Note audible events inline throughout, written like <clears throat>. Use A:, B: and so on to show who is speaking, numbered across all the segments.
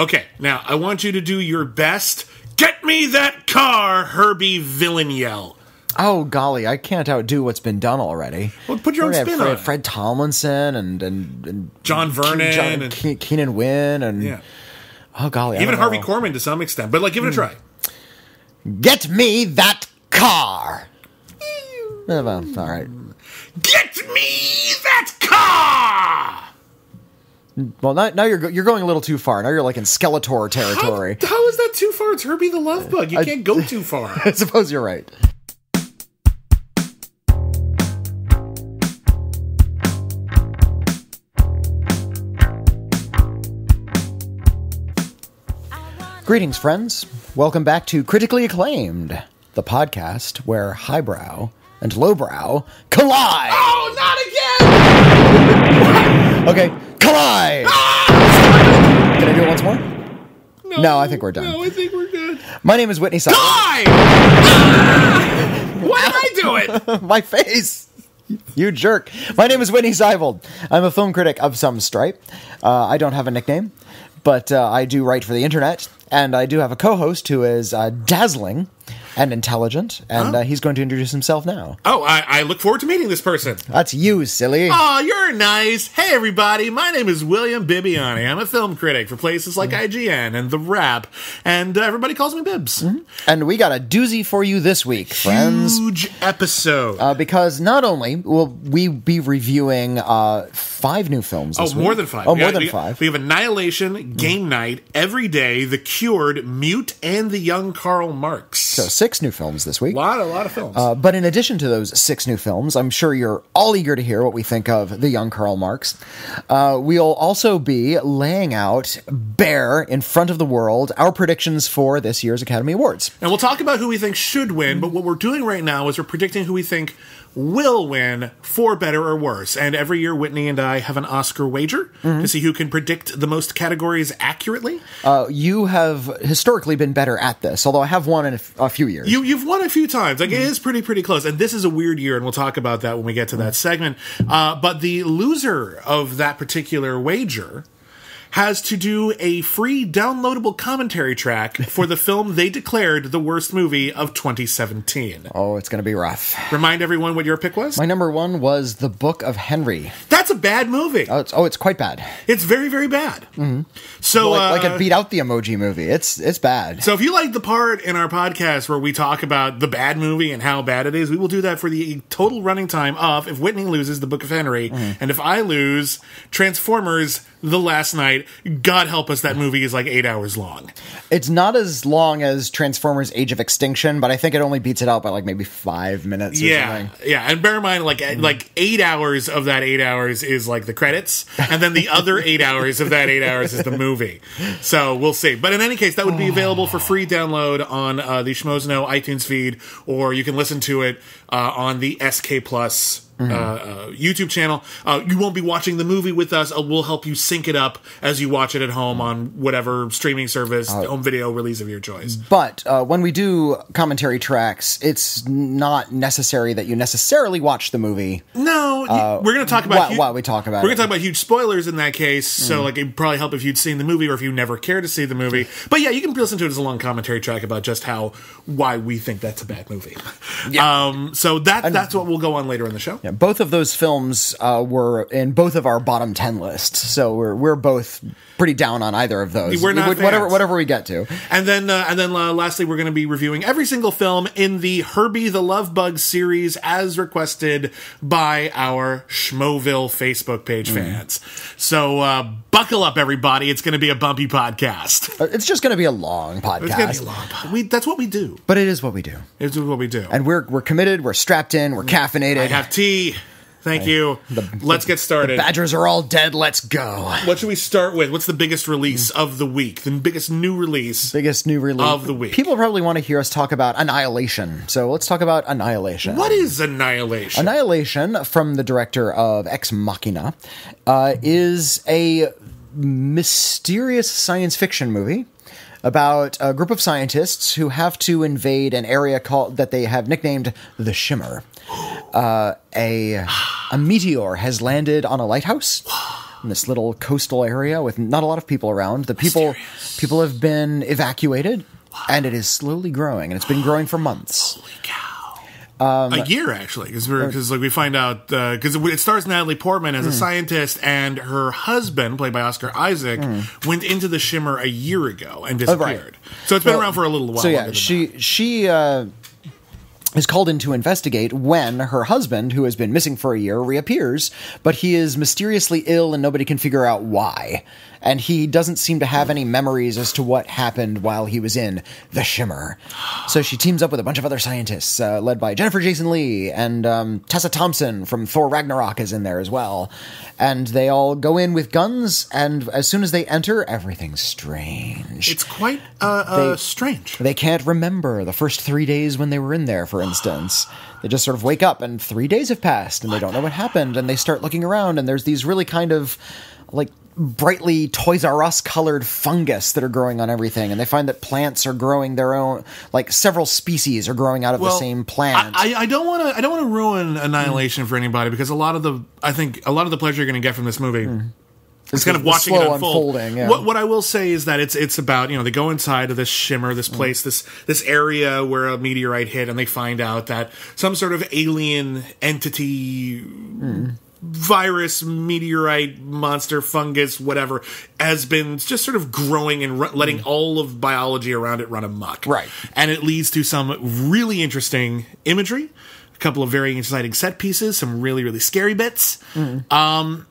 A: Okay, now I want you to do your best. Get me that car, Herbie villain yell.
B: Oh golly, I can't outdo what's been done already.
A: Well, put your own spin
B: Fred,
A: on it.
B: Fred Tomlinson and and, and
A: John Vernon
B: John,
A: and
B: Ke- Keenan Wynn and
A: yeah,
B: oh golly,
A: even Harvey
B: know.
A: Korman to some extent. But like, give it a hmm. try.
B: Get me that car. All right.
A: Get me that car.
B: Well, now, now you're you're going a little too far. Now you're like in Skeletor territory.
A: How, how is that too far? It's Herbie the Love Bug. You can't go too <laughs> far.
B: I suppose you're right. Greetings, friends. Welcome back to Critically Acclaimed, the podcast where highbrow and lowbrow collide.
A: oh, not again! <laughs>
B: Okay, collide. Can I do it once more? No, I think we're done.
A: No, I think we're good.
B: My name is Witney Sutton.
A: Die! Ah! Why did I do it? <laughs>
B: My face. You jerk. My name is Witney Seibold. I'm a film critic of some stripe. Uh, I don't have a nickname, but uh, I do write for the internet, and I do have a co host who is uh, dazzling and intelligent, and uh, he's going to introduce himself now.
A: Oh, I, I look forward to meeting this person.
B: That's you, silly.
A: Oh, you're nice. Hey, everybody. My name is William Bibbiani. I'm a film critic for places like IGN and The Wrap, and uh, everybody calls me Bibs.
B: And we got a doozy for you this week, friends.
A: Huge episode.
B: Uh, because not only will we be reviewing uh, five new films
A: Oh, more
B: week-
A: than five.
B: Oh, more than
A: we,
B: five.
A: We have Annihilation, Game Night, Every Day, The Cured, Mute, and The Young Karl Marx.
B: So six new films this week.
A: a lot, a lot of films.
B: Uh, but in addition to those six new films, I'm sure you're all eager to hear what we think of the young Karl Marx. Uh, we'll also be laying out bare in front of the world our predictions for this year's Academy Awards.
A: and we'll talk about who we think should win, but what we're doing right now is we're predicting who we think will win for better or worse. And every year, Witney and I have an Oscar wager to see who can predict the most categories accurately.
B: Uh, you have historically been better at this, although I have won in a, f- a few years.
A: You, you've won a few times. Like it is pretty, pretty close. And this is a weird year, and we'll talk about that when we get to that segment. Uh, but the loser of that particular wager has to do a free downloadable commentary track for the <laughs> film they declared the worst movie of 2017.
B: oh, it's going to be rough.
A: Remind everyone what your pick was.
B: My number one was The Book of Henry.
A: That's a bad movie.
B: Oh, it's, oh, it's quite bad.
A: It's very, very bad. So,
B: Like, like
A: uh,
B: it beat out the Emoji Movie. It's it's bad.
A: So if you like the part in our podcast where we talk about the bad movie and how bad it is, we will do that for the total running time of if Witney loses the Book of Henry and if I lose Transformers the Last Knight, God help us that movie is like 8 hours long.
B: It's not as long as Transformers: Age of Extinction, but I think it only beats it out by like maybe five minutes. Or
A: Yeah.
B: something.
A: Yeah, and bear in mind like like 8 hours of that 8 hours is like the credits and then the other <laughs> 8 hours of that 8 hours is the movie. So we'll see. But in any case, that would be available for free download on uh, the Schmoes Know iTunes feed, or you can listen to it uh, on the SK Plus. Uh, uh, YouTube channel. Uh, you won't be watching the movie with us. Uh, we'll help you sync it up as you watch it at home on whatever streaming service, home video release of your choice.
B: But uh, when we do commentary tracks, it's not necessary that you necessarily watch the movie.
A: No, you- we're going to talk about
B: while-
A: hu-
B: while we talk about
A: We're going to talk about huge spoilers in that case. So, like, it'd probably help if you'd seen the movie or if you never care to see the movie. But yeah, you can listen to it as a long commentary track about just how why we think that's a bad movie. Um, so that that's what we'll go on later in the show.
B: Yeah, both of those films uh, were in both of our bottom ten lists, so we're we're both pretty down on either of those.
A: We're not
B: whatever
A: fans.
B: whatever we get to.
A: And then, uh, and then, uh, lastly, we're going to be reviewing every single film in the Herbie the Love Bug series, as requested by our Schmoville Facebook page fans. So, uh, buckle up, everybody! It's going to be a bumpy podcast.
B: Uh, It's just going to be a long podcast,
A: It's going to be a long. pod- We that's what we do.
B: but it is what we do,
A: It's what we do.
B: and we're we're committed. We're strapped in. We're caffeinated.
A: I have tea. Thank you. Let's get started.
B: Badgers are all dead. Let's go.
A: what should we start with? What's the biggest release of the week? The biggest new release.
B: Biggest new release
A: Of the week.
B: People probably want to hear us talk about Annihilation, so let's talk about Annihilation.
A: What is Annihilation?
B: Annihilation from the director of Ex Machina uh, is a mysterious science fiction movie about a group of scientists who have to invade an area called that they have nicknamed the Shimmer. Uh, a a meteor has landed on a lighthouse in this little coastal area with not a lot of people around. The people People have been evacuated, and it is slowly growing, and it's been growing for months.
A: Holy cow. Um, a year actually, because uh, like we find out uh, because it stars Natalie Portman as a hmm. scientist, and her husband, played by Oscar Isaac, hmm. went into the Shimmer a year ago and oh, disappeared. So it's been
B: Well,
A: around for a little while.
B: So yeah, she she uh, is called in to investigate when her husband, who has been missing for a year, reappears, but he is mysteriously ill and nobody can figure out why. And he doesn't seem to have any memories as to what happened while he was in the Shimmer. So she teams up with a bunch of other scientists, uh, led by Jennifer Jason Lee and um, Tessa Thompson from Thor Ragnarok is in there as well. And they all go in with guns, and as soon as they enter, everything's strange.
A: It's quite uh, uh,
B: They-
A: strange.
B: They can't remember the first three days when they were in there, for instance. They just sort of wake up and three days have passed and they don't know what happened and they start looking around and there's these really kind of like brightly Toys R Us colored fungus that are growing on everything and they find that plants are growing their own like several species are growing out of the same plant.
A: I, don't want to. I don't want to ruin Annihilation for anybody because a lot of the. I think a lot of the pleasure you're going to get from this movie. It's kind of watching it unfold.
B: unfolding, yeah.
A: What what I will say is that it's it's about you know they go inside of this shimmer,
B: Mm.
A: this place, this this area where a meteorite hit, and they find out that some sort of alien entity.
B: Mm.
A: Virus, meteorite, monster, fungus, whatever, has been just sort of growing and ru- letting all of biology around it run amok.
B: Mm. Right.
A: And it leads to some really interesting imagery, a couple of very exciting set pieces, some really, really scary bits. Um,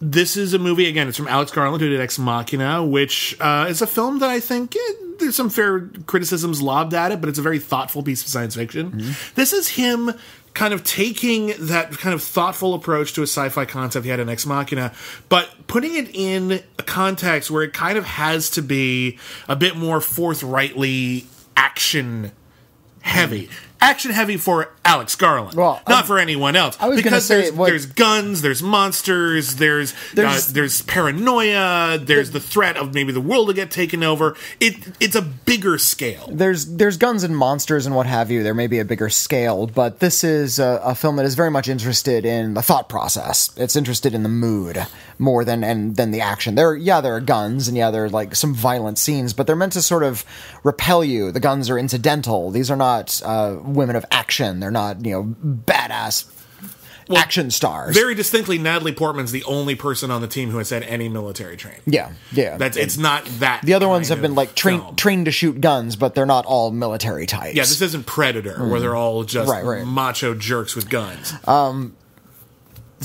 A: this is a movie, again, it's from Alex Garland, who did Ex Machina, which uh, is a film that I think eh, there's some fair criticisms lobbed at it, but it's a very thoughtful piece of science fiction. This is him kind of taking that kind of thoughtful approach to a sci-fi concept he had in Ex Machina, but putting it in a context where it kind of has to be a bit more forthrightly action heavy. Action heavy for Alex Garland,
B: Well,
A: not
B: um,
A: for anyone else.
B: I was gonna
A: because
B: say,
A: there's,
B: what-
A: there's guns, there's monsters, there's
B: There's-
A: uh, there's paranoia, there's the threat of maybe the world to get taken over. It it's a bigger scale.
B: there's there's guns and monsters and what have you. There may be a bigger scale, but this is a, a film that is very much interested in the thought process. It's interested in the mood more than and than the action. There, yeah, there are guns and yeah, there are like some violent scenes, but they're meant to sort of repel you. The guns are incidental. These are not uh, women of action. They're not you know badass action stars.
A: Very distinctly, Natalie Portman's the only person on the team who has had any military training.
B: yeah, yeah.
A: That's it's not that.
B: the other ones have been like trained trained to shoot guns, but they're not all military types.
A: Yeah, this isn't Predator, where they're all just
B: Mm. Right, right.
A: macho jerks with guns.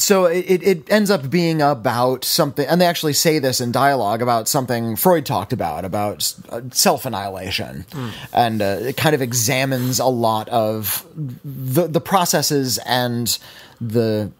B: So it, it- it ends up being about something and they actually say this in dialogue about something freud talked about about uh, self-annihilation. And uh, it kind of examines a lot of the the processes and the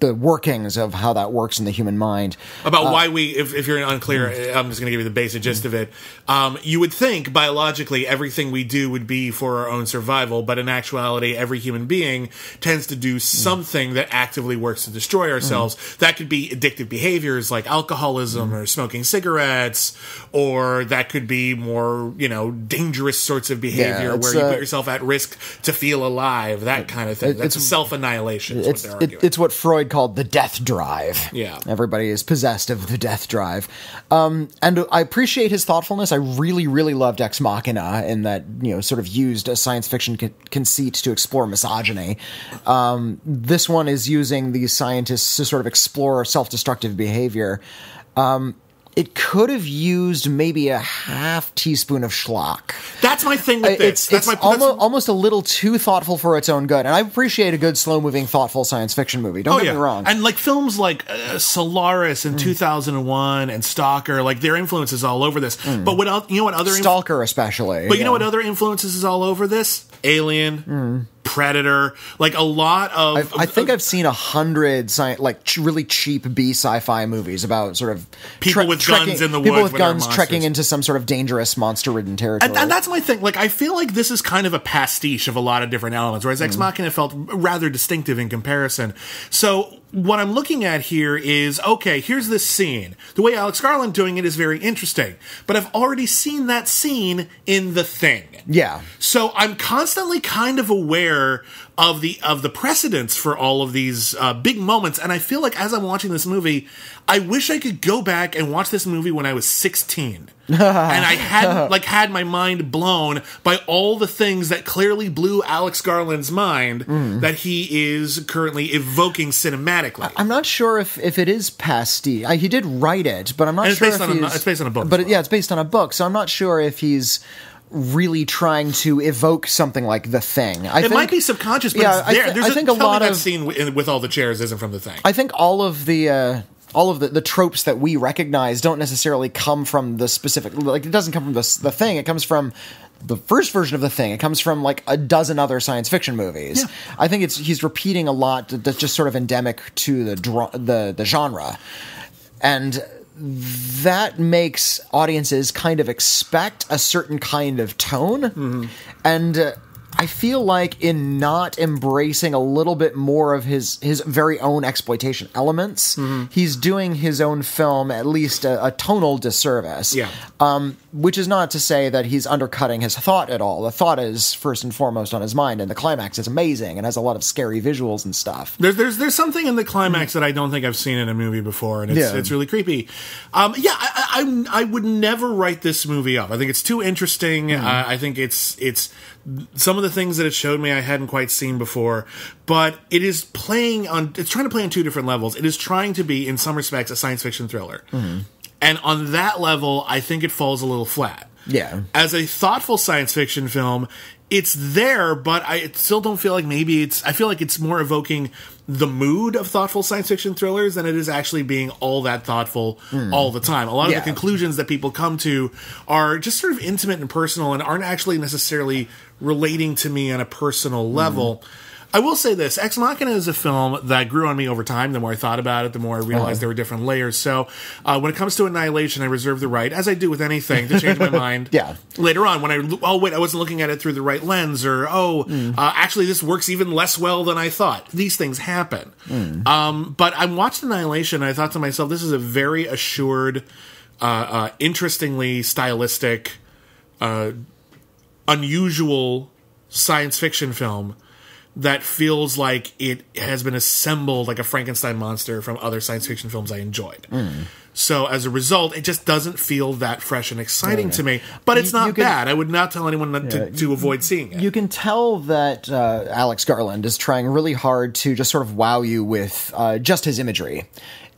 B: the workings of how that works in the human mind
A: about why we if, if you're unclear
B: Mm.
A: i'm just going to give you the basic gist of it um, you would think biologically everything we do would be for our own survival but in actuality every human being tends to
B: Mm.
A: do something that actively works to destroy ourselves that could be addictive behaviors like alcoholism
B: Mm.
A: or smoking cigarettes or that could be more you know dangerous sorts of behavior
B: it's,
A: where you
B: uh,
A: put yourself at risk to feel alive that kind of thing that's
B: it's-
A: self-annihilation
B: it's
A: what
B: it, it's what Freud called the death drive.
A: Yeah.
B: everybody is possessed of the death drive, um, and I appreciate his thoughtfulness. I really, really loved Ex Machina in that you know sort of used a science fiction con- conceit to explore misogyny. Um, this one is using these scientists to sort of explore self-destructive behavior. Um, it could have used maybe a half teaspoon of schlock
A: that's my thing with this
B: it's
A: that's
B: it's
A: my
B: almost almost a little too thoughtful for its own good. And I appreciate a good slow moving, thoughtful science fiction movie. Don't oh, get me wrong.
A: Oh, And like films like uh, Solaris in mm. 2001 and Stalker, like their influences all over this. Mm. But what you know what other
B: Stalker, especially.
A: but you know what other influences is all over this? Alien, mm. Predator, like a lot of
B: I think I've seen a hundred sci- like ch- really cheap B sci-fi movies about sort of
A: People with guns in the
B: people
A: woods
B: with guns trekking into some sort of dangerous monster-ridden territory.
A: And, and that's my thing. Like, I feel like this is kind of a pastiche of a lot of different elements, whereas Ex mm-hmm. Machina felt rather distinctive in comparison. So what I'm looking at here is okay, here's this scene. The way Alex Garland doing it is very interesting, but I've already seen that scene in The Thing.
B: Yeah.
A: So I'm constantly kind of aware of the of the precedents for all of these uh, big moments, and I feel like as I'm watching this movie, I wish I could go back and watch this movie when I was 16, <laughs> and I had like had my mind blown by all the things that clearly blew Alex Garland's mind that he is currently evoking cinematically.
B: I'm not sure if, if it is pastiche. Uh, He did write it, but I'm not sure
A: based
B: if
A: on a- it's based on a book
B: But it- yeah, it's based on a book, so I'm not sure if he's really trying to evoke something like the thing. I
A: it
B: think,
A: might be subconscious, but
B: Yeah, I
A: there.
B: thi-
A: There's
B: I
A: a,
B: think a lot
A: that
B: of-
A: scene with, with all the chairs isn't from the thing.
B: I think all of the uh, all of the, the tropes that we recognize don't necessarily come from the specific. Like it doesn't come from the the thing. It comes from the first version of the thing. It comes from like a dozen other science fiction movies.
A: Yeah.
B: I think it's he's repeating a lot that's just sort of endemic to the the the genre, and that makes audiences kind of expect a certain kind of tone. And uh, I feel like in not embracing a little bit more of his his very own exploitation elements, he's doing his own film at least a, a tonal disservice.
A: Yeah.
B: Um, which is not to say that he's undercutting his thought at all. The thought is first and foremost on his mind, and the climax is amazing and has a lot of scary visuals and stuff.
A: There's there's there's something in the climax that I don't think I've seen in a movie before, and it's
B: Yeah.
A: it's really creepy. Um, yeah, I, I I would never write this movie up. I think it's too interesting. Uh, I think it's it's some of the things that it showed me I hadn't quite seen before, but it is playing on. It's trying to play on two different levels. It is trying to be, in some respects, a science fiction thriller, mm-hmm. and on that level, I think it falls a little flat
B: Yeah.
A: as a thoughtful science fiction film, it's there, but I still don't feel like maybe it's. I feel like it's more evoking the mood of thoughtful science fiction thrillers than it is actually being all that thoughtful mm. all the time. A lot of
B: Yeah.
A: the conclusions that people come to are just sort of intimate and personal and aren't actually necessarily relating to me on a personal level. I will say this Ex Machina is a film that grew on me over time. The more I thought about it, the more I realized there were different layers. So uh, when it comes to Annihilation, I reserve the right, as I do with anything, to change my <laughs> mind
B: Yeah.
A: later on when I oh wait I wasn't looking at it through the right lens or oh uh, actually this works even less well than I thought. These things happen. Um, but I watched Annihilation and I thought to myself this is a very assured, uh, uh, interestingly stylistic, uh, unusual science fiction film that feels like it has been assembled like a Frankenstein monster from other science fiction films I enjoyed. So as a result, it just doesn't feel that fresh and exciting to me. But it's
B: You-
A: not
B: you can-
A: bad. I would not tell anyone not to, to avoid seeing it.
B: You can tell that uh, Alex Garland is trying really hard to just sort of wow you with uh, just his imagery.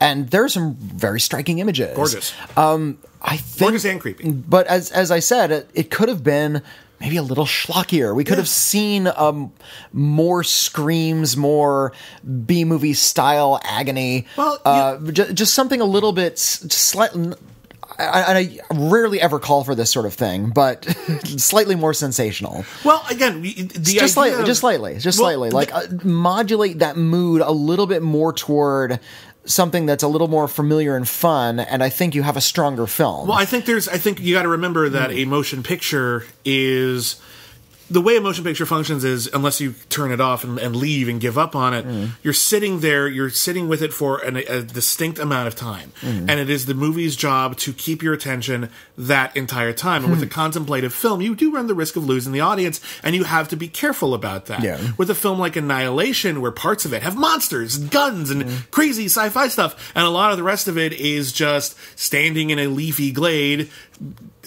B: And there are some very striking images.
A: Gorgeous.
B: I think,
A: Gorgeous and creepy.
B: But as as I said, it, it could have been maybe a little schlockier. We could have seen um, more screams, more B movie style agony.
A: Well,
B: uh, ju- just something a little bit slightly. I, I rarely ever call for this sort of thing, but <laughs> slightly more sensational.
A: Well, again, we- the
B: just slightly,
A: of-
B: just slightly, just
A: Well,
B: slightly. Like uh, modulate that mood a little bit more toward something that's a little more familiar and fun, and I think you have a stronger film.
A: Well, I think there's. I think you got to remember that a motion picture is the way a motion picture functions is unless you turn it off and, and leave and give up on it, mm-hmm. you're sitting there. You're sitting with it for an, a distinct amount of time, mm-hmm. and it is the movie's job to keep your attention that entire time. And with a hmm. contemplative film, you do run the risk of losing the audience, and you have to be careful about that.
B: Yeah.
A: With a film like Annihilation, where parts of it have monsters, and guns, and mm-hmm. crazy sci-fi stuff, and a lot of the rest of it is just standing in a leafy glade,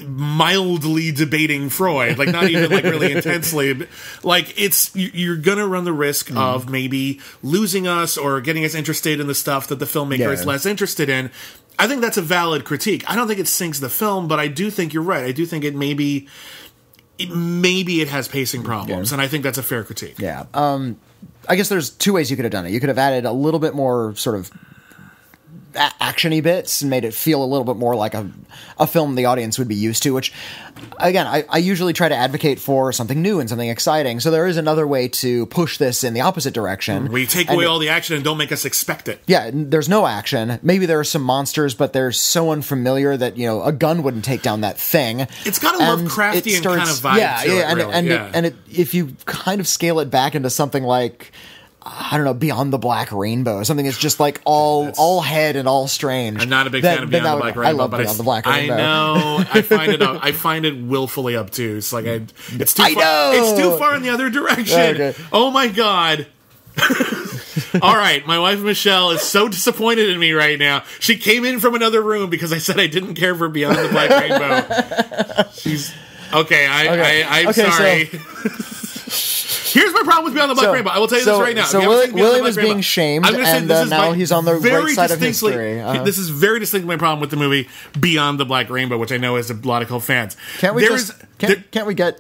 A: mildly debating Freud, like not even like really <laughs> intensely. but, Like it's you- you're gonna run the risk of maybe losing us or getting us interested in the stuff that the filmmaker
B: Yeah.
A: is less interested in. I think that's a valid critique. I don't think it sinks the film, but I do think you're right. I do think it maybe. It, maybe it has pacing problems, and I think that's a fair critique.
B: Yeah. Um, I guess there's two ways you could have done it. You could have added a little bit more sort of actiony bits and made it feel a little bit more like a, a film the audience would be used to, which, again, I, I usually try to advocate for something new and something exciting. So there is another way to push this in the opposite direction.
A: We take
B: And
A: away all the action and don't make us expect it.
B: yeah, there's no action. Maybe there are some monsters, but they're so unfamiliar that you know a gun wouldn't take down that thing.
A: It's got a
B: And
A: Lovecraftian
B: starts-
A: kind of vibe
B: Yeah,
A: to
B: yeah,
A: it,
B: and
A: really,
B: and
A: yeah.
B: It, and it, if you kind of scale it back into something like I don't know, Beyond the Black Rainbow, something that's just like all all head and all strange.
A: I'm not a big
B: then-
A: fan of Beyond
B: that
A: the
B: would-
A: Black Rainbow.
B: I love
A: but
B: Beyond
A: s-
B: the Black Rainbow.
A: I know. <laughs> I find it. I find it willfully obtuse. Like I, it's too.
B: I
A: far,
B: know!
A: It's too far in the other direction.
B: Okay.
A: Oh my god. <laughs> All right, my wife Michelle is so disappointed in me right now. She came in from another room because I said I didn't care for Beyond the Black Rainbow. <laughs> She's okay. I,
B: Okay.
A: I I'm
B: Okay, so-
A: sorry. Here's my problem with Beyond the Black
B: So-
A: Rainbow. I will tell you
B: so-
A: this right now.
B: so
A: If you haven't
B: Willi-
A: seen Beyond the
B: William
A: Black
B: is
A: Rainbow,
B: being shamed,
A: I'm
B: and,
A: this
B: uh,
A: is
B: now he's on the
A: very
B: right side of
A: distinctly-
B: history. <laughs> Uh-huh.
A: This is very distinctly my problem with the movie Beyond the Black Rainbow, which I know has a lot of cult fans.
B: Can't we
A: There
B: just
A: is-
B: can't,
A: there-
B: can't we get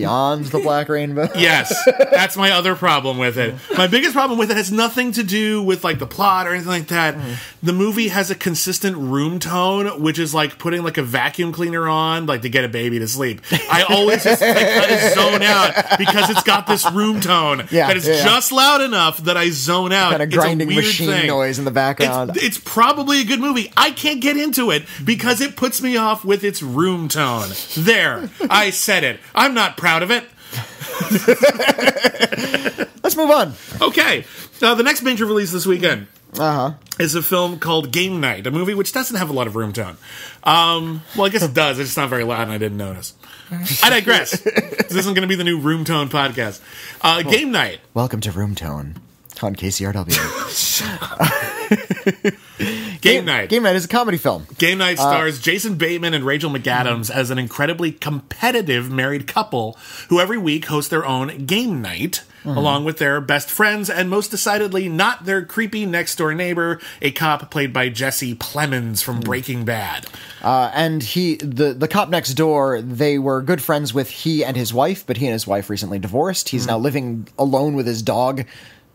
B: Beyond the Black Rainbow? <laughs>
A: Yes, that's my other problem with it. My biggest problem with it has nothing to do with like the plot or anything like that. Mm-hmm. The movie has a consistent room tone, which is like putting like a vacuum cleaner on, like to get a baby to sleep. I always just like, zone out because it's got this room tone
B: Yeah,
A: that is
B: yeah,
A: just loud enough that I zone out.
B: Kind of
A: It's a
B: grinding
A: weird
B: machine
A: thing.
B: noise in the background.
A: It's, it's probably a good movie. I can't get into it because it puts me off with its room tone. There, I said it. I'm not proud of it. <laughs>
B: Let's move on.
A: Okay. Uh, the next major release this weekend
B: Uh huh.
A: is a film called Game Night, a movie which doesn't have a lot of room tone. Um, well, I guess it <laughs> does. It's just not very loud, and I didn't notice. I digress. <laughs> this isn't going to be the new room tone podcast. Uh, Game Night.
B: Welcome to Room Tone on KCRW. <laughs> <laughs>
A: Game Night.
B: Game Night is a comedy film.
A: Game Night uh, stars Jason Bateman and Rachel McAdams as an incredibly competitive married couple who every week host their own game night. Mm-hmm. Along with their best friends, and most decidedly not their creepy next door neighbor, a cop played by Jesse Plemons from mm. Breaking Bad.
B: Uh, and he, the the cop next door, they were good friends with he and his wife, but he and his wife recently divorced. He's mm. now living alone with his dog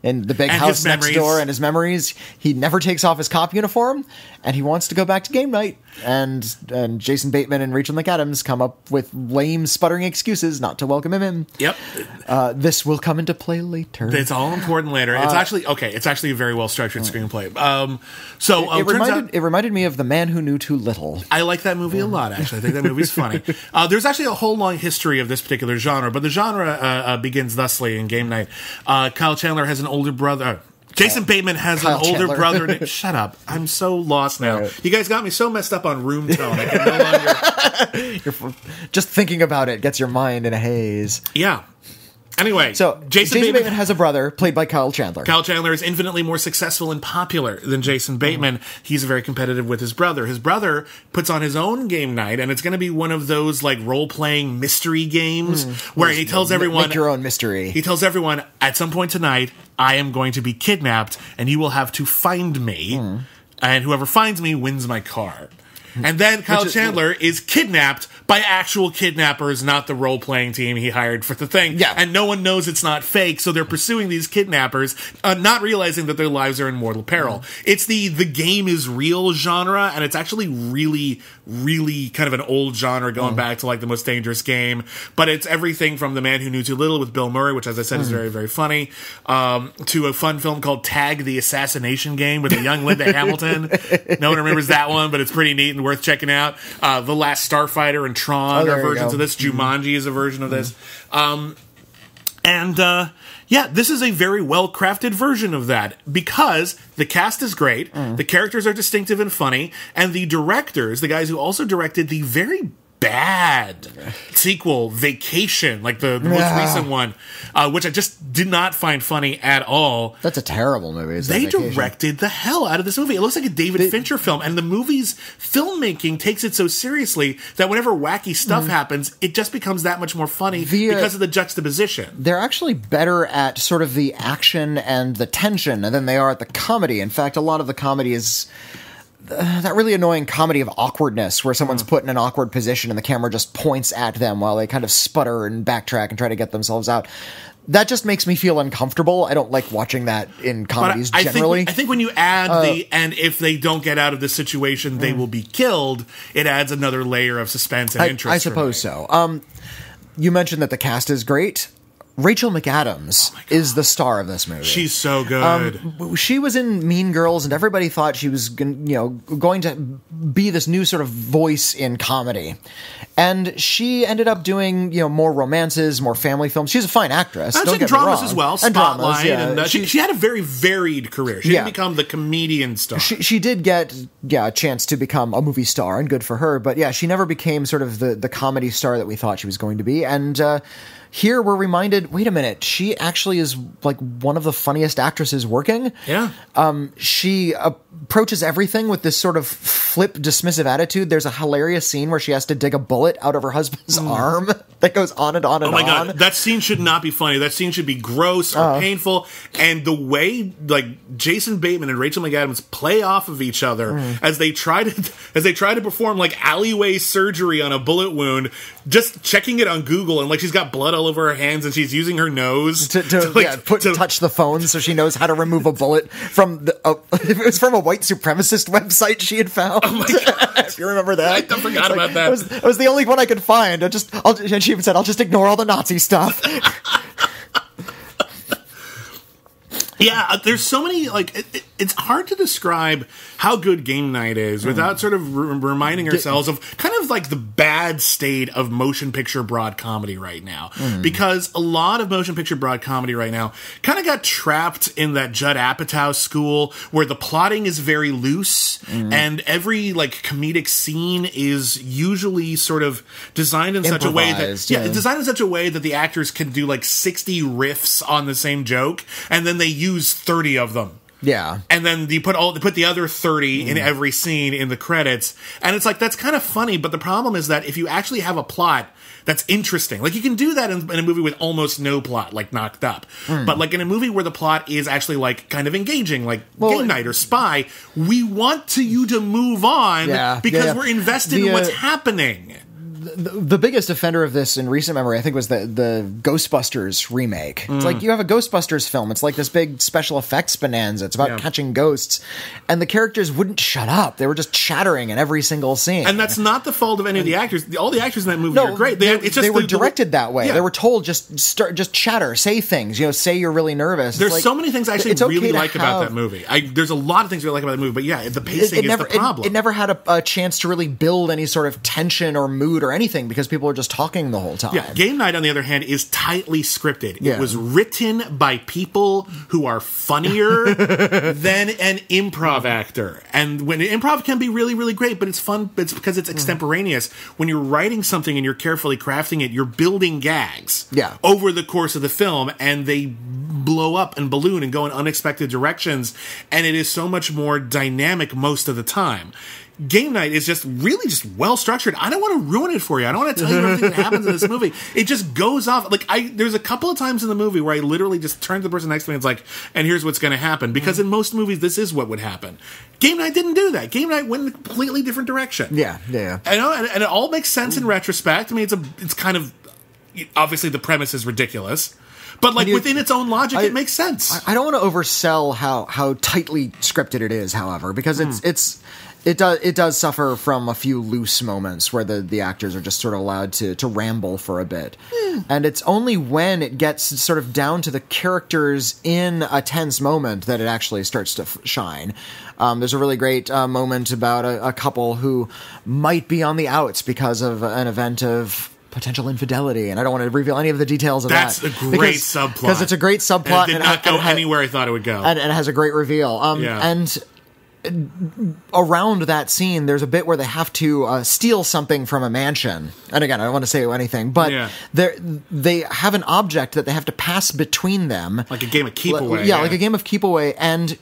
B: in the big
A: And
B: house next
A: memories.
B: door and his memories. He never takes off his cop uniform, and he wants to go back to game night. And and Jason Bateman and Rachel McAdams come up with lame, sputtering excuses not to welcome him in.
A: Yep.
B: Uh, this will come into play later.
A: It's all important later. It's actually okay. It's actually a very well structured screenplay. Um, so uh,
B: it
A: turns
B: reminded
A: out
B: it reminded me of the man who knew too little.
A: I like that movie a lot. Actually, I think that <laughs> movie's funny. Uh, there's actually a whole long history of this particular genre, but the genre uh, uh, begins thusly in Game Night. Uh, Kyle Chandler has an older brother. Jason oh. Bateman has
B: Kyle
A: an older
B: Chandler.
A: brother. named- <laughs> Shut up! I'm so lost now.
B: Right.
A: You guys got me so messed up on room tone. I can no <laughs> longer.
B: You're, just thinking about it gets your mind in a haze.
A: Yeah. Anyway,
B: So
A: Jason,
B: Jason,
A: Bateman,
B: Bateman, has a brother played by Kyle Chandler.
A: Kyle Chandler is infinitely more successful and popular than Jason Bateman. He's very competitive with his brother. His brother puts on his own game night, and it's going to be one of those like role playing mystery games where he tells everyone
B: Make your own mystery.
A: he tells everyone at some point tonight I am going to be kidnapped, and you will have to find me,
B: Hmm.
A: and whoever finds me wins my car. <laughs> And then Kyle
B: is-
A: Chandler is kidnapped by actual kidnappers, not the role playing team he hired for the thing.
B: Yeah.
A: And no one knows it's not fake, so they're pursuing these kidnappers, uh, not realizing that their lives are in mortal peril. It's the the game is real genre, and it's actually really, really kind of an old genre going back to like the most dangerous game. But it's everything from The Man Who Knew Too Little with Bill Murray, which, as I said, is very, very funny, um, to a fun film called Tag the Assassination Game with a young Linda <laughs> Hamilton. No one remembers that one, but it's pretty neat and worth checking out. Uh, the Last Starfighter and Tron
B: Oh,
A: are versions of this. Jumanji is a version of this. Um, and uh, yeah, this is a very well crafted version of that because the cast is great, the characters are distinctive and funny, and the directors, the guys who also directed the very bad sequel, Vacation, like the, the most recent one, uh, which I just did not find funny at all.
B: That's a terrible movie. is
A: They directed the hell out of this movie. It looks like a David Fincher film, and the movie's filmmaking takes it so seriously that whenever wacky stuff happens, it just becomes that much more funny
B: Mm. The, uh,
A: because of the juxtaposition.
B: They're actually better at sort of the action and the tension than they are at the comedy. In fact, a lot of the comedy is uh, <sighs> that really annoying comedy of awkwardness where
A: Hmm.
B: someone's put in an awkward position and the camera just points at them while they kind of sputter and backtrack and try to get themselves out. That just makes me feel uncomfortable. I don't like watching that in comedies
A: I
B: generally. Uh,
A: think I think when you add the and if they don't get out of this situation, they will be killed. It adds another layer of suspense and
B: I,
A: interest.
B: I suppose so. Um, you mentioned that the cast is great. Rachel McAdams is the star of this movie.
A: She's so good.
B: she was in Mean Girls, and everybody thought she was, you know, going to be this new sort of voice in comedy. And she ended up doing, you know, more romances, more family films. She's a fine actress.
A: I've
B: don't
A: seen
B: get me
A: dramas as well,
B: And dramas,
A: Spotlight,
B: yeah.
A: and uh, she,
B: She-
A: she had a very varied career. She
B: Yeah.
A: didn't become the comedian star.
B: she, she did get yeah a chance to become a movie star and good for her but yeah she never became sort of the the comedy star that we thought she was going to be and uh here we're reminded wait a minute she actually is like one of the funniest actresses working
A: yeah, um,
B: she approaches everything with this sort of flip dismissive attitude there's a hilarious scene where she has to dig a bullet out of her husband's mm. arm <laughs> that goes on and on and on.
A: Oh my
B: on
A: god, that scene should not be funny. That scene should be gross or uh-huh. painful. And the way like Jason Bateman and Rachel McAdams play off of each other
B: Mm.
A: as they try to <laughs> as they try to perform like alleyway surgery on a bullet wound, just checking it on Google and like she's got blood all over her hands and she's using her nose
B: to, to, <laughs>
A: like,
B: yeah, put
A: to-
B: touch the phone so she knows how to remove a bullet from the. Uh, <laughs> it was from a white supremacist website she had found. Oh
A: my <laughs> God.
B: if you remember that,
A: I forgot
B: It's
A: about that.
B: It was, it was the only one I could find. I just, I'll, and she even said, "I'll just ignore all the Nazi stuff."
A: Yeah, uh, there's so many like it, it- it's hard to describe how good game night is without mm. sort of re- reminding ourselves of kind of like the bad state of motion picture broad comedy right now. Mm. Because a lot of motion picture broad comedy right now kind of got trapped in that Judd Apatow school where the plotting is very loose mm. and every like comedic scene is usually sort of designed in such a way that yeah,
B: yeah.
A: designed in such a way that the actors can do like 60 riffs on the same joke and then they use 30 of them
B: yeah,
A: and then you put all put the other 30 in every scene in the credits. And it's like that's kind of funny but the problem is that if you actually have a plot that's interesting like you can do that in, in a movie with almost no plot like knocked up. But like in a movie where the plot is actually like kind of engaging like
B: Well,
A: game night or spy we want to you to move on
B: Yeah,
A: because
B: yeah.
A: we're invested
B: The,
A: in what's
B: uh,
A: happening
B: the biggest offender of this in recent memory, I think, was the the Ghostbusters remake.
A: Mm.
B: It's like you have a Ghostbusters film. It's like this big special effects bonanza. It's about
A: Yeah.
B: catching ghosts, and the characters wouldn't shut up. They were just chattering in every single scene.
A: and that's not the fault of any of the actors all the actors in that movie are great
B: They,
A: it's just
B: they were
A: the- the-
B: directed that way.
A: Yeah.
B: They were told just start, just chatter, say things. You know, say you're really nervous.
A: There's
B: like-
A: so many things I actually
B: okay
A: really like about that movie. I, there's a lot of things I like about the movie, but yeah, the pacing
B: It, it
A: is
B: never,
A: the problem.
B: It, it never had a, a chance to really build any sort of tension or mood or anything because people are just talking the whole time.
A: Yeah, Game Night, on the other hand, is tightly scripted.
B: Yeah.
A: It was written by people who are funnier <laughs> than an improv actor. And when improv can be really, really great, but it's fun it's because it's mm. extemporaneous. When you're writing something and you're carefully crafting it, you're building gags
B: Yeah.
A: over the course of the film, and they blow up and balloon and go in unexpected directions. And it is so much more dynamic most of the time. Game night is just really just well structured. I don't want to ruin it for you. I don't want to tell you everything that <laughs> happens in this movie. It just goes off. Like I, there's a couple of times in the movie where I literally just turn to the person next to me and it's like, and here's what's going to happen. Because in most movies, this is what would happen. Game night didn't do that. Game night went in a completely different direction.
B: Yeah, yeah.
A: I know, and, and it all makes sense in retrospect. I mean, it's a, it's kind of obviously the premise is ridiculous, but like
B: you-
A: within its own logic,
B: I-
A: it makes sense.
B: I don't want to oversell how how tightly scripted it is, however, because it's
A: Hmm.
B: it's it does it does suffer from a few loose moments where the the actors are just sort of allowed to to ramble for a bit,
A: Hmm.
B: and it's only when it gets sort of down to the characters in a tense moment that it actually starts to f- shine. Um, there's a really great uh, moment about a, a couple who might be on the outs because of an event of potential infidelity, and I don't want to reveal any of the details of
A: That's
B: that.
A: a great subplot.
B: because it's a great
A: and
B: subplot
A: it did
B: and
A: not
B: and
A: go
B: it
A: anywhere I thought it would go.
B: and, and it has a great reveal. Um,
A: Yeah.
B: And around that scene, there's a bit where they have to uh, steal something from a mansion. And again, I don't want to say anything, but
A: Yeah.
B: they have an object that they have to pass between them,
A: like a game of keep away.
B: yeah, like a game of keep away, and.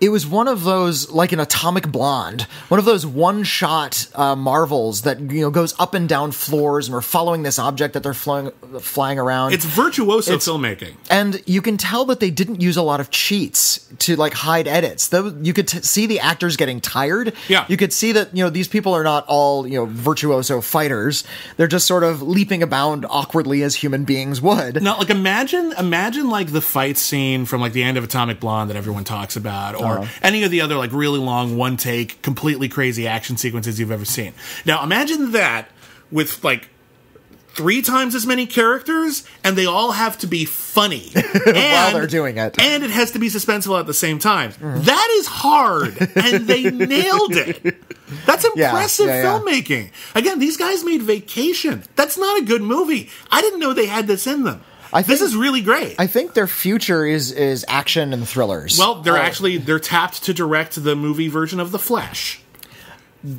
B: It was one of those, like an Atomic Blonde, one of those one-shot uh, marvels that you know goes up and down floors, and we're following this object that they're flying flying around.
A: It's virtuoso
B: It's-
A: filmmaking.
B: and you can tell that they didn't use a lot of cheats to like hide edits. Though you could t- see the actors getting tired.
A: Yeah.
B: you could see that you know these people are not all you know virtuoso fighters. They're just sort of leaping about awkwardly as human beings would.
A: No, like imagine, imagine like the fight scene from like the end of Atomic Blonde that everyone talks about, or
B: Uh-huh.
A: any of the other like really long one take, completely crazy action sequences you've ever seen. Now imagine that with like three times as many characters, and they all have to be funny <laughs> and,
B: they're doing it.
A: And it has to be suspenseful at the same time. That is hard, and they <laughs> nailed it. That's impressive
B: yeah, yeah.
A: filmmaking. Again, these guys made Vacation. That's not a good movie. I didn't know they had this in them.
B: I
A: this is really great.
B: I think their future is is action and thrillers.
A: well, they're
B: Uh,
A: actually they're tapped to direct the movie version of The Flash.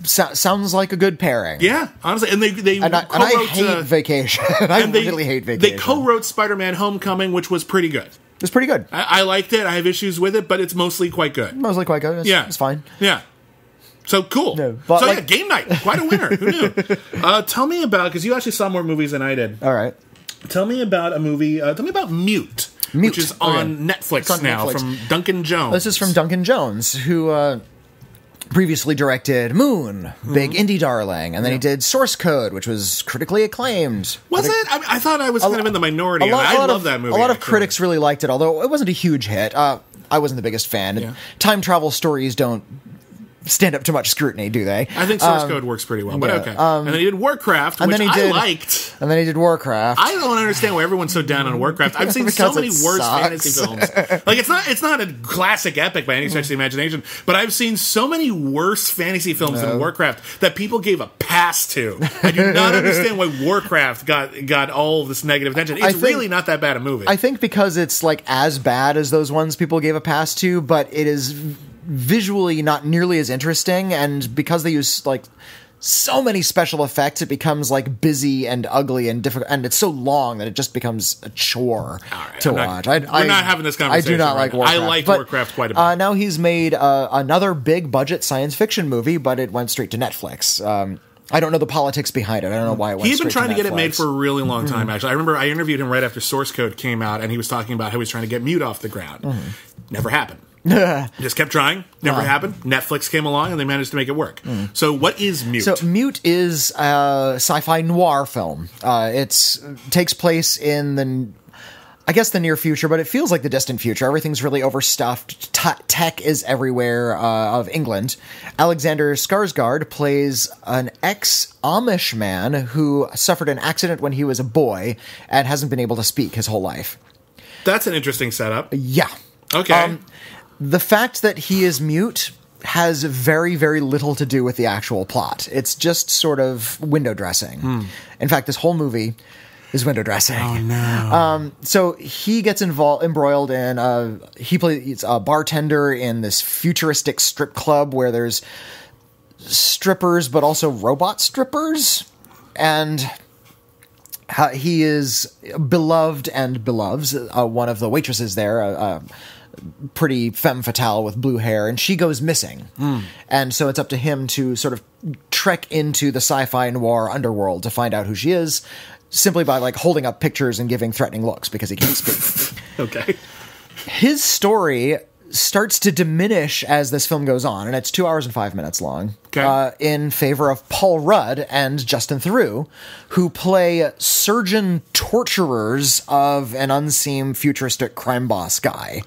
B: so- sounds like a good pairing.
A: Yeah, honestly, and they they
B: and I, and I
A: co-wrote,
B: hate
A: uh,
B: Vacation. <laughs> I
A: and they
B: really hate
A: They co-wrote Spider-Man: Homecoming, which was pretty good.
B: it's pretty good.
A: I, I liked it. I have issues with it, but it's mostly quite good.
B: Mostly quite good. It's,
A: Yeah,
B: it's fine.
A: Yeah. So cool.
B: No, but
A: so yeah,
B: like-
A: game night, quite a winner. Who knew? <laughs> Uh, tell me about because you actually saw more movies than I did.
B: All right.
A: Tell me about a movie. Uh, tell me about Mute,
B: Mute.
A: which is on
B: Okay.
A: Netflix
B: on
A: now
B: Netflix.
A: from Duncan Jones.
B: This is from Duncan Jones, who uh, previously directed Moon, big
A: Mm-hmm.
B: indie darling, and then he did Source Code, which was critically acclaimed.
A: Was it? I, I thought I was kind of in the minority.
B: Lot,
A: I love
B: of,
A: that movie.
B: A lot of critics really liked it, although it wasn't a huge hit. Uh, I wasn't the biggest fan.
A: Yeah.
B: Time travel stories don't stand up to much scrutiny, do they?
A: I think Source um, Code works pretty well, but
B: yeah,
A: okay. Um, and then he did Warcraft,
B: and
A: which
B: then he
A: I
B: did-
A: liked.
B: And then he did Warcraft.
A: I don't understand why everyone's so down on Warcraft. I've <laughs> seen so many worse
B: sucks.
A: fantasy films. Like it's not it's not a classic epic by any stretch of the imagination, but I've seen so many worse fantasy films than Warcraft that people gave a pass to. I do not understand why Warcraft got got all this negative attention. It's
B: think-
A: really not that bad a movie.
B: I think because it's like as bad as those ones people gave a pass to, but it is visually not nearly as interesting, and because they use like so many special effects, it becomes like busy and ugly and difficult, and it's so long that it just becomes a chore
A: right,
B: to
A: I'm not-
B: watch. I,
A: we're not having this conversation.
B: I do not
A: right
B: like
A: now. I like
B: but,
A: Warcraft quite a bit.
B: Uh, now he's made uh, another big budget science fiction movie, but it went straight to Netflix. Um, I don't know the politics behind it. I don't know why it went.
A: He's been trying to, get it made for a really long time. Actually, I remember I interviewed him right after Source Code came out, and he was talking about how he was trying to get Mute off the ground. Never happened. <laughs> Just kept trying. Never happened. Netflix came along, and they managed to make it work. So, what is Mute?
B: So Mute is a sci-fi noir film. Uh, it's takes place in the, I guess the near future, but it feels like the distant future. Everything's really overstuffed. T- tech is everywhere uh, of England. Alexander Skarsgård plays an ex-Amish man who suffered an accident when he was a boy and hasn't been able to speak his whole life.
A: That's an interesting setup.
B: Yeah.
A: Okay.
B: Um, the fact that he is mute has very, very little to do with the actual plot. It's just sort of window dressing. In fact, this whole movie is window dressing. Oh
A: no. <laughs>
B: Um, so he gets involved, embroiled in. Uh, he plays a bartender in this futuristic strip club where there's strippers, but also robot strippers, and he is beloved and beloves uh, one of the waitresses there. Uh, uh, pretty femme fatale with blue hair, and she goes missing. And so it's up to him to sort of trek into the sci-fi noir underworld to find out who she is, simply by like holding up pictures and giving threatening looks because he can't speak. <laughs>
A: okay.
B: His story starts to diminish as this film goes on, and it's two hours and five minutes long.
A: Okay.
B: Uh, in favor of Paul Rudd and Justin Theroux, who play surgeon torturers of an unseen futuristic crime boss guy.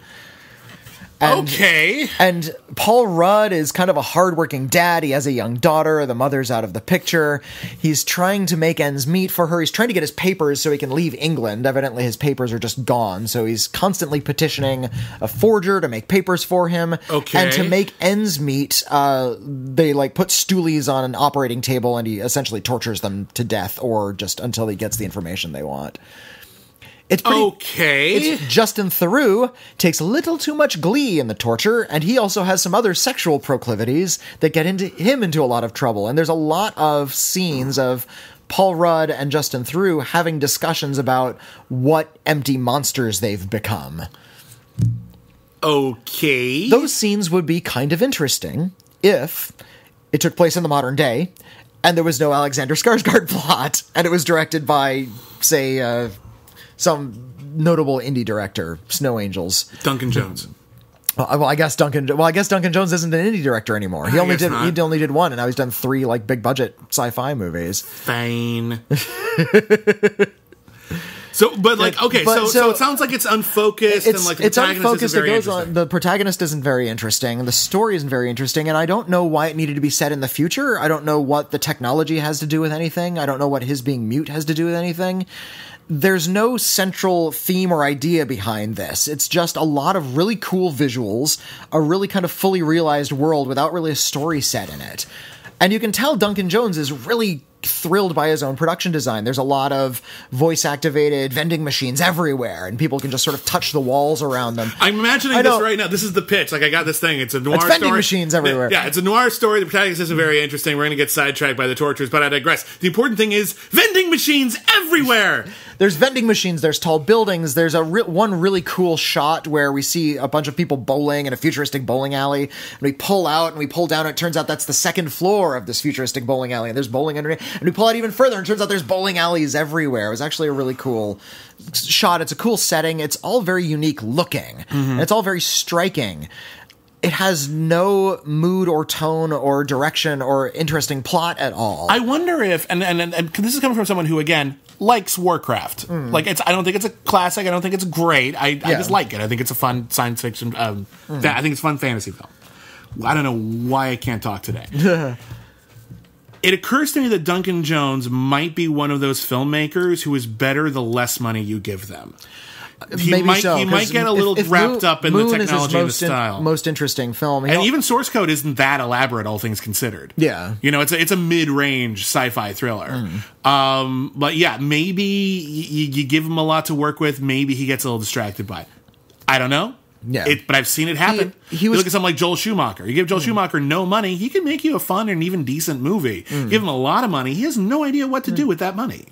B: And,
A: okay.
B: and Paul Rudd is kind of a hardworking dad. He has a young daughter. The mother's out of the picture. He's trying to make ends meet for her. He's trying to get his papers so he can leave England. Evidently, his papers are just gone. So he's constantly petitioning a forger to make papers for him.
A: Okay.
B: And to make ends meet, uh, they like put stoolies on an operating table and he essentially tortures them to death or just until he gets the information they want. It's pretty,
A: Okay.
B: it's Justin Theroux takes a little too much glee in the torture, and he also has some other sexual proclivities that get into him into a lot of trouble. And there's a lot of scenes of Paul Rudd and Justin Theroux having discussions about what empty monsters they've become.
A: okay.
B: Those scenes would be kind of interesting if it took place in the modern day and there was no Alexander Skarsgård <laughs> plot, and it was directed by, say, uh, some notable indie director, Snow Angels.
A: Duncan Jones.
B: Well, I- guess Duncan. Well, I guess Duncan Jones isn't an indie director anymore. He only did.
A: not.
B: He only did one, and now he's done three like big budget sci-fi movies.
A: Fine. <laughs> So, but like, okay,
B: But
A: so, so
B: so-
A: it sounds like it's unfocused and
B: it's
A: like the
B: it's unfocused. It goes on. The protagonist isn't very interesting. The story isn't very interesting, and I don't know why it needed to be set in the future. I don't know what the technology has to do with anything. I don't know what his being mute has to do with anything. There's no central theme or idea behind this. It's just a lot of really cool visuals, a really kind of fully realized world without really a story set in it. And you can tell Duncan Jones is really thrilled by his own production design. There's a lot of voice activated vending machines everywhere, and people can just sort of touch the walls around them.
A: I'm imagining
B: I
A: this right now. This is the pitch. Like I got this thing. It's a noir
B: It's vending
A: story.
B: machines everywhere.
A: Yeah, it's a noir story. The protagonist isn't very interesting. We're going to get sidetracked by the tortures, but I digress. The important thing is vending machines everywhere.
B: There's vending machines, there's tall buildings, there's a re- one really cool shot where we see a bunch of people bowling in a futuristic bowling alley, and we pull out and we pull down, and it turns out that's the second floor of this futuristic bowling alley, and there's bowling underneath, and we pull out even further, and it turns out there's bowling alleys everywhere. It was actually a really cool shot. It's a cool setting. It's all very unique looking, and it's all very striking. It has no mood or tone or direction or interesting plot at all.
A: I wonder if, and, and, and, and this is coming from someone who, again, likes Warcraft. Like, it's. I don't think it's a classic. I don't think it's great. I, I.
B: Yeah. Hmm.
A: just like it. I think it's a fun science fiction. Um, fa- I think it's a fun fantasy film. I don't know why I can't talk today. <laughs> it occurs to me that Duncan Jones might be one of those filmmakers who is better the less money you give them. He
B: Maybe
A: might,
B: so.
A: he might get a little
B: if
A: wrapped
B: Moon-
A: up in
B: Moon
A: the technology and the
B: most in-
A: style.
B: most interesting film.
A: and even source code isn't that elaborate, all things considered.
B: Yeah.
A: you know, it's a, it's a mid range sci-fi thriller. Hmm. Um, but yeah, maybe you, you give him a lot to work with. Maybe he gets a little distracted by it. I don't know.
B: Yeah.
A: It, but I've seen it happen.
B: He- he
A: You
B: was-
A: look at something like Joel Schumacher. You give Joel hmm. Schumacher no money, he can make you a fun and even decent movie. Hmm. Give him a lot of money, he has no idea what to do with that money.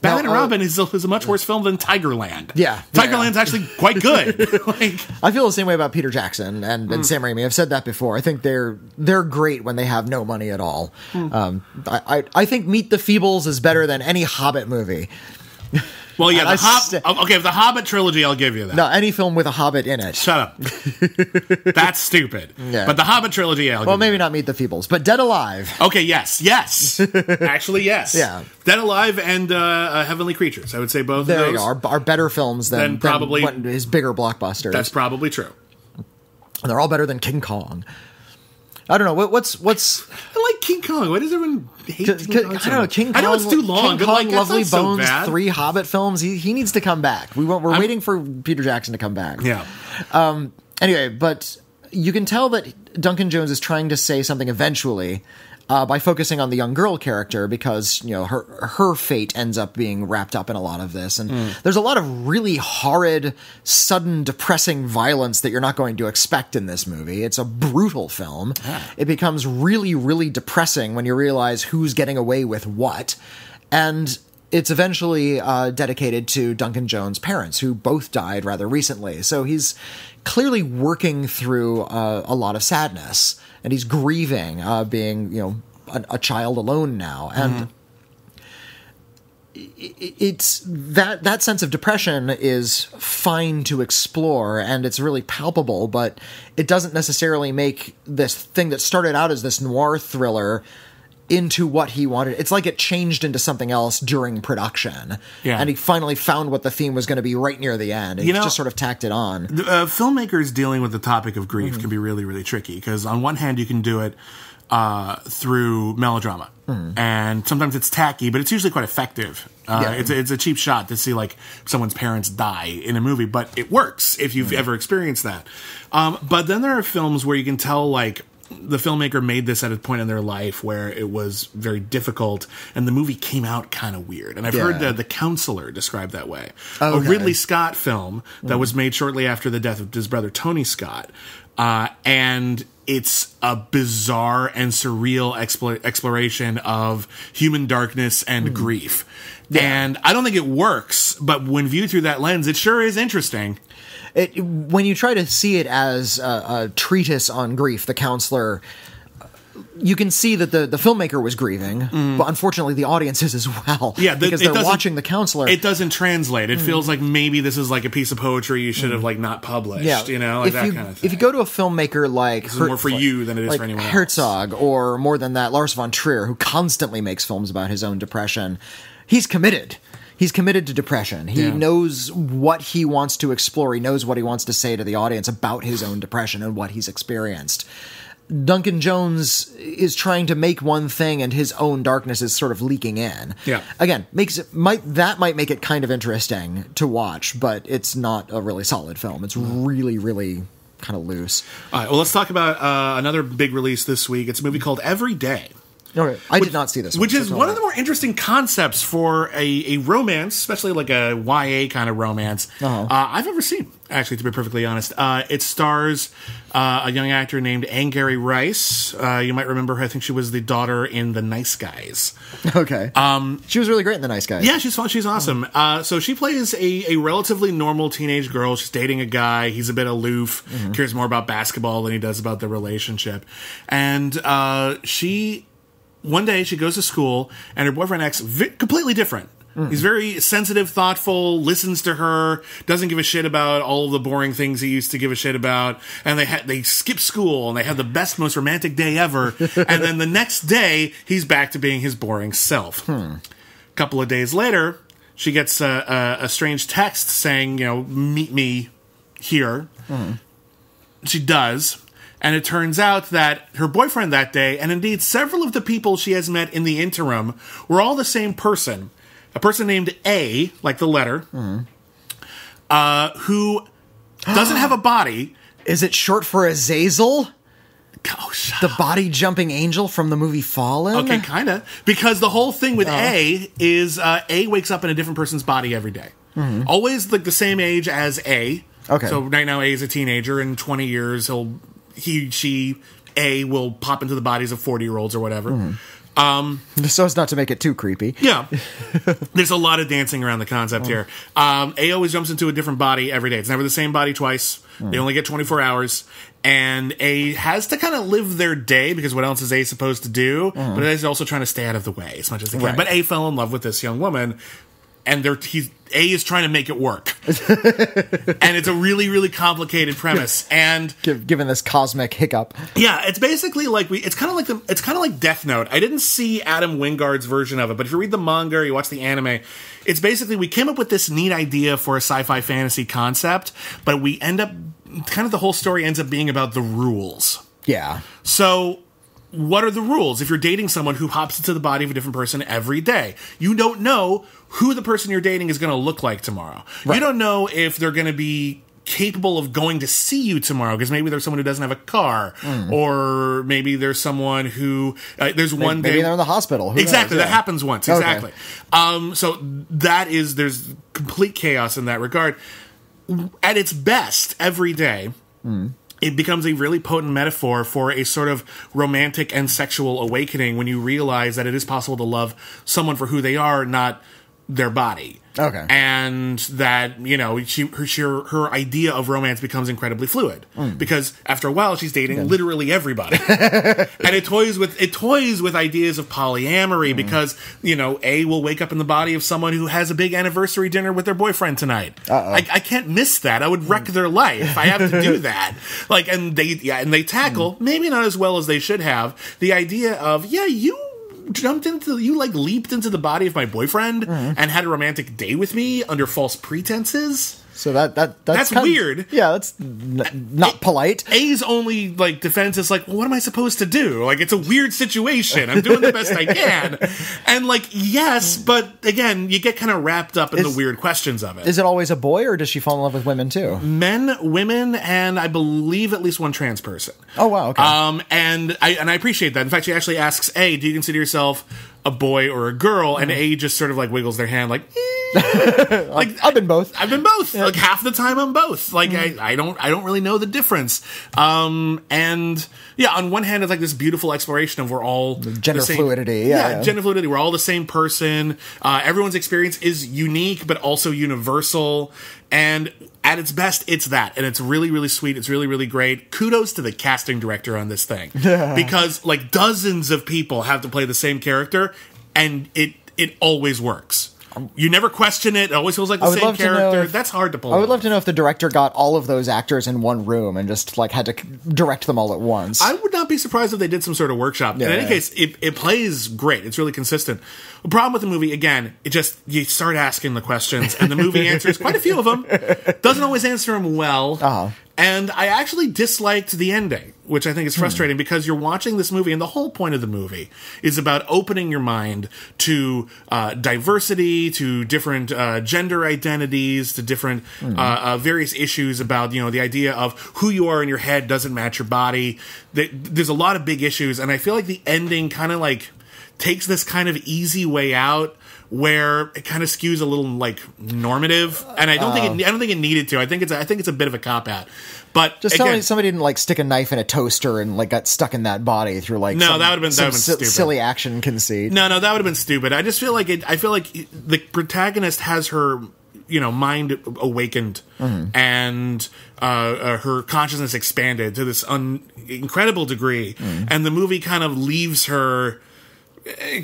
A: Batman and
B: uh,
A: Robin is a, is a much worse film than Tigerland.
B: Yeah.
A: Tigerland's actually quite good. <laughs> like,
B: I feel the same way about Peter Jackson and,
A: Mm.
B: Sam Raimi. I've said that before. I think they're they're great when they have no money at all.
A: Mm.
B: Um, I, I I think Meet the Feebles is better than any Hobbit movie.
A: Well, yeah, the Hob-
B: st-
A: okay, the Hobbit trilogy, I'll give you that.
B: No, any film with a Hobbit in it.
A: Shut up. <laughs> That's stupid.
B: Yeah.
A: But the Hobbit trilogy, yeah, I'll
B: Well,
A: give you
B: maybe not Meet the Feebles, but Dead Alive.
A: Okay, yes, yes. <laughs> Actually, yes.
B: Yeah.
A: Dead Alive and uh, uh, Heavenly Creatures. I would say both
B: There
A: of
B: you
A: those.
B: go. Are, are better films than, than
A: probably-
B: what his bigger blockbusters.
A: That's probably true.
B: and they're all better than King Kong. I don't know what, what's what's
A: I like King Kong. Why does everyone hate
B: I
A: King Kong?
B: don't know.
A: much?
B: King Kong,
A: I know it's too long,
B: King
A: but
B: Kong,
A: like, that's
B: Lovely
A: not so
B: Bones,
A: bad.
B: three Hobbit films. He he needs to come back. We want, we're
A: I'm-
B: waiting for Peter Jackson to come back.
A: Yeah.
B: Um, anyway, but you can tell that Duncan Jones is trying to say something eventually uh, by focusing on the young girl character because you know her her fate ends up being wrapped up in a lot of this, and there's a lot of really horrid, sudden, depressing violence that you're not going to expect in this movie. It's a brutal film. It becomes really, really depressing when you realize who's getting away with what, and it's eventually uh, dedicated to Duncan Jones' parents, who both died rather recently. So he's clearly working through uh, a lot of sadness, and he's grieving uh, being, you know, a, a child alone now, and. i- It's that that sense of depression is fine to explore and it's really palpable, but it doesn't necessarily make this thing that started out as this noir thriller into what he wanted. It's like it changed into something else during production.
A: Yeah.
B: And he finally found what the theme was going to be right near the end. And
A: You
B: he
A: know-
B: just sort of tacked it on.
A: uh, filmmakers dealing with the topic of grief
B: Mm-hmm.
A: can be really, really tricky because on one hand you can do it uh, through melodrama,
B: Mm-hmm.
A: and sometimes it's tacky, but it's usually quite effective. Uh,
B: Yeah.
A: it's, a, it's a cheap shot to see like someone's parents die in a movie, but it works if you've
B: Mm-hmm.
A: ever experienced that. Um, but then there are films where you can tell like the filmmaker made this at a point in their life where it was very difficult, and the movie came out kind of weird. And I've heard
B: Yeah.
A: the, the counselor described that way.
B: Okay.
A: A Ridley Scott film that was made shortly after the death of his brother Tony Scott, uh, and it's a bizarre and surreal expl- exploration of human darkness and grief. And I don't think it works, but when viewed through that lens, it sure is interesting.
B: It, when you try to see it as a, a treatise on grief, the counselor, you can see that the, the filmmaker was grieving, but unfortunately the audience is as well.
A: Mm. Yeah, the-
B: because they're watching the counselor.
A: It doesn't translate. It feels like maybe this is like a piece of poetry you should have like not published.
B: yeah,
A: you know, like
B: if
A: that
B: you
A: kind of thing.
B: if you go to a filmmaker like
A: is more for you than it is
B: like
A: for anyone else.
B: Herzog or more than that, Lars von Trier, who constantly makes films about his own depression, he's committed. He's committed to depression. He
A: Yeah.
B: knows what he wants to explore. He knows what he wants to say to the audience about his own depression and what he's experienced. Duncan Jones is trying to make one thing and his own darkness is sort of leaking in.
A: Yeah.
B: Again, makes it might that might make it kind of interesting to watch, but it's not a really solid film. It's really really kind of loose.
A: All right, well, let's talk about uh, another big release this week. It's a movie called Every Day.
B: Okay. I did not see this
A: which
B: one,
A: is
B: so
A: one of the more interesting concepts for a, a romance, especially like a YA kind of romance
B: Uh-huh.
A: uh, I've ever seen. Actually, to be perfectly honest, uh, it stars uh, a young actor named Angourie Rice. Uh, you might remember her. I think she was the daughter in The Nice Guys. <laughs>
B: Okay. Um she was really great in The Nice Guys.
A: Yeah, she's fun. She's awesome. Uh, so she plays a, a relatively normal teenage girl. She's dating a guy. He's a bit aloof, cares more about basketball than he does about the relationship. And uh, she, one day, she goes to school, and her boyfriend acts vi- completely different. Hmm. He's very sensitive, thoughtful, listens to her, doesn't give a shit about all the boring things he used to give a shit about. And they ha- they skip school and they have the best, most romantic day ever. <laughs> and then the next day, he's back to being his boring self A couple of days later, she gets a, a, a strange text saying, you know, meet me here. Hmm. She does. And it turns out that her boyfriend that day, and indeed several of the people she has met in the interim, were all the same person. A person named A, like the letter, uh, who doesn't have a body. <gasps>
B: Is it short for Azazel?
A: Oh,
B: The body jumping angel from the movie Fallen?
A: Okay, kind of. Because the whole thing with A is uh, A wakes up in a different person's body every day. Always like the same age as A.
B: Okay.
A: So right now A is a teenager. In 20 years, he'll he she A will pop into the bodies of 40 year olds or whatever. Mm-hmm.
B: Um, so as not to make it too creepy.
A: Yeah. <laughs> There's a lot of dancing around the concept oh. here. Um, A always jumps into a different body every day. It's never the same body twice. They hmm. only get 24 hours. And A has to kind of live their day because what else is A supposed to do? Hmm. But A is also trying to stay out of the way as much as they can.
B: Right.
A: But A fell in love with this young woman. And they're, he's, A is trying to make it work. <laughs> and it's a really, really complicated premise. <laughs> And
B: Given this cosmic hiccup.
A: yeah, it's basically like we. It's kind of like the. It's kind of like Death Note. I didn't see Adam Wingard's version of it, but if you read the manga or you watch the anime, it's basically we came up with this neat idea for a sci-fi fantasy concept, but we end up kind of the whole story ends up being about the rules.
B: Yeah.
A: So, what are the rules if you're dating someone who hops into the body of a different person every day? You don't know who the person you're dating is going to look like tomorrow. You don't know if they're going to be capable of going to see you tomorrow because maybe there's someone who doesn't have a car or maybe there's someone who uh, there's one
B: Maybe
A: day
B: they're in the hospital. Who
A: exactly
B: knows?
A: that
B: Yeah.
A: happens once
B: Okay.
A: exactly um so that is there's complete chaos in that regard at its best every day it becomes a really potent metaphor for a sort of romantic and sexual awakening when you realize that it is possible to love someone for who they are not their body.
B: Okay.
A: and that you know she her she, her idea of romance becomes incredibly fluid hmm. because after a while she's dating literally everybody. <laughs> And it toys with it toys with ideas of polyamory hmm. because you know a will wake up in the body of someone who has a big anniversary dinner with their boyfriend tonight. I, I can't miss that. I would wreck hmm. their life. I have to do <laughs> that. Like and they yeah and they tackle maybe not as well as they should have the idea of yeah you jumped into you like leaped into the body of my boyfriend mm-hmm. and had a romantic day with me under false pretenses
B: So that that that's,
A: That's
B: kind of-
A: weird.
B: yeah, that's n- not polite.
A: A's only like defense is like, well, what am I supposed to do? Like, it's a weird situation. I'm doing the best I <laughs> can, and like, yes, but again, you get kind of wrapped up in
B: Is-
A: the weird questions of it.
B: Is it always a boy, or does she fall in love with women too?
A: Men, women, and I believe at least one trans person.
B: Oh wow, okay.
A: Um, and I and I appreciate that. In fact, she actually asks A, "Do you consider yourself a boy or a girl?" And A just sort of like wiggles their hand, like, eh. <laughs> like
B: I've been both.
A: I've been both. Like half the time, I'm both. Like
B: Mm-hmm.
A: I, I don't, I don't really know the difference. Um, and yeah, on one hand, it's like this beautiful exploration of we're all
B: gender
A: the same-
B: fluidity, yeah, yeah.
A: gender fluidity. We're all the same person. Uh, everyone's experience is unique, but also universal. And at its best, it's that, and it's really, really sweet. It's really, really great. Kudos to the casting director on this thing <laughs> because like dozens of people have to play the same character, and it it always works. You never question it. It always feels like the same
B: love to know
A: character.
B: if-
A: That's hard to pull.
B: I would
A: off.
B: love to know if the director got all of those actors in one room and just like had to direct them all at once.
A: I would not be surprised if they did some sort of workshop. In any
B: yeah.
A: case, it, it plays great. It's really consistent. The problem with the movie, again, it just you start asking the questions, and the movie <laughs> answers quite a few of them. Doesn't always answer them well.
B: Uh-huh.
A: And I actually disliked the ending, which I think is frustrating because you're watching this movie, and the whole point of the movie is about opening your mind to uh, diversity, to different uh, gender identities, to different uh, uh, various issues about you know the idea of who you are in your head doesn't match your body. There's a lot of big issues, and I feel like the ending kind of like takes this kind of easy way out where it kind of skews a little like normative and i don't think it, i don't think it needed to i think it's a, i think it's a bit of a cop out but
B: just
A: again,
B: me somebody didn't like stick a knife in a toaster and like got stuck in that body through like
A: No,
B: some-
A: that would've been- that
B: some
A: been
B: si- silly action conceit.
A: No, no, that would have been stupid. I just feel like it. I feel like the protagonist has her, you know, mind awakened and uh, uh, her consciousness expanded to this un- incredible degree, and the movie kind of leaves her.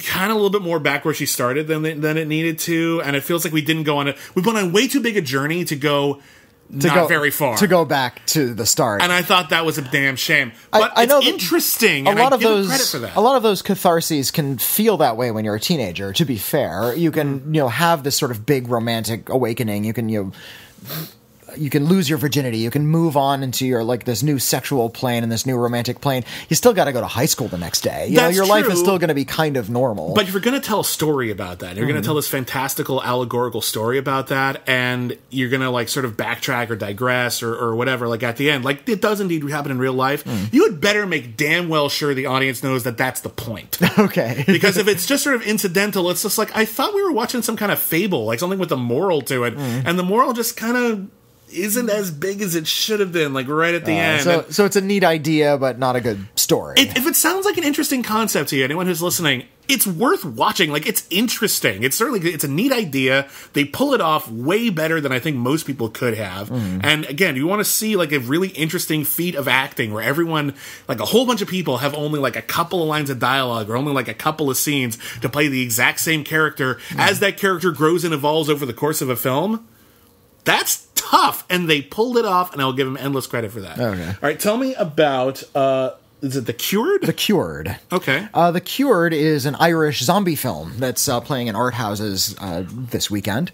A: Kind of a little bit more back where she started than it- than it needed to, and it feels like we didn't go on a we went on way too big a journey to go
B: to
A: not
B: go
A: very far
B: to go back to the start.
A: and I thought that was a damn shame. But
B: I
A: it's
B: know
A: interesting.
B: a
A: and
B: lot
A: I
B: of those
A: credit for that.
B: a lot of those catharses can feel that way when you're a teenager to be fair you can you know have this sort of big romantic awakening you can you know you can lose your virginity you can move on into your like this new sexual plane and this new romantic plane you still got to go to high school the next day you know
A: That's
B: your life is still going to be kind of normal
A: But you're going to tell a story about that, you're going
B: Mm-hmm.
A: to tell this fantastical allegorical story about that, and you're going to like sort of backtrack or digress or, or whatever, like at the end, like it does indeed happen in real life,
B: Mm.
A: you had better make damn well sure the audience knows that that's the point. <laughs>
B: okay <laughs>
A: because if it's just sort of incidental, it's just like I thought we were watching some kind of fable, like something with a moral to it,
B: Mm.
A: and the moral just kind of isn't as big as it should have been, like right at the end.
B: Uh, so
A: And-
B: so it's a neat idea but not a good story
A: it, if it sounds like an interesting concept to you, anyone who's listening, it's worth watching. Like it's interesting. It's certainly it's a neat idea. They pull it off way better than I think most people could have. And again, you want to see like a really interesting feat of acting where everyone, like a whole bunch of people, have only like a couple of lines of dialogue or only like a couple of scenes to play the exact same character as that character grows and evolves over the course of a film. That's tough, and they pulled it off, and I'll give them endless credit for that.
B: Okay.
A: All right, tell me about uh, is it the Cured?
B: the cured
A: okay.
B: Uh, the Cured is an Irish zombie film that's uh, playing in art houses uh, this weekend.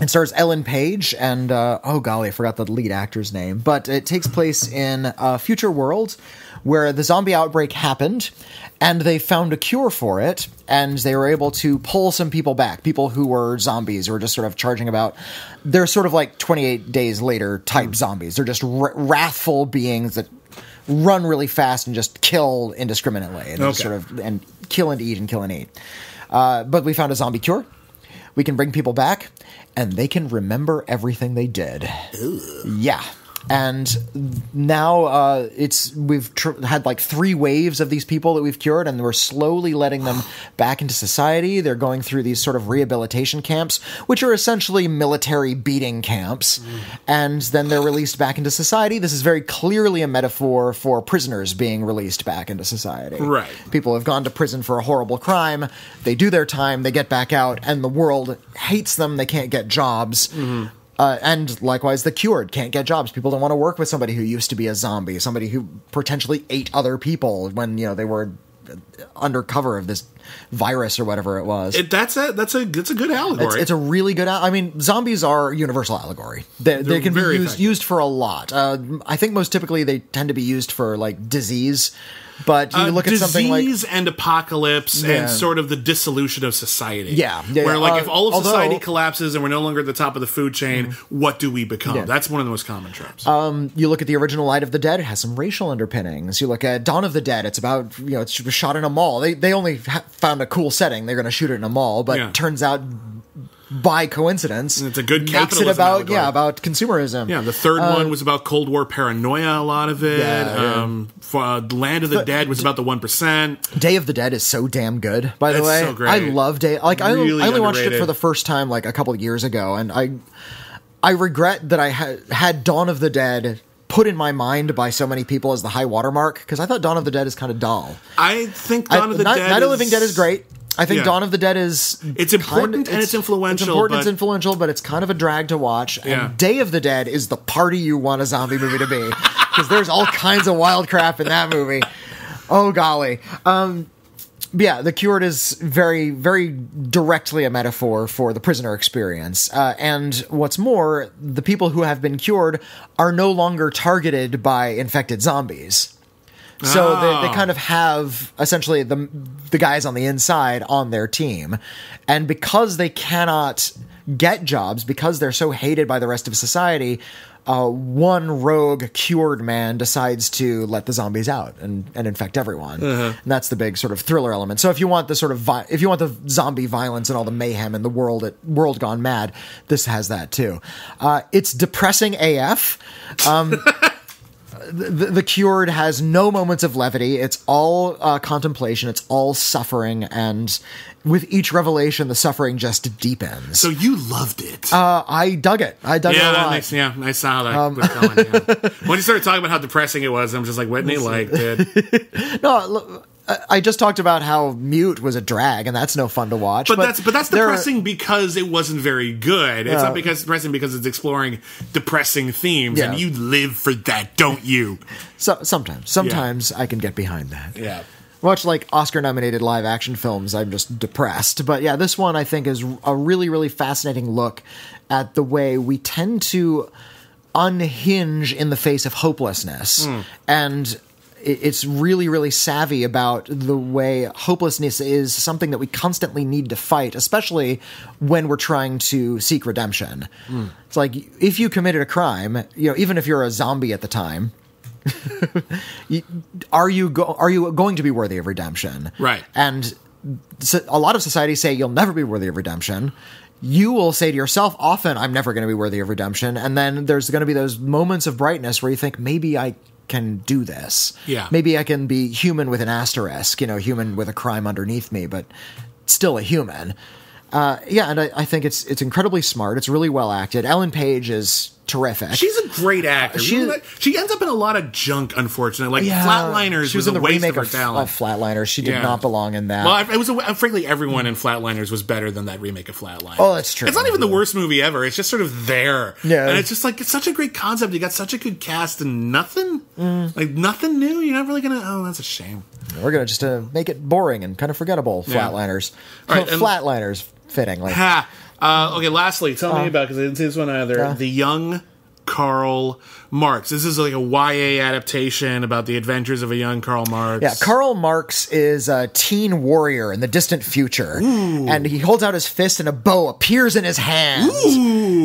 B: It stars Ellen Page and uh, oh golly, I forgot the lead actor's name, but it takes place in a future world where the zombie outbreak happened, and they found a cure for it, and they were able to pull some people back, people who were zombies, who were just sort of charging about. They're sort of like 28 days later type zombies. They're just r- wrathful beings that run really fast and just kill indiscriminately, and
A: Okay.
B: sort of and kill and eat and kill and eat. Uh, but we found a zombie cure. We can bring people back, and they can remember everything they did. Yeah. And now uh, it's we've tr- had like three waves of these people that we've cured, and we're slowly letting them <sighs> back into society. They're going through these sort of rehabilitation camps, which are essentially military beating camps, and then they're released back into society. This is very clearly a metaphor for prisoners being released back into society.
A: Right.
B: People have gone to prison for a horrible crime. They do their time, they get back out, and the world hates them. They can't get jobs. Uh, and likewise, the cured can't get jobs. People don't want to work with somebody who used to be a zombie, somebody who potentially ate other people when you know they were under cover of this virus or whatever it was.
A: It, that's a that's a that's a good allegory.
B: It's, it's a really good. al- I mean, zombies are universal allegory. They, they can be used
A: effective.
B: used for a lot. Uh, I think most typically they tend to be used for like disease. But you
A: Uh,
B: look at something like
A: disease and apocalypse
B: Yeah.
A: and sort of the dissolution of society.
B: Yeah, yeah,
A: where like
B: Uh,
A: if all of
B: although-
A: society collapses and we're no longer at the top of the food chain, what do we become?
B: Yeah.
A: That's one of the most common tropes.
B: you look at the original Night of the Dead, it has some racial underpinnings. You look at Dawn of the Dead, it's about you know it's shot in a mall. They they only ha- found a cool setting. They're going to shoot it in a mall, but turns out by coincidence And
A: It's a good
B: makes it about
A: allegory.
B: yeah about consumerism.
A: yeah, the third one was about Cold War paranoia. A lot of it.
B: Yeah.
A: Um, for, uh, Land of the Dead was about the one percent.
B: Day of the Dead is so damn good. By the
A: It's
B: way,
A: so great.
B: I love Day. Like I,
A: Really
B: I only watched it for the first time like a couple of years ago, and I I regret that I had had Dawn of the Dead put in my mind by so many people as the high watermark because I thought Dawn of the Dead is kind of dull.
A: I think
B: I-
A: Dawn of the
B: Night,
A: Dead.
B: Night of the Living Dead is great. I think
A: Yeah.
B: Dawn of the Dead is
A: It's important and it's influential,
B: It's important, it's
A: but-
B: influential, but it's kind of a drag to watch. And
A: Yeah.
B: Day of the Dead is the party you want a zombie movie to be because there's all kinds of wild crap in that movie. Oh golly. Um, yeah, The Cured is very, very directly a metaphor for the prisoner experience. Uh, and what's more, the people who have been cured are no longer targeted by infected zombies. So they,
A: Oh.
B: they kind of have essentially the the guys on the inside on their team, and because they cannot get jobs because they're so hated by the rest of society, uh, one rogue cured man decides to let the zombies out and, and infect everyone. And that's the big sort of thriller element. So if you want the sort of vi- if you want the zombie violence and all the mayhem and the world at world gone mad, this has that too. Uh, it's depressing AF. <laughs> the, the cured has no moments of levity it's all uh, contemplation it's all suffering and with each revelation the suffering just deepens
A: So you loved it.
B: uh, i dug it i dug
A: yeah,
B: it a
A: that
B: lot
A: makes yeah. I saw that.
B: Um,
A: going, yeah. <laughs> When you started talking about how depressing it was, I'm just like Whitney liked it. <laughs>
B: no look, I- just talked about how Mute was a drag, and that's no fun to watch.
A: But, that's but that's
B: there are-
A: depressing because it wasn't very good. It's
B: Yeah.
A: not oh. because depressing because it's exploring depressing themes, and
B: Yeah.
A: you live for that, don't you?
B: so, sometimes, sometimes I can get behind that.
A: Yeah.
B: Much like Oscar-nominated live-action films, I'm just depressed. But yeah, this one I think is a really, really fascinating look at the way we tend to unhinge in the face of hopelessness, hmm. and it- it's really, really savvy about the way hopelessness is something that we constantly need to fight, especially when we're trying to seek redemption. Hmm. It's like if you committed a crime, you know, even if you're a zombie at the time, <laughs> are you go- are you going to be worthy of redemption?
A: Right.
B: And so a lot of societies say you'll never be worthy of redemption. You will say to yourself often, "I'm never going to be worthy of redemption," and then there's going to be those moments of brightness where you think, "Maybe I can do this.
A: Yeah.
B: Maybe I can be human with an asterisk. You know, human with a crime underneath me, but still a human." Uh, yeah, and I, I think it's it's incredibly smart. It's really well acted. Ellen Page is terrific.
A: She's a great actor.
B: She-
A: She, ends up in a lot of junk, unfortunately. Like Flatliners
B: She was
A: was,
B: in the
A: waste
B: remake
A: of her
B: of,
A: talent.
B: of Flatliners. She did
A: Yeah.
B: not belong in that.
A: Well, it was a, frankly everyone in Flatliners was better than that remake of Flatliners.
B: Oh, that's true.
A: It's not even the worst movie ever. It's just sort of there.
B: Yeah.
A: and it's just like it's such a great concept. You got such a good cast and nothing,
B: Mm.
A: like nothing new. You're not really gonna. Oh, that's a shame.
B: We're gonna just uh, make it boring and kind of forgettable.
A: Yeah.
B: Flatliners,
A: All right,
B: Flatliners, fittingly.
A: Ha. Uh, okay, lastly, tell me about because I didn't see this one either.
B: yeah.
A: The young Karl Marx. This is like a YA adaptation about the adventures of a young Karl Marx.
B: Yeah, Karl Marx is a teen warrior in the distant future, and he holds out his fist, and a bow appears in his hand,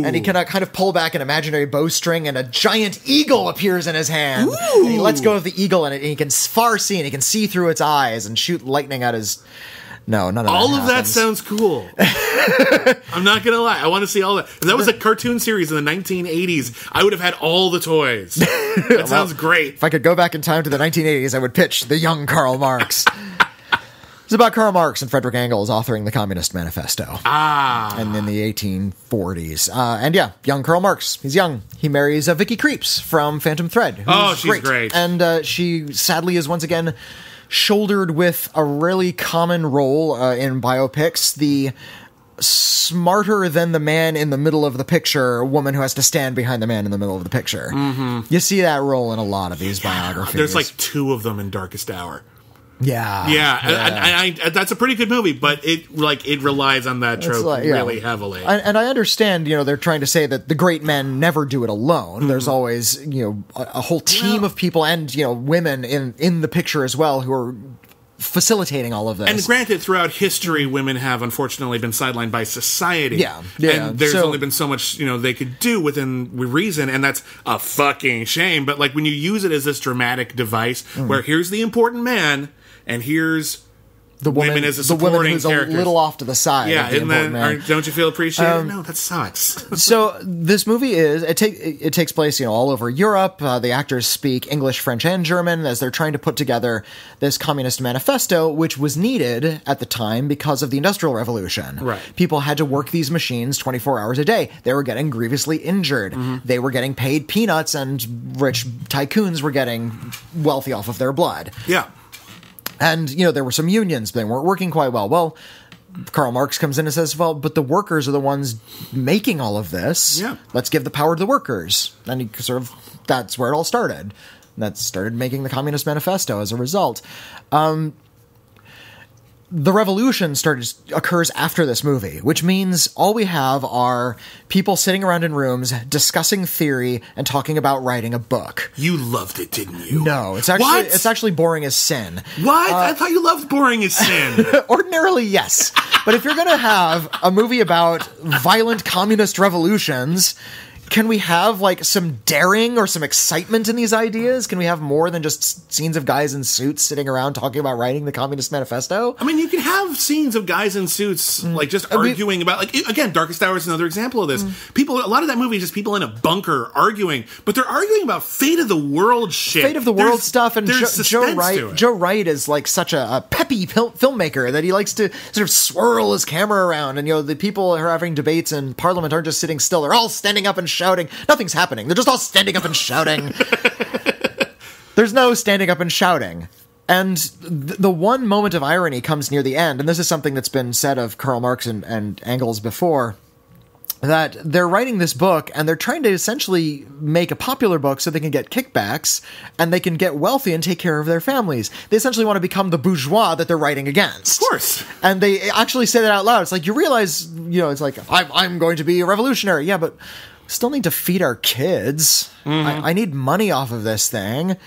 B: and he can uh, kind of pull back an imaginary bowstring, and a giant eagle appears in his hand. And he lets go of the eagle, and, it, and he can s- far see, and he can see through its eyes and shoot lightning at his. No, none of
A: All
B: that
A: of that sounds cool. <laughs> I'm not gonna lie. I want to see all that. If that was a cartoon series in the 1980s, I would have had all the toys. <laughs> That sounds great.
B: If I could go back in time to the 1980s, I would pitch the young Karl Marx. <laughs> it's about Karl Marx and Frederick Engels authoring the Communist Manifesto.
A: Ah,
B: and in the 1840s. Uh, and yeah, young Karl Marx. He's young. He marries uh, Vicky Krieps from Phantom Thread. who's
A: Oh, she's great.
B: And uh, she sadly is once again shouldered with a really common role uh, in biopics. The smarter than the man in the middle of the picture woman who has to stand behind the man in the middle of the picture. Mm-hmm. You see that role in a lot of these biographies.
A: there's like two of them in Darkest Hour.
B: Yeah,
A: Yeah, and- and I, that's a pretty good movie, but it like it relies on that trope
B: like, yeah.
A: really heavily.
B: And, and I understand, you know, they're trying to say that the great men never do it alone. There's
A: Mm-hmm.
B: always, you know, a, a whole team of people and you know women in in the picture as well who are facilitating all of this.
A: And granted, throughout history, women have unfortunately been sidelined by society.
B: Yeah, yeah.
A: And there's
B: So-
A: only been so much you know they could do within reason, and that's a fucking shame. But like when you use it as this dramatic device,
B: Mm.
A: where here's the important man, and here's
B: the woman,
A: women as a
B: the woman
A: supporting
B: who's
A: characters.
B: a little off to the side.
A: yeah,
B: the man. Um,
A: don't you feel appreciated? no, that sucks. <laughs>
B: so this movie is it, take, it, it takes place you know all over Europe. Uh, the actors speak English, French, and German as they're trying to put together this communist manifesto, which was needed at the time because of the Industrial Revolution.
A: Right.
B: People had to work these machines 24 hours a day. They were getting grievously injured.
A: Mm-hmm.
B: They were getting paid peanuts, and rich tycoons were getting wealthy off of their blood.
A: yeah.
B: And, you know, there were some unions, they weren't working quite well. Well, Karl Marx comes in and says, well, but the workers are the ones making all of this.
A: Yeah.
B: Let's give the power to the workers. And he sort of, that's where it all started. That started making the Communist Manifesto as a result. Um, the revolution starts occurs after this movie, which means all we have are people sitting around in rooms discussing theory and talking about writing a book.
A: You loved it, didn't you?
B: No, it's actually
A: What?
B: it's actually boring as sin.
A: What? Uh, I thought you loved boring as sin. <laughs>
B: Ordinarily, yes. But if you're going to have a movie about violent communist revolutions, can we have like some daring or some excitement in these ideas? Can we have more than just scenes of guys in suits sitting around talking about writing the Communist Manifesto?
A: I mean, you can have scenes of guys in suits, mm. like just arguing about, like again, Darkest Hour is another example of this. Mm. People, a lot of that movie is just people in a bunker arguing, but they're arguing about fate of the world shit,
B: Fate of the world
A: There's-
B: stuff, and
A: there's
B: Joe, Joe Wright. Joe Wright is like such a, a peppy pil- filmmaker that he likes to sort of swirl his camera around, and you know the people who are having debates in Parliament aren't just sitting still; they're all standing up and shouting. Nothing's happening; they're just all standing up and shouting. <laughs> There's no standing up and shouting. And th- the one moment of irony comes near the end, and this is something that's been said of Karl Marx and, and Engels before that they're writing this book and they're trying to essentially make a popular book so they can get kickbacks and they can get wealthy and take care of their families. They essentially want to become the bourgeois that they're writing against.
A: Of course.
B: And they actually say that out loud. It's like, you realize, you know, it's like, I'm, I'm going to be a revolutionary. Yeah, but still need to feed our kids. I, I need money off of this thing.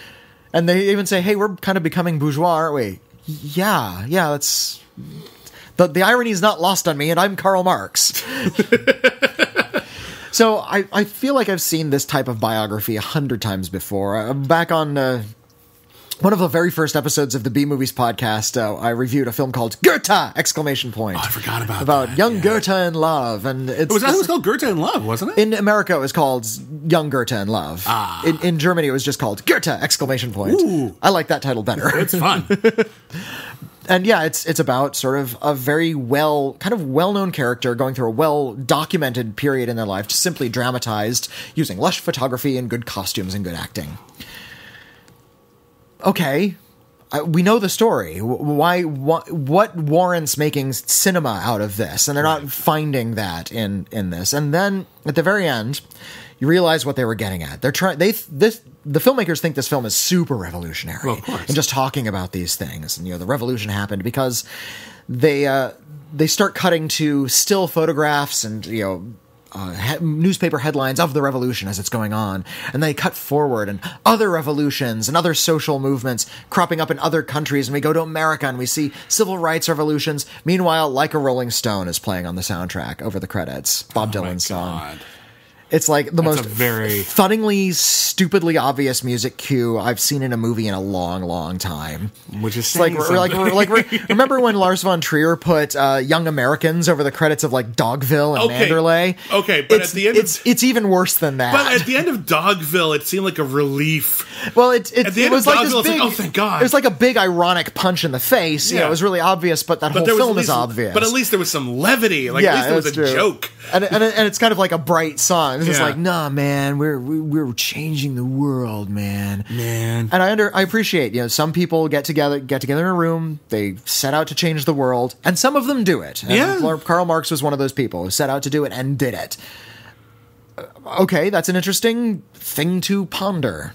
B: And they even say, hey, we're kind of becoming bourgeois, aren't we? Yeah, yeah, that's. The, the irony is not lost on me, and I'm Karl Marx. <laughs> So I, I feel like I've seen this type of biography a hundred times before. Uh, back on uh, one of the very first episodes of the B Movies podcast, uh, I reviewed a film called Goethe! Exclamation point.
A: Oh, I forgot about
B: about
A: that,
B: young
A: yeah.
B: Goethe in love, and it's
A: It was that
B: this-
A: was called Goethe in Love, wasn't it?
B: in America it was called Young Goethe in Love.
A: Ah.
B: In, in Germany it was just called Goethe! Exclamation point.
A: Ooh.
B: I like that title better.
A: it's <laughs> fun.
B: and yeah, it's it's about sort of a very well, kind of well known character going through a well documented period in their life, just simply dramatized using lush photography and good costumes and good acting. Okay, we know the story. W- Why? What, what warrants making cinema out of this? And they're not finding that in in this. And then at the very end, you realize what they were getting at. They're trying. They this the filmmakers think this film is super revolutionary
A: Well, of course.
B: and just talking about these things. And you know, the revolution happened because they uh, they start cutting to still photographs and you know. Uh, he- newspaper headlines of the revolution as it's going on, and they cut forward and other revolutions and other social movements cropping up in other countries. And we go to America and we see civil rights revolutions. Meanwhile, like a Rolling Stone is playing on the soundtrack over the credits. Bob
A: Oh
B: Dylan's song.
A: God.
B: It's like the
A: That's
B: most
A: very-
B: thunningly, stupidly obvious music cue I've seen in a movie in a long, long time.
A: Which is
B: like, we're, like, we're, like, we're, <laughs> remember when Lars von Trier put uh, "Young Americans" over the credits of like Dogville and
A: Okay.
B: Manderley?
A: Okay, but
B: it's,
A: at the end of-
B: it's it's even worse than that.
A: But at the end of Dogville, it seemed like a relief.
B: well, it, it,
A: at the
B: it
A: end
B: was
A: of
B: like
A: Dogville, it's
B: big.
A: like, oh, thank God.
B: It was like a big ironic punch in the face. You know,
A: Yeah.
B: it was really obvious, but that
A: But
B: whole film
A: at
B: is
A: least,
B: obvious.
A: But at least there was some levity. Like at least there was a
B: true.
A: joke.
B: and and, and it's kind of like a bright song. It's just
A: Yeah.
B: like, nah, man, we're we- we're changing the world, man.
A: Man.
B: And I under I appreciate you know some people get together get together in a room they set out to change the world and some of them do it. And
A: Yeah.
B: Karl Marx was one of those people who set out to do it and did it. Uh, Okay, that's an interesting thing to ponder.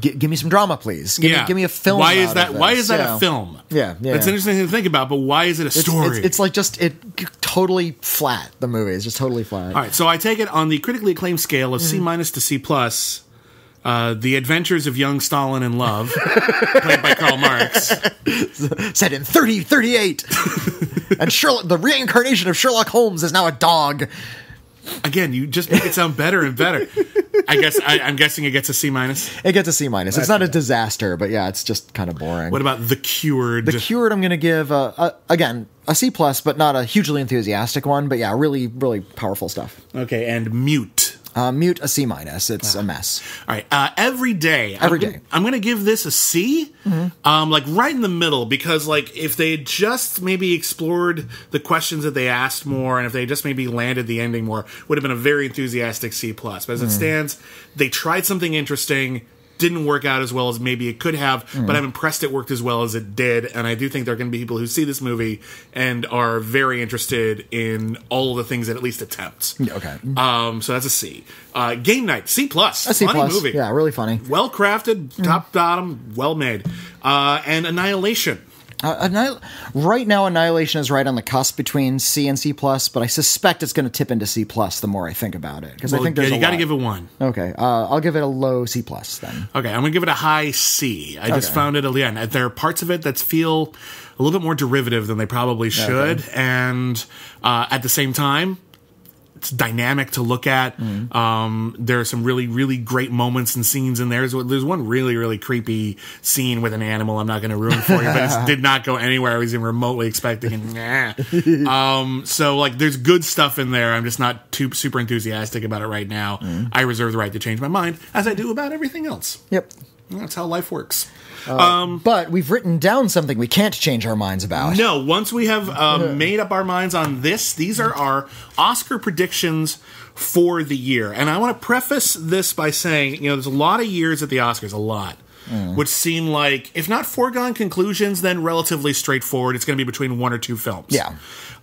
B: G- give me some drama, please. Give,
A: yeah.
B: me, give me a film.
A: Why is that? Why is that
B: Yeah.
A: a film?
B: Yeah, yeah.
A: It's an interesting to think about. But why is it a
B: It's,
A: story?
B: it's, it's like just it totally flat. The movie is just totally flat.
A: All right, so I take it on the critically acclaimed scale of C
B: Mm-hmm.
A: minus to C plus. Uh, the Adventures of Young Stalin in Love, <laughs> played by Karl Marx. <laughs>
B: set in 3038. <laughs> and Sherlock, the reincarnation of Sherlock Holmes is now a dog.
A: Again, you just make it sound better and better. I guess I, I'm guessing it gets a C minus.
B: It gets a C minus. It's not a disaster, but yeah, it's just kind of boring.
A: What about The Cured?
B: the Cured, I'm going to give a, a, again a C plus, but not a hugely enthusiastic one. But yeah, really, really powerful stuff.
A: okay, and Mute.
B: Uh, mute a C minus. It's a mess.
A: All right, uh, every day.
B: Every
A: I'm,
B: day. Mm-hmm.
A: I'm going to give this a C, um, like right in the middle, because like if they had just maybe explored the questions that they asked more, and if they just maybe landed the ending more, would have been a very enthusiastic C plus. But as
B: Mm.
A: it stands, they tried something interesting. Didn't work out as well as maybe it could have,
B: Mm.
A: but I'm impressed it worked as well as it did. And I do think there are going to be people who see this movie and are very interested in all the things that at least attempts.
B: Okay.
A: Um, so that's a C. Uh, Game Night, C plus.
B: A C
A: Funny
B: plus.
A: movie.
B: Yeah, really funny.
A: Well crafted, top bottom, well made. Uh, and Annihilation.
B: Uh, Annihil- right now, Annihilation is right on the cusp between C and C plus, but I suspect it's going to tip into C plus the more I think about it because I think there's
A: yeah, you got to give it one.
B: Okay, uh, I'll give it a low C plus then.
A: Okay, I'm gonna give it a high C. I just found it again. There are parts of it that feel a little bit more derivative than they probably should, and uh, at the same time, it's dynamic to look at.
B: Mm-hmm.
A: Um, there are some really, really great moments and scenes in there. There's, there's one really, really creepy scene with an animal. I'm not going to ruin for you, but it <laughs> did not go anywhere I was even remotely expecting. And nah. um, so like, there's good stuff in there. I'm just not too super enthusiastic about it right now.
B: Mm-hmm.
A: I reserve the right to change my mind, as I do about everything else.
B: Yep.
A: That's how life works.
B: But we've written down something we can't change our minds about.
A: No, once we have uh, <laughs> made up our minds on this, these are our Oscar predictions for the year. And I want to preface this by saying, you know, there's a lot of years at the Oscars, a lot, which seem like, if not foregone conclusions, then relatively straightforward. It's going to be between one or two films.
B: Yeah.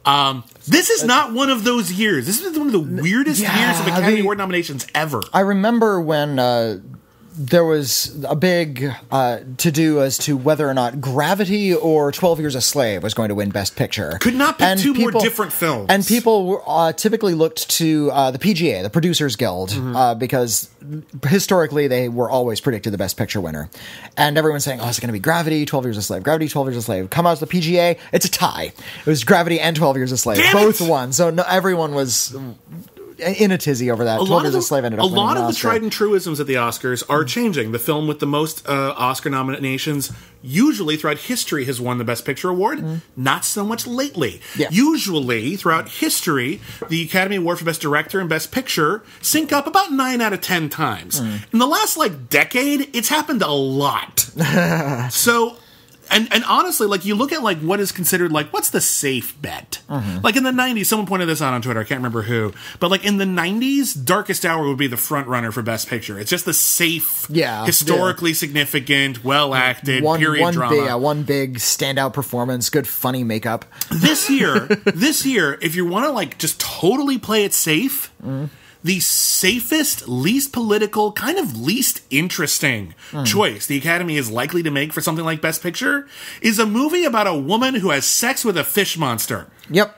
A: Um, this is not one of those years. This is one of the weirdest
B: Yeah,
A: years of Academy
B: the-
A: Award nominations ever.
B: I remember when uh, there was a big uh, to do as to whether or not Gravity or Twelve Years a Slave was going to win Best Picture.
A: Could not pick two more different films.
B: And people uh, typically looked to uh, the PGA, the Producers Guild,
A: Mm-hmm.
B: uh, because historically they were always predicted the Best Picture winner. And everyone's saying, "Oh, is it going to be Gravity, Twelve Years a Slave? Gravity, Twelve Years a Slave." Come out to the PGA, it's a tie. It was Gravity and Twelve Years a Slave,
A: Damn
B: both
A: it!
B: won. So no, everyone was in a tizzy over that.
A: a
B: Twelve
A: lot of
B: Years
A: the,
B: a Slave ended up winning
A: lot of the tried and truisms at the Oscars are changing. The film with the most uh, Oscar nominations, usually throughout history, has won the Best Picture award. Not so much lately.
B: Yeah.
A: Usually, throughout history, the Academy Award for Best Director and Best Picture sync up about nine out of ten times. In the last like decade, it's happened a lot. <laughs> so. And, and honestly, like you look at like what is considered like what's the safe bet?
B: Mm-hmm.
A: Like in the '90s, someone pointed this out on Twitter. I can't remember who, but like in the '90s, Darkest Hour would be the front runner for Best Picture. It's just the safe,
B: Yeah,
A: historically significant, well acted
B: one
A: period
B: one
A: drama.
B: big uh, one big standout performance, good funny makeup.
A: this year, <laughs> this year, if you want to like just totally play it safe, the safest, least political, kind of least interesting hmm. choice the Academy is likely to make for something like Best Picture is a movie about a woman who has sex with a fish monster.
B: Yep.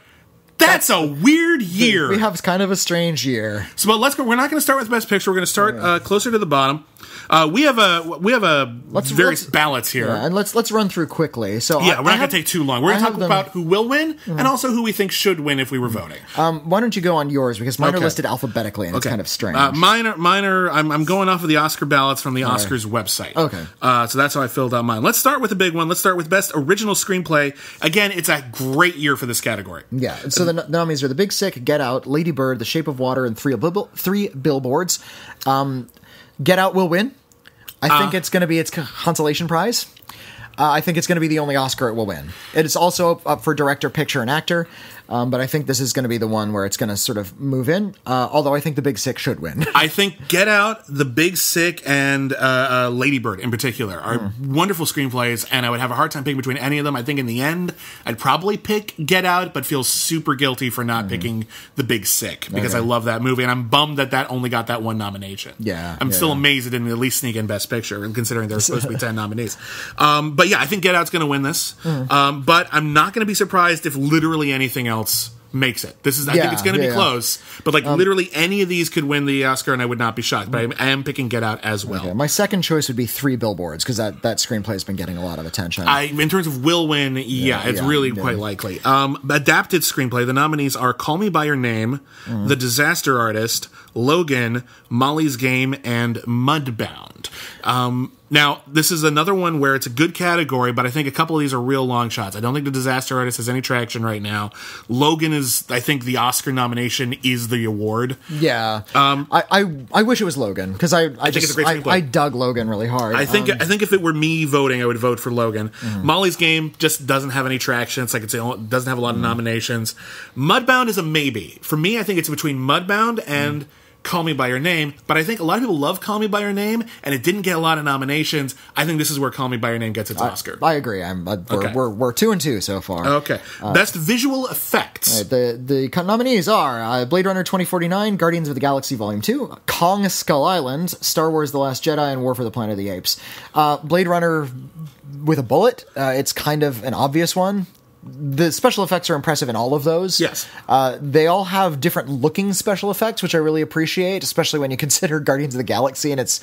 A: That's a weird year.
B: We have kind of a strange year.
A: So, but let's go. We're not going to start with Best Picture. We're going to start uh, closer to the bottom. Uh, we have a we have a
B: Let's-
A: various
B: let's-
A: ballots here.
B: Yeah, and let's let's run through quickly. So
A: Yeah,
B: I-
A: we're not going to take too long. We're going to talk
B: them-
A: about who will win and also who we think should win if we were voting.
B: Um, why don't you go on yours because mine are listed alphabetically and it's kind of strange.
A: Uh, mine are, mine are I'm, I'm going off of the Oscar ballots from the Oscars website.
B: Okay.
A: Uh, so that's how I filled out mine. Let's start with the big one. Let's start with Best Original Screenplay. Again, it's a great year for this category.
B: yeah. So the, nominees are The Big Sick, Get Out, Lady Bird, The Shape of Water, and three three billboards. Um, Get Out will win. I
A: Uh.
B: think it's going to be its consolation prize. Uh, I think it's going to be the only Oscar it will win. It is also up for director, picture, and actor. Um, but I think this is going to be the one where it's going to sort of move in. Uh, although I think The Big Sick should win. <laughs>
A: I think Get Out, The Big Sick, and uh, uh, Lady Bird in particular are
B: Hmm.
A: wonderful screenplays, and I would have a hard time picking between any of them. I think in the end, I'd probably pick Get Out, but feel super guilty for not picking The Big Sick because.
B: Okay.
A: I love that movie, and I'm bummed that that only got that one nomination.
B: Yeah,
A: I'm
B: yeah.
A: still amazed it didn't at least sneak in Best Picture, considering there's supposed to be <laughs> 10 nominees. Um, but yeah, I think Get Out's going to win this,
B: Hmm.
A: um, but I'm not going to be surprised if literally anything else makes it. This is, I think it's going to
B: yeah,
A: be close, but like literally any of these could win the Oscar, and I would not be shocked. But I am picking Get Out as well.
B: Yeah, my second choice would be Three Billboards because that, that screenplay has been getting a lot of attention.
A: I, in terms of will win, yeah, it's
B: yeah,
A: really
B: yeah.
A: quite likely. Um, adapted screenplay. The nominees are Call Me by Your Name,
B: Mm-hmm.
A: The Disaster Artist, Logan, Molly's Game, and Mudbound. Um, now, this is another one where it's a good category, but I think a couple of these are real long shots. I don't think The Disaster Artist has any traction right now. Logan is, I think, the Oscar nomination is the award.
B: yeah, um, I, I I wish it was Logan because I I,
A: think
B: just
A: it's a great
B: I. I dug Logan really hard.
A: I think
B: Um,
A: I think if it were me voting, I would vote for Logan.
B: Mm-hmm.
A: Molly's Game just doesn't have any traction. It's like it's, it doesn't have a lot of
B: Mm-hmm.
A: nominations. Mudbound is a maybe for me. I think it's between Mudbound and Call Me by Your Name, but I think a lot of people love Call Me by Your Name, and it didn't get a lot of nominations. I think this is where Call Me by Your Name gets its Oscar.
B: I agree. I'm uh, we're,
A: Okay.
B: we're we're two and two so far.
A: Okay, best visual effects.
B: The the nominees are uh, Blade Runner 2049, Guardians of the Galaxy Volume 2, Kong Skull Island, Star Wars The Last Jedi, and War for the Planet of the Apes. Uh, Blade Runner with a bullet, uh, it's kind of an obvious one. The special effects are impressive in all of those.
A: Yes.
B: Uh, they all have different looking special effects, which I really appreciate, especially when you <laughs> consider Guardians of the Galaxy and its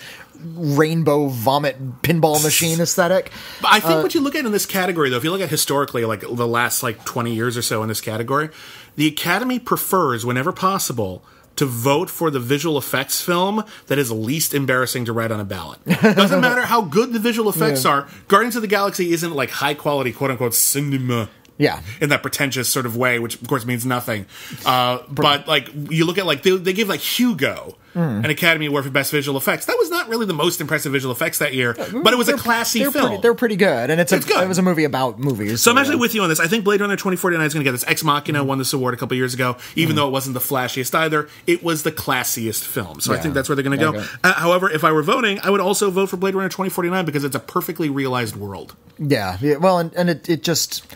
B: rainbow vomit pinball machine aesthetic.
A: But I
B: Uh,
A: think what you look at in this category, though, if you look at historically, like the last like twenty years or so in this category, the Academy prefers, whenever possible, to vote for the visual effects film that is least embarrassing to write on a ballot. <laughs> Doesn't matter how good the visual effects are. Guardians of the Galaxy isn't like high quality, quote unquote, cinema.
B: Yeah.
A: in that pretentious sort of way, which of course means nothing. Uh, but like you look at like they, they give like Hugo
B: Hmm.
A: an Academy Award for Best Visual Effects. That was not really the most impressive visual effects that year, but it was a
B: They're-
A: classy
B: they're
A: film.
B: Pretty, they're pretty good, and it's, a,
A: good.
B: it was a movie about movies.
A: So I'm actually with you on this. I think Blade Runner 2049 is going to get this. Ex Machina
B: Mm-hmm.
A: won this award a couple years ago, even though it wasn't the flashiest either. It was the classiest film. So I think that's where they're going to go.
B: Okay.
A: Uh, however, if I were voting, I would also vote for Blade Runner 2049 because it's a perfectly realized world.
B: Yeah, yeah well, and, and it, it just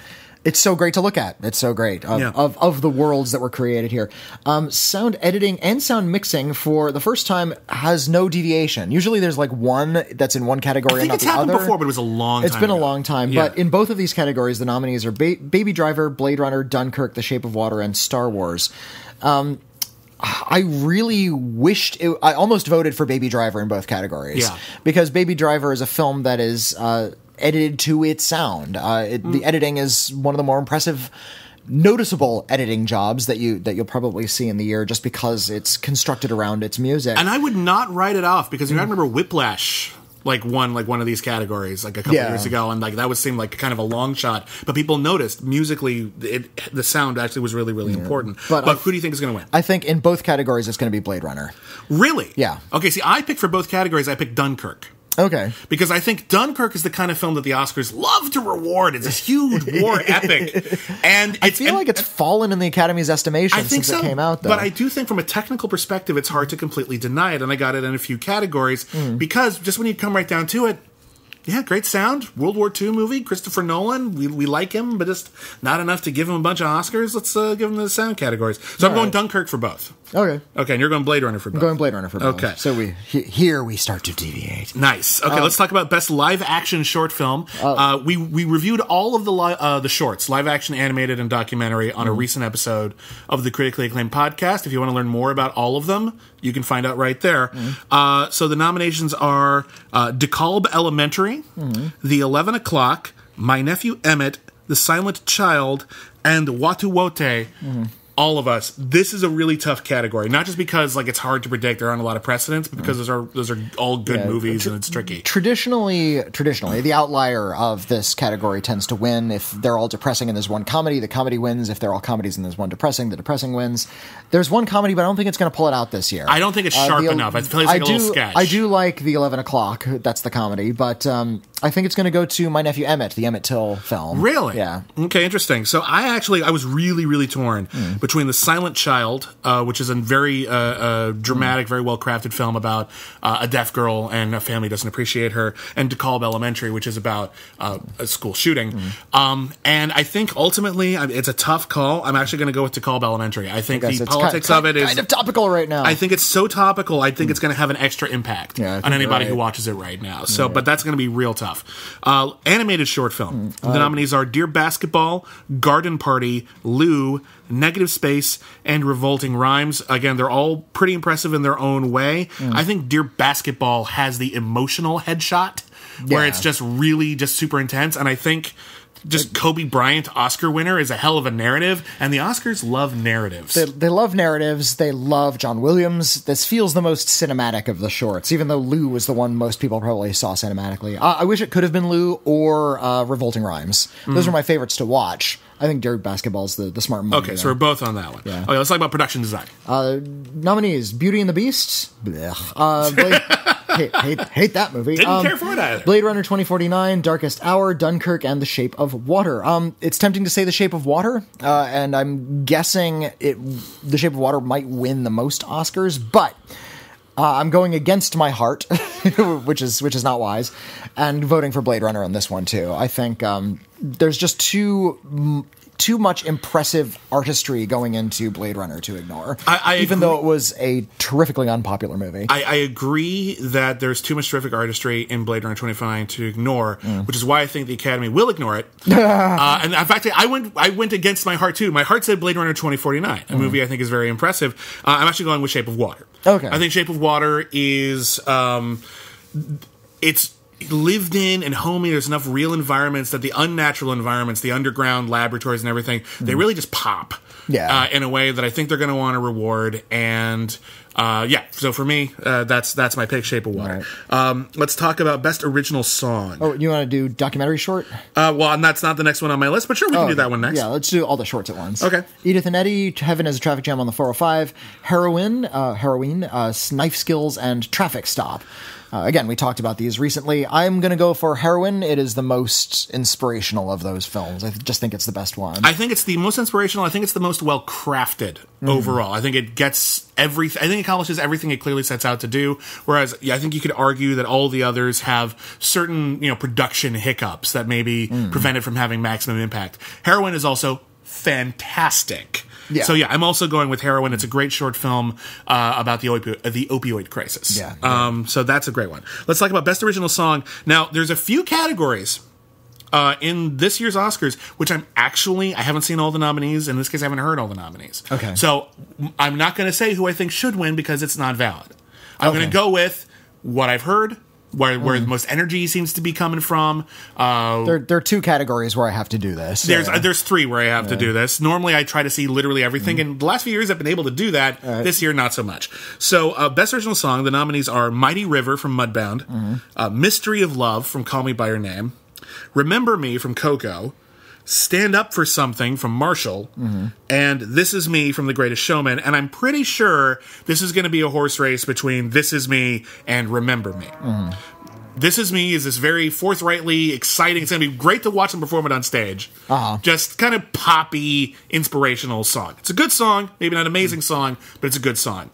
B: it's so great to look at. It's so great of,
A: Yeah.
B: of, of the worlds that were created here. Um, sound editing and sound mixing for the first time has no deviation. Usually, there's like one that's in one category
A: I think
B: and not
A: it's
B: the
A: happened
B: other.
A: before, but it was a long
B: It's been a long time,
A: Yeah.
B: but in both of these categories, the nominees are ba- Baby Driver, Blade Runner, Dunkirk, The Shape of Water, and Star Wars. Um, I really wished it, I almost voted for Baby Driver in both categories
A: Yeah.
B: because Baby Driver is a film that is uh, edited to its sound. Uh, it,
A: Mm.
B: The editing is one of the more impressive. Noticeable editing jobs that you that you'll probably see in the year just because it's constructed around its music.
A: And I would not write it off because you know, I remember Whiplash like won like one of these categories like a couple
B: Yeah.
A: years ago, and like that would seem like kind of a long shot, but people noticed musically it, the sound actually was really really important.
B: But
A: But, who do you think is going to win?
B: I think in both categories it's going to be Blade Runner.
A: Really?
B: Yeah.
A: Okay. See, I picked for both categories. I picked Dunkirk.
B: Okay.
A: because I think Dunkirk is the kind of film that the Oscars love to reward. It's this huge war <laughs> epic, and it's,
B: I feel
A: and-
B: like it's fallen in the Academy's estimation
A: I think
B: since
A: so,
B: it came out, though.
A: but I do think from a technical perspective, it's hard to completely deny it, and I got it in a few categories
B: Hmm.
A: because just when you come right down to it. Yeah, great sound. World War II movie. Christopher Nolan. We, we like him, but just not enough to give him a bunch of Oscars. Let's uh, give him the sound categories. So I'm
B: All
A: going
B: right.
A: Dunkirk for both.
B: okay.
A: Okay, and you're going Blade Runner for both.
B: I'm Going Blade Runner for both.
A: Okay.
B: So we he, here we start to deviate.
A: Nice. Okay,
B: Um,
A: let's talk about best live action short film. Uh, we we reviewed all of the li- uh, the shorts, live action, animated, and documentary, on a
B: Mm-hmm.
A: recent episode of the critically acclaimed podcast. If you want to learn more about all of them, you can find out right there.
B: Mm-hmm.
A: Uh, so the nominations are uh, DeKalb Elementary,
B: Mm-hmm.
A: The Eleven O'clock, My Nephew Emmett, The Silent Child, and Watu Wote.
B: Mm-hmm.
A: All of us. This is a really tough category, not just because like it's hard to predict. There aren't a lot of precedents, but because those are those are all good.
B: Yeah,
A: movies and it's tricky.
B: Traditionally, traditionally, the outlier of this category tends to win. If they're all depressing and there's one comedy, the comedy wins. If they're all comedies and there's one depressing, the depressing wins. There's one comedy, but I don't think it's going to pull it out this year.
A: I don't think it's
B: Uh,
A: sharp
B: the-
A: enough. It feels
B: I
A: like a
B: do,
A: little sketch.
B: I do like the Eleven O'clock. That's the comedy, but um, I think it's going to go to my nephew Emmett, the Emmett Till film.
A: Really?
B: Yeah.
A: Okay, interesting. So I actually I was really really torn
B: Hmm.
A: Between The Silent Child, uh, which is a very uh, uh, dramatic, very well crafted film about uh, a deaf girl and a family doesn't appreciate her, and DeKalb Elementary, which is about uh, a school shooting.
B: Hmm.
A: Um, and I think ultimately it's a tough call. I'm actually going to go with DeKalb Elementary. I think
B: I
A: the politics
B: kind,
A: of it is
B: kind of topical right now.
A: I think it's so topical. I think it's going to have an extra impact
B: Yeah,
A: on anybody
B: you're
A: who watches it right now. So, but that's going to be real tough. Uh, animated short film.
B: Mm,
A: the nominees are Dear Basketball, Garden Party, Lou, Negative Space, and Revolting Rhymes. Again, they're all pretty impressive in their own way.
B: Mm.
A: I think Dear Basketball has the emotional headshot where
B: Yeah.
A: it's just really just super intense, and I think. Just Kobe Bryant Oscar winner is a hell of a narrative, and the Oscars love narratives.
B: They, they love narratives. They love John Williams. This feels the most cinematic of the shorts, even though Lou was the one most people probably saw cinematically. Uh, I wish it could have been Lou or uh, Revolting Rhymes. Those are my favorites to watch. I think Dear Basketball's the, the smart move.
A: Okay, so we're both on that one.
B: Yeah.
A: Okay, let's talk about production design.
B: nominees: Beauty and the Beast, Blech. Uh, Blade, <laughs> hate, hate, hate that movie.
A: Didn't care for it either.
B: Blade Runner 2049, Darkest Hour, Dunkirk, and The Shape of Water. Um, it's tempting to say The Shape of Water, uh, and I'm guessing it. The Shape of Water might win the most Oscars, but uh, I'm going against my heart, <laughs> which is which is not wise, and voting for Blade Runner on this one too. I think um, there's just too too much impressive artistry going into Blade Runner to ignore.
A: I- I
B: even
A: agree.
B: though it was a terrifically unpopular movie.
A: I, I agree that there's too much terrific artistry in Blade Runner 2049 to ignore,
B: Mm.
A: which is why I think the Academy will ignore it. <laughs> uh, and in fact, I went I went against my heart too. My heart said Blade Runner 2049, a movie I think is very impressive. Uh, I'm actually going with Shape of Water.
B: Mm. Okay.
A: I think Shape of Water is um, it's lived in and homey. There's enough real environments that the unnatural environments, the underground laboratories and everything, they really just pop.
B: Yeah.
A: Uh, in a way that I think they're going to want to reward. And uh, yeah, so for me, uh, that's that's my pick, Shape of Water. Um, let's talk about best original song.
B: oh, you want to do documentary short?
A: Uh, well, and that's not the next one on my list, but sure, we can do that one next.
B: Yeah, let's do all the shorts at once.
A: Okay.
B: Edith and Eddie, Heaven is a Traffic Jam on the 405, Heroin, uh, Heroine, uh, Knife Skills, and Traffic Stop. Uh, again, we talked about these recently. I'm going to go for Heroin. It is the most inspirational of those films. I just think it's the best one.
A: I think it's the most inspirational. I think it's the most well crafted
B: Mm-hmm.
A: overall. I think it gets everything. I think it accomplishes everything it clearly sets out to do. Whereas, yeah, I think you could argue that all the others have certain, you know, production hiccups that maybe
B: Mm.
A: prevent it from having maximum impact. Heroin is also fantastic.
B: Yeah.
A: So yeah, I'm also going with Heroin. It's a great short film uh, about the opi- the opioid crisis.
B: Yeah.
A: Um, so that's a great one. Let's talk about best original song. Now, there's a few categories uh, in this year's Oscars, which I'm actually I haven't seen all the nominees. In this case, I haven't heard all the nominees.
B: Okay.
A: So I'm not going to say who I think should win because it's not valid. I'm going to go with what I've heard, where where the most energy seems to be coming from. Uh,
B: there, there are two categories where I have to do this.
A: there's
B: Uh,
A: there's three where I have to do this. Normally, I try to see literally everything,
B: Mm-hmm.
A: and the last few years I've been able to do that. This year, not so much. So, uh, best original song, the nominees are "Mighty River" from Mudbound, uh, "Mystery of Love" from Call Me by Your Name, "Remember Me" from Coco, "Stand Up for Something" from Marshall,
B: Mm-hmm.
A: and "This Is Me" from The Greatest Showman. And I'm pretty sure this is going to be a horse race between "This Is Me" and "Remember Me."
B: Mm-hmm.
A: This Is Me is this very forthrightly exciting. It's going to be great to watch them perform it on stage.
B: Uh-huh.
A: Just kind of poppy, inspirational song. It's a good song, maybe not an amazing song, but it's a good song.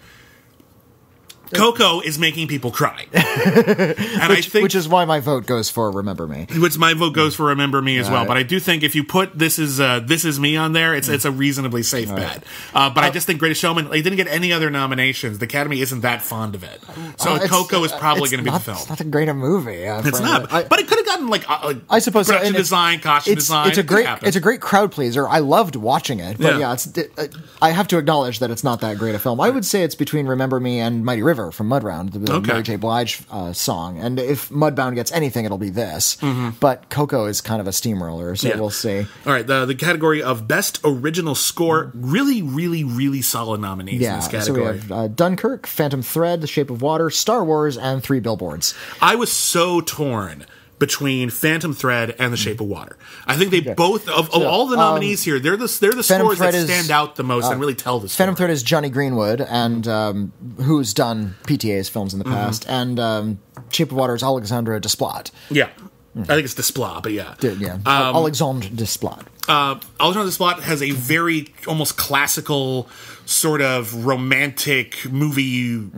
A: Coco is making people cry, <laughs> and I think
B: which is why my vote goes for Remember Me.
A: which my vote goes for "Remember Me" as well. But I do think if you put "This Is uh, This Is Me" on there, it's it's a reasonably safe bet. Uh, but I just think "Greatest Showman" they didn't get any other nominations. The Academy isn't that fond of it, so
B: Uh,
A: Coco is probably going to be the film.
B: It's not that great a movie. uh,
A: It's not,
B: I-
A: but it could have gotten like, uh, like
B: I suppose so,
A: production
B: it's-
A: design, costume
B: it's,
A: design.
B: It's a great it's a great crowd pleaser. I loved watching it, but
A: Yeah.
B: yeah, it's it, uh, I have to acknowledge that it's not that great a film. I would say it's between Remember Me and Mighty River from Mudbound, the
A: Okay.
B: Mary J. Blige uh, song. And if Mudbound gets anything, it'll be this. But Coco is kind of a steamroller, so
A: Mm-hmm. Yeah.
B: we'll see.
A: All right, the the category of best original score, really, really, really solid nominees in
B: Yeah,
A: this
B: so we
A: category.
B: have uh, Dunkirk, Phantom Thread, The Shape of Water, Star Wars, and Three Billboards.
A: I was so torn between Phantom Thread and The Shape of Water. I think they both of, of all the nominees here, they're the they're the
B: um, Phantom
A: scores that
B: Thread is- uh,
A: stand out the most and really tell the story.
B: Phantom Thread is Jonny Greenwood, and um, who's done PTA's films in the
A: Mm-hmm.
B: past, and um, Shape of Water is Alexandre Desplat.
A: Yeah. I think it's Desplat, but yeah.
B: Did- Yeah,
A: Um,
B: Alexandre Desplat.
A: uh, Alexandre Desplat has a very almost classical sort of romantic movie,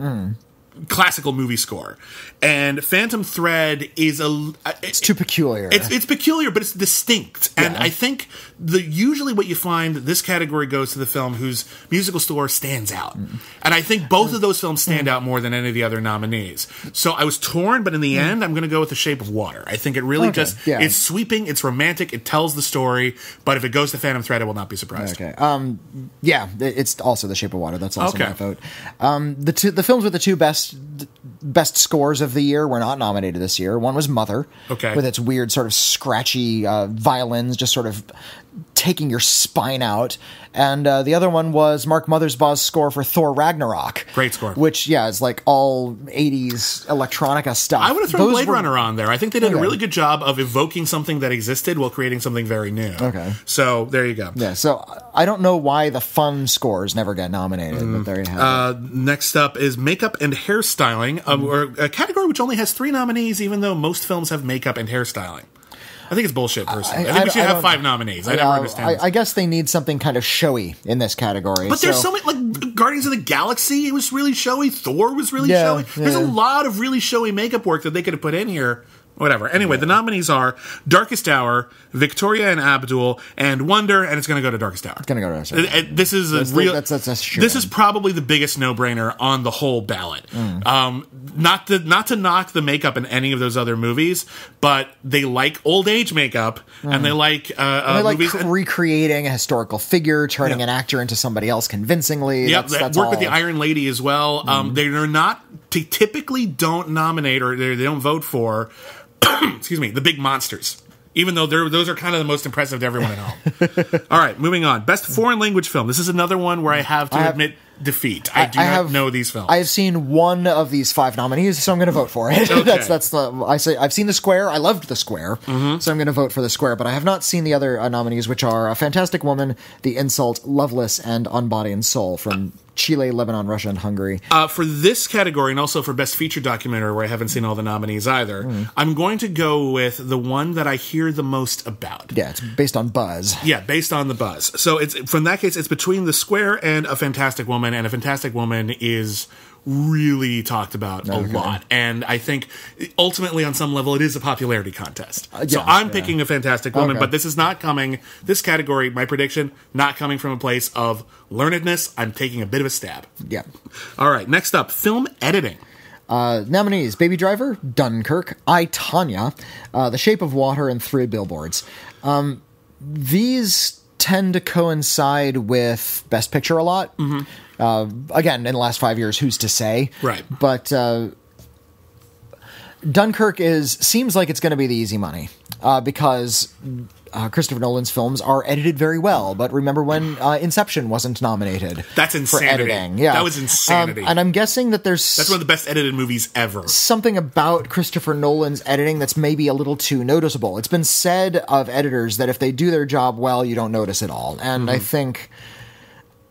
A: classical movie score, and Phantom Thread is a
B: It's too peculiar.
A: It's it's peculiar, but it's distinct, and I think the usually what you find this category goes to the film whose musical score stands out,
B: Mm.
A: and I think both of those films stand out more than any of the other nominees. So I was torn, but in the end, I'm going to go with The Shape of Water. I think it really
B: Mm. Okay,
A: just
B: yeah.
A: it's sweeping, it's romantic, it tells the story. But if it goes to Phantom Thread, I will not be surprised.
B: Okay. Um. Yeah, it's also The Shape of Water. That's also
A: Okay.
B: my vote. Um. The two the films with the two best best scores of the year were not nominated this year. One was Mother.
A: Okay.
B: With its weird sort of scratchy uh, violins, just sort of taking your spine out. And uh, the other one was Mark Mothersbaugh's score for Thor Ragnarok.
A: Great score.
B: Which, yeah, is like all 80s electronica stuff.
A: I would have thrown
B: Those
A: Blade
B: were-
A: Runner on there. I think they did a really good job of evoking something that existed while creating something very new.
B: Okay.
A: So there you go.
B: Yeah, so I don't know why the fun scores never get nominated, but there you have it.
A: Uh, next up is makeup and hairstyling, uh, or a category which only has three nominees, even though most films have makeup and hairstyling. I think it's bullshit, personally. I, think we should
B: I
A: have five nominees. I never
B: Uh,
A: understand.
B: I. I guess they need something kind of showy in this category.
A: But there's so many like Guardians of the Galaxy. It was really showy. Thor was really
B: Yeah,
A: showy. There's a lot of really showy makeup work that they could have put in here. Whatever. Anyway, the nominees are Darkest Hour, Victoria and Abdul, and Wonder, and it's going to go to Darkest Hour.
B: It's gonna go to Darkest Hour.
A: Uh, uh, This is a
B: That's
A: real.
B: that's- that's a sure.
A: this is probably the biggest no-brainer on the whole ballot.
B: Mm.
A: Um, not to not to knock the makeup in any of those other movies, but they like old age makeup and they like uh, uh,
B: Mm. They like
A: movies.
B: recreating a historical figure, turning
A: Yeah.
B: an actor into somebody else convincingly.
A: Yep,
B: that's,
A: that
B: that's
A: work with the Iron Lady as well. Um, they're not. They typically don't nominate or they don't vote for. <coughs> excuse me, the big monsters. Even though they're, those are kind of the most impressive to everyone at home. <laughs> All right, moving on. Best foreign language film. This is another one where I have to
B: have-
A: admit defeat. I, do not know these films.
B: I have seen one of these five nominees, so I'm going to vote for it. <laughs>
A: Okay.
B: that's that's the I say I've seen the Square. I loved the Square,
A: Mm-hmm.
B: so I'm going to vote for the Square. But I have not seen the other uh, nominees, which are A Fantastic Woman, The Insult, Loveless, and On Body and Soul from Chile, Lebanon, Russia, and Hungary.
A: Uh, for this category and also for best feature documentary, where I haven't seen all the nominees either,
B: Hmm.
A: I'm going to go with the one that I hear the most about.
B: Yeah, it's based on Buzz.
A: Yeah, based on the buzz. So it's from that case, it's between the Square and a Fantastic Woman, and a Fantastic Woman is really talked about a lot. And I think ultimately, on some level, it is a popularity contest. so
B: Uh, yeah,
A: I'm
B: yeah.
A: picking a Fantastic Woman,
B: Okay.
A: but this is not coming. This category, my prediction, not coming from a place of learnedness. I'm taking a bit of a stab.
B: Yeah.
A: All right, next up, film editing.
B: Uh, nominees: Baby Driver, Dunkirk, I, Tonya, uh, The Shape of Water, and Three Billboards. Um, these tend to coincide with Best Picture a lot. Uh, again, in the last five years, who's to say?
A: Right.
B: But uh, Dunkirk is seems like it's going to be the easy money uh, because. Uh, Christopher Nolan's films are edited very well, but remember when uh, Inception wasn't nominated?
A: That's insanity.
B: for editing. Yeah,
A: That was insanity.
B: Um, and I'm guessing that there's
A: That's one of the best edited movies ever.
B: something about Christopher Nolan's editing that's maybe a little too noticeable. It's been said of editors that if they do their job well, you don't notice it all. And I think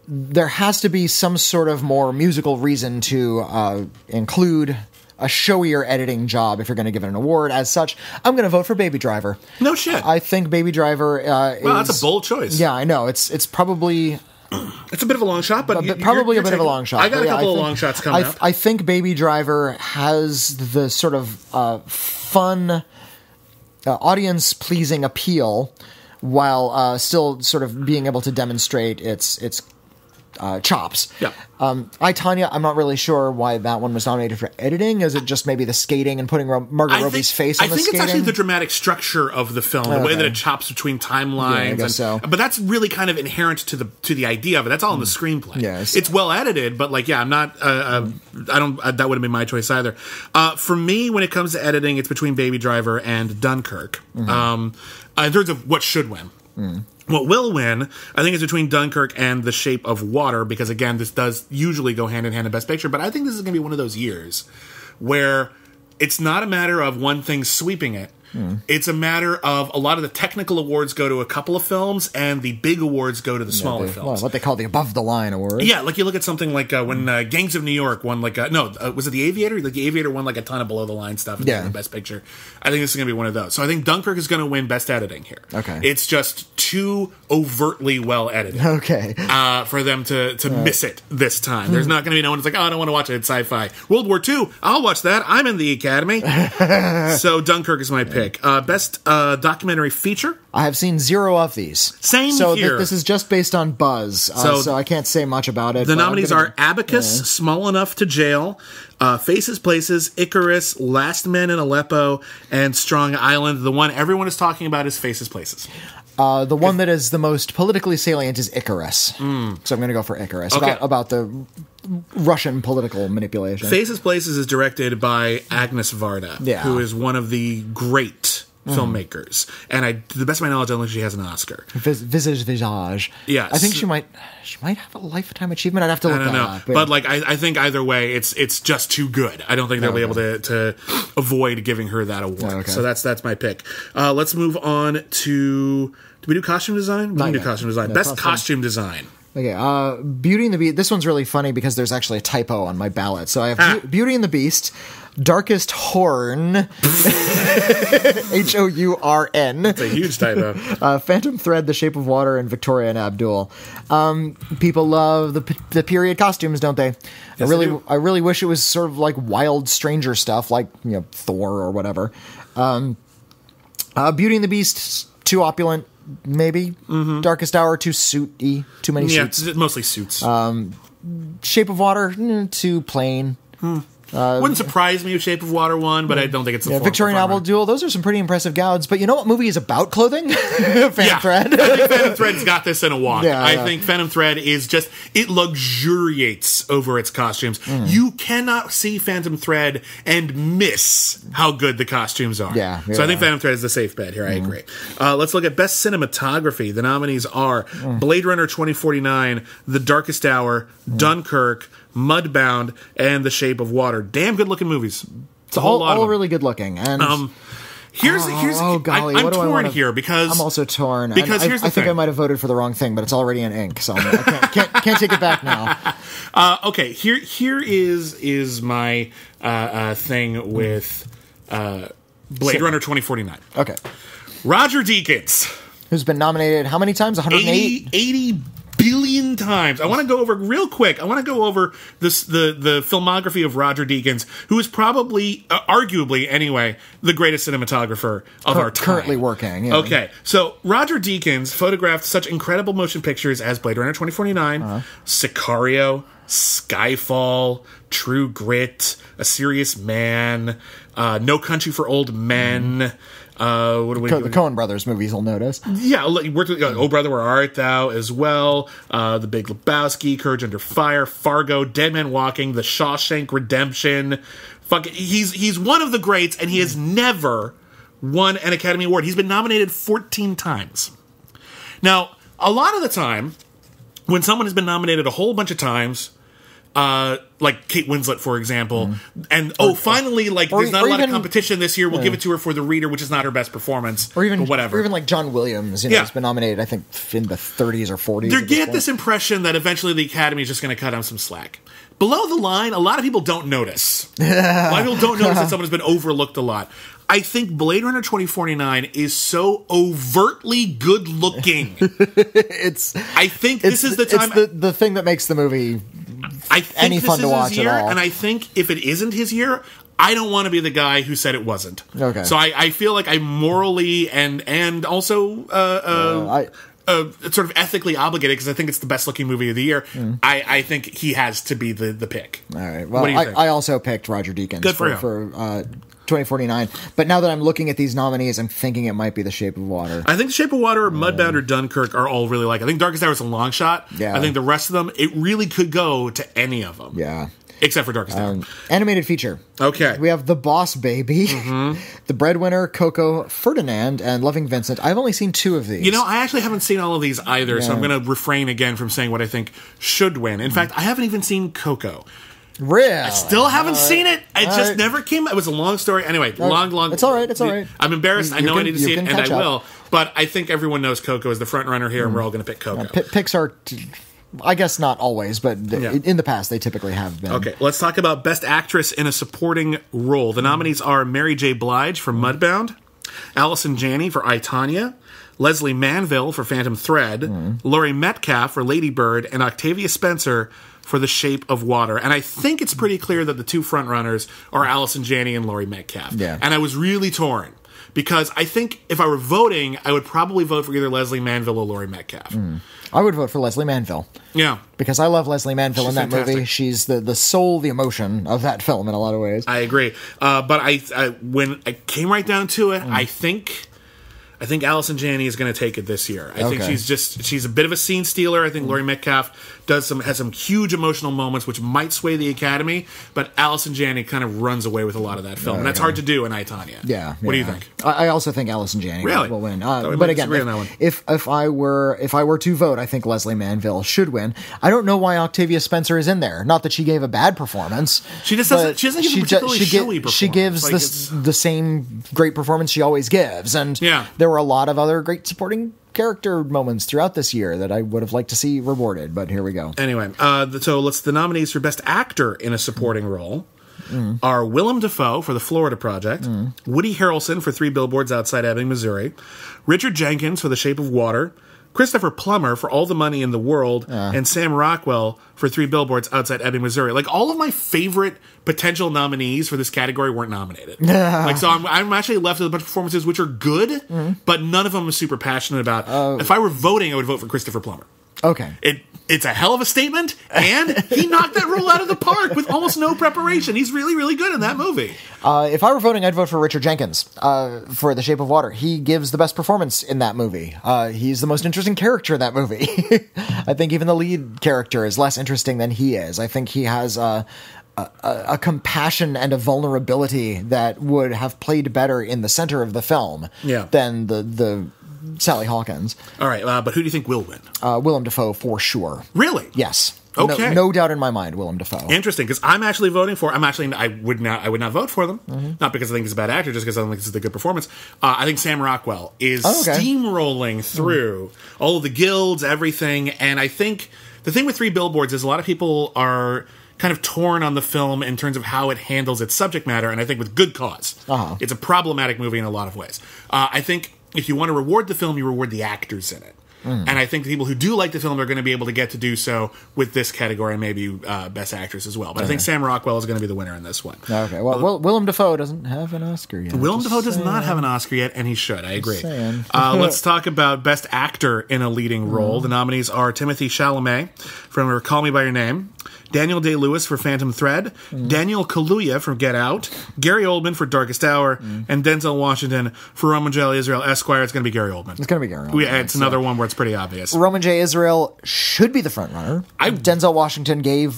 B: there has to be some sort of more musical reason to uh, include a showier editing job if you're going to give it an award. As such, I'm going to vote for Baby Driver.
A: No shit.
B: I think Baby Driver. Uh,
A: well, that's a bold choice.
B: Yeah, I know. It's it's probably
A: It's a bit of a long shot, but, you-
B: but probably
A: you're-
B: a bit
A: you're
B: of a long shot.
A: I got a
B: yeah,
A: couple of
B: think-
A: long shots coming
B: I,
A: up.
B: I think Baby Driver has the sort of uh, fun, uh, audience pleasing appeal, while uh, still sort of being able to demonstrate its its uh, chops.
A: Yeah.
B: Um, I, Tonya, I'm not really sure why that one was nominated for editing. Is it just maybe the skating and putting Ro- Margot
A: I
B: Robbie's
A: think,
B: face on the skating?
A: I think
B: skating?
A: it's actually the dramatic structure of the film, the way that it chops between timelines.
B: Yeah, I guess
A: and,
B: so.
A: But that's really kind of inherent to the to the idea of it. That's all in the screenplay.
B: Yes.
A: it's well edited, but like, yeah, I'm not. Uh, uh, I don't. Uh, that would have been my choice either. Uh, for me, when it comes to editing, it's between Baby Driver and Dunkirk.
B: Mm-hmm.
A: Um, in terms of what should win.
B: Mm.
A: What will win, I think, is between Dunkirk and The Shape of Water, because again, this does usually go hand in hand in Best Picture, but I think this is going to be one of those years where it's not a matter of one thing sweeping it. It's a matter of a lot of the technical awards go to a couple of films, and the big awards go to the smaller
B: The-
A: films.
B: well, what they call the above the line award.
A: Yeah, like you look at something like uh, when uh, Gangs of New York won like a, no, uh, was it The Aviator? Like The Aviator won like a ton of below the line stuff.
B: And Yeah.
A: Yeah, Best Picture. I think this is going to be one of those. So I think Dunkirk is going to win Best Editing here.
B: Okay.
A: it's just too overtly well edited <laughs>
B: Okay.
A: uh, for them to to miss it this time. There's not going to be no one that's like, oh, I don't want to watch it. It's sci-fi. World War II. I'll watch that. I'm in the Academy. <laughs> so Dunkirk is my pick. Uh, best uh, documentary feature.
B: I have seen zero of these.
A: Same
B: so
A: here.
B: this is just based on buzz, uh,
A: So
B: so, I can't say much about it.
A: The nominees
B: gonna-
A: are Abacus, Small Enough to Jail, uh, Faces Places, Icarus, Last Men in Aleppo, and Strong Island. The one everyone is talking about is Faces Places.
B: Uh, the one that is the most politically salient is Icarus. So I'm going to go for Icarus.
A: Okay.
B: about, about the Russian political manipulation.
A: Faces Places is directed by Agnes Varda,
B: Yeah.
A: who is one of the great filmmakers, and I, to the best of my knowledge, I don't think she has an Oscar.
B: Vis- Visage Visage.
A: Yes.
B: I think she might. She might have a lifetime achievement. I'd have to look
A: I don't
B: that
A: know,
B: up.
A: but like I, I think either way, it's it's just too good. I don't think they'll be able to to avoid giving her that award.
B: Okay.
A: So that's that's my pick. Uh, let's move on to. Do we do costume design? We can do
B: yet.
A: costume design.
B: No,
A: Best
B: costume.
A: costume design.
B: Okay, uh, Beauty and the Beast. This one's really funny because there's actually a typo on my ballot. So I have
A: Ah.
B: Beau- Beauty and the Beast, Darkest Horn, <laughs> H O U R N,
A: It's a huge typo. <laughs>
B: uh, Phantom Thread, The Shape of Water, and Victoria and Abdul. Um, people love the, p- the period costumes, don't they? I
A: they
B: really,
A: do.
B: I really wish it was sort of like wild stranger stuff, like you know Thor or whatever. Um, uh, Beauty and the Beast, too opulent, maybe. Darkest Hour, too suity, too many
A: Mm-hmm. yeah,
B: suits.
A: it's mostly suits.
B: Shape of Water, mm, too plain.
A: Wouldn't surprise me if Shape of Water won, but I don't think it's a
B: Yeah, Victorian
A: runner.
B: Duel, those are some pretty impressive gowns. But you know what movie is about clothing? <laughs> Phantom
A: Yeah,
B: Thread.
A: I think Phantom Thread's got this in a walk.
B: Yeah,
A: I
B: yeah.
A: think Phantom Thread is just it luxuriates over its costumes.
B: Mm.
A: You cannot see Phantom Thread and miss how good the costumes are.
B: Yeah,
A: so I think. Phantom Thread is the safe bet here. I agree. Uh, let's look at best cinematography. The nominees are
B: Mm.
A: Blade Runner 2049, The Darkest Hour,
B: Mm.
A: Dunkirk, Mudbound, and The Shape of Water. Damn good looking movies. It's a whole
B: all
A: lot
B: all really good looking. And
A: Um, here's
B: Oh,
A: here's
B: oh, golly,
A: I, am
B: what do I
A: torn
B: wanna-
A: here because
B: I'm also torn.
A: Because
B: I,
A: here's the
B: I think. I might have voted for the wrong thing, but it's already in ink, so I'm, I can't, <laughs> can't, can't take it back now. <laughs>
A: Uh, okay, here here is is my uh, uh, thing with uh, Blade Runner 2049.
B: Okay.
A: Roger Deakins,
B: Who's been nominated how many times? 108?
A: 80, 80 billion times. I want to go over real quick. I want to go over this the the filmography of Roger Deakins, who is probably, uh, arguably anyway, the greatest cinematographer of our time.
B: currently working, yeah.
A: Okay, so Roger Deakins photographed such incredible motion pictures as Blade Runner 2049,
B: Uh-huh.
A: Sicario, Skyfall, True Grit, A Serious Man, uh, No Country for Old Men. Uh, what do we?
B: Co- the Coen Brothers movies, you'll notice.
A: Yeah, he worked with uh, Oh Brother Where Art Thou as well. Uh, the Big Lebowski, Courage Under Fire, Fargo, Dead Man Walking, The Shawshank Redemption. Fuck, he's he's one of the greats, and he has never won an Academy Award. He's been nominated 14 times. Now, a lot of the time, when someone has been nominated a whole bunch of times, uh, like Kate Winslet, for example, and oh, finally, like there's not a lot
B: even-
A: of competition this year. We'll give it to her for the reader, which is not her best performance,
B: Or even
A: whatever.
B: Or even like John Williams, you know,
A: Yeah.
B: he's been nominated, I think, in the 30s or 40s.
A: They
B: this
A: get this impression that eventually the Academy is just going to cut on some slack. Below the line, a lot of people don't notice. <laughs> a lot of people don't notice that someone has been overlooked a lot. I think Blade Runner 2049 is so overtly good looking. <laughs>
B: It's
A: I think this is the time.
B: It's the, the thing that makes the movie.
A: I think
B: any
A: this
B: fun
A: is
B: to
A: his
B: watch at
A: year,
B: all.
A: And I think if it isn't his year, I don't want to be the guy who said it wasn't.
B: Okay.
A: So I, I feel like I'm morally and and also uh, uh,
B: I,
A: uh, sort of ethically obligated because I think it's the best looking movie of the year.
B: Mm.
A: I, I think he has to be the the pick.
B: all right. Well,
A: What do you
B: I? I also picked Roger Deakins
A: Good for
B: for, for uh, 2049. But now that I'm looking at these nominees, I'm thinking it might be The Shape of Water.
A: I think The Shape of Water, Mudbound, or Dunkirk are all really like. I think Darkest Hour is a long shot.
B: Yeah.
A: I think the rest of them, it really could go to any of them.
B: Yeah.
A: Except for Darkest
B: Um, animated feature.
A: Okay.
B: We have The Boss Baby,
A: Mm-hmm. <laughs>
B: The Breadwinner, Coco, Ferdinand, and Loving Vincent. I've only seen two of these.
A: You know, I actually haven't seen all of these either, so I'm going to refrain again from saying what I think should win. In fact, I haven't even seen Coco.
B: Real.
A: Still haven't seen it. It
B: All
A: just
B: right.
A: never came. It was a long story. Anyway, long, long.
B: It's all right, it's all right.
A: I'm embarrassed. I
B: You
A: know I need to see it, and I
B: up.
A: will. But I think everyone knows Coco is the front runner here, and we're all going to pick Coco.
B: P- picks are, I guess, not always, but
A: Yeah.
B: in the past they typically have been.
A: Okay, let's talk about Best Actress in a Supporting Role. The nominees are Mary J. Blige for Mudbound, Allison Janney for I, Tonya, Lesley Manville for Phantom Thread, Laurie Metcalf for Lady Bird, and Octavia Spencer for The Shape of Water. And I think it's pretty clear that the two frontrunners are Allison Janney and Laurie Metcalf.
B: Yeah.
A: And I was really torn. Because I think if I were voting, I would probably vote for either Lesley Manville or Laurie Metcalf.
B: I would vote for Lesley Manville
A: Yeah.
B: because I love Lesley Manville
A: She's
B: in that movie. She's the the soul, the emotion of that film in a lot of ways.
A: I agree. Uh, but I, I when I came right down to
B: Mm.
A: it, I think I think Allison Janney is going to take it this year. I think
B: Okay. Mm.
A: she's just she's a bit of a scene stealer. I think Laurie Metcalf does some has some huge emotional moments which might sway the Academy, but Allison Janney kind of runs away with a lot of that film, and that's hard to do in I, Tonya.
B: Yeah.
A: What do you think?
B: I, also think Allison Janney
A: Really?
B: will win. Uh, but again, if,
A: on that one.
B: if if I were if I were to vote, I think Lesley Manville should win. I don't know why Octavia Spencer is in there. Not that she gave a bad performance.
A: She just doesn't- she doesn't give a
B: ju-
A: particularly
B: she
A: showy
B: She gives
A: Like,
B: this the same great performance she always gives, and
A: Yeah.
B: there were a lot of other great supporting character moments throughout this year that I would have liked to see rewarded. But here we go.
A: Anyway, uh, so let's the nominees for Best Actor in a Supporting Role are Willem Dafoe for The Florida Project, Woody Harrelson for Three Billboards Outside Ebbing, Missouri, Richard Jenkins for The Shape of Water, Christopher Plummer for All the Money in the World, and Sam Rockwell for Three Billboards Outside Ebbing, Missouri. Like all of my favorite potential nominees for this category weren't nominated. <laughs> like so, I'm, I'm actually left with a bunch of performances which are good, mm-hmm. but none of them I'm super passionate about. Oh. if I were voting, I would vote for Christopher Plummer.
B: Okay.
A: It it's a hell of a statement, and he knocked that role out of the park with almost no preparation. He's really, really good in that movie.
B: Uh, if I were voting, I'd vote for Richard Jenkins uh, for The Shape of Water. He gives the best performance in that movie. Uh, he's the most interesting character in that movie. <laughs> I think even the lead character is less interesting than he is. I think he has a, a, a compassion and a vulnerability that would have played better in the center of the film
A: Yeah.
B: than the the Sally Hawkins.
A: All right, uh, but who do you think will win?
B: Uh, Willem Dafoe for sure.
A: Really?
B: Yes.
A: Okay.
B: No, no doubt in my mind, Willem Dafoe.
A: Interesting, because I'm actually voting for. I'm actually. I would not. I would not vote for them.
B: Mm-hmm.
A: Not because I think he's a bad actor, just because I don't think this is a good performance. Uh, I think Sam Rockwell is
B: Oh, okay.
A: steamrolling through all of the guilds, everything, and I think the thing with Three Billboards is a lot of people are kind of torn on the film in terms of how it handles its subject matter, and I think with good because
B: Uh-huh.
A: it's a problematic movie in a lot of ways. Uh, I think if you want to reward the film, you reward the actors in it.
B: Mm.
A: And I think the people who do like the film are going to be able to get to do so with this category and maybe uh, Best Actress as well. But I think Sam Rockwell is going to be the winner in this one.
B: Okay. Well, Will, Willem Dafoe doesn't have an Oscar yet.
A: Willem
B: Just
A: Dafoe does not have an Oscar yet, and he should. I agree. uh, <laughs> let's talk about Best Actor in a Leading Role. The nominees are Timothée Chalamet from Call Me by Your Name, Daniel Day Lewis for Phantom Thread, Daniel Kaluuya from Get Out, Gary Oldman for Darkest Hour, and Denzel Washington for Roman J. Israel Esquire. It's going to be Gary Oldman.
B: It's going to be Gary.
A: We,
B: Oldman,
A: it's
B: so-
A: another one where it's pretty obvious.
B: Roman J. Israel should be the front runner.
A: I-
B: Denzel Washington gave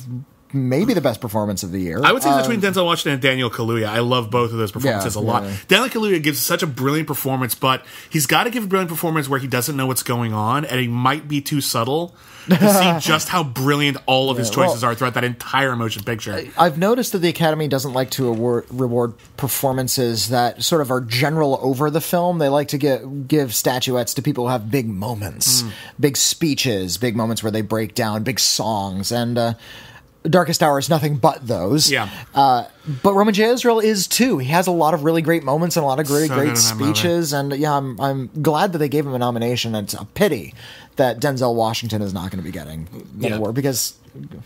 B: maybe the best performance of the year.
A: I would say it's between Denzel Washington and Daniel Kaluuya. I love both of those performances
B: Yeah,
A: a lot.
B: yeah.
A: Daniel Kaluuya gives such a brilliant performance, but he's got to give a brilliant performance where he doesn't know what's going on, and he might be too subtle to see <laughs> just how brilliant all of his choices
B: well-
A: are throughout that entire motion picture.
B: I've noticed that the Academy doesn't like to award, reward performances that sort of are general over the film. They like to get, give statuettes to people who have big moments,
A: Hmm.
B: big speeches, big moments where they break down, big songs, and uh, Darkest Hour is nothing but those.
A: Yeah.
B: Uh, but Roman J. Israel is too. He has a lot of really great moments and a lot of really
A: So
B: great
A: movie.
B: speeches, and yeah, I'm I'm glad that they gave him a nomination. It's a pity that Denzel Washington is not going to be getting an
A: Yeah.
B: award because,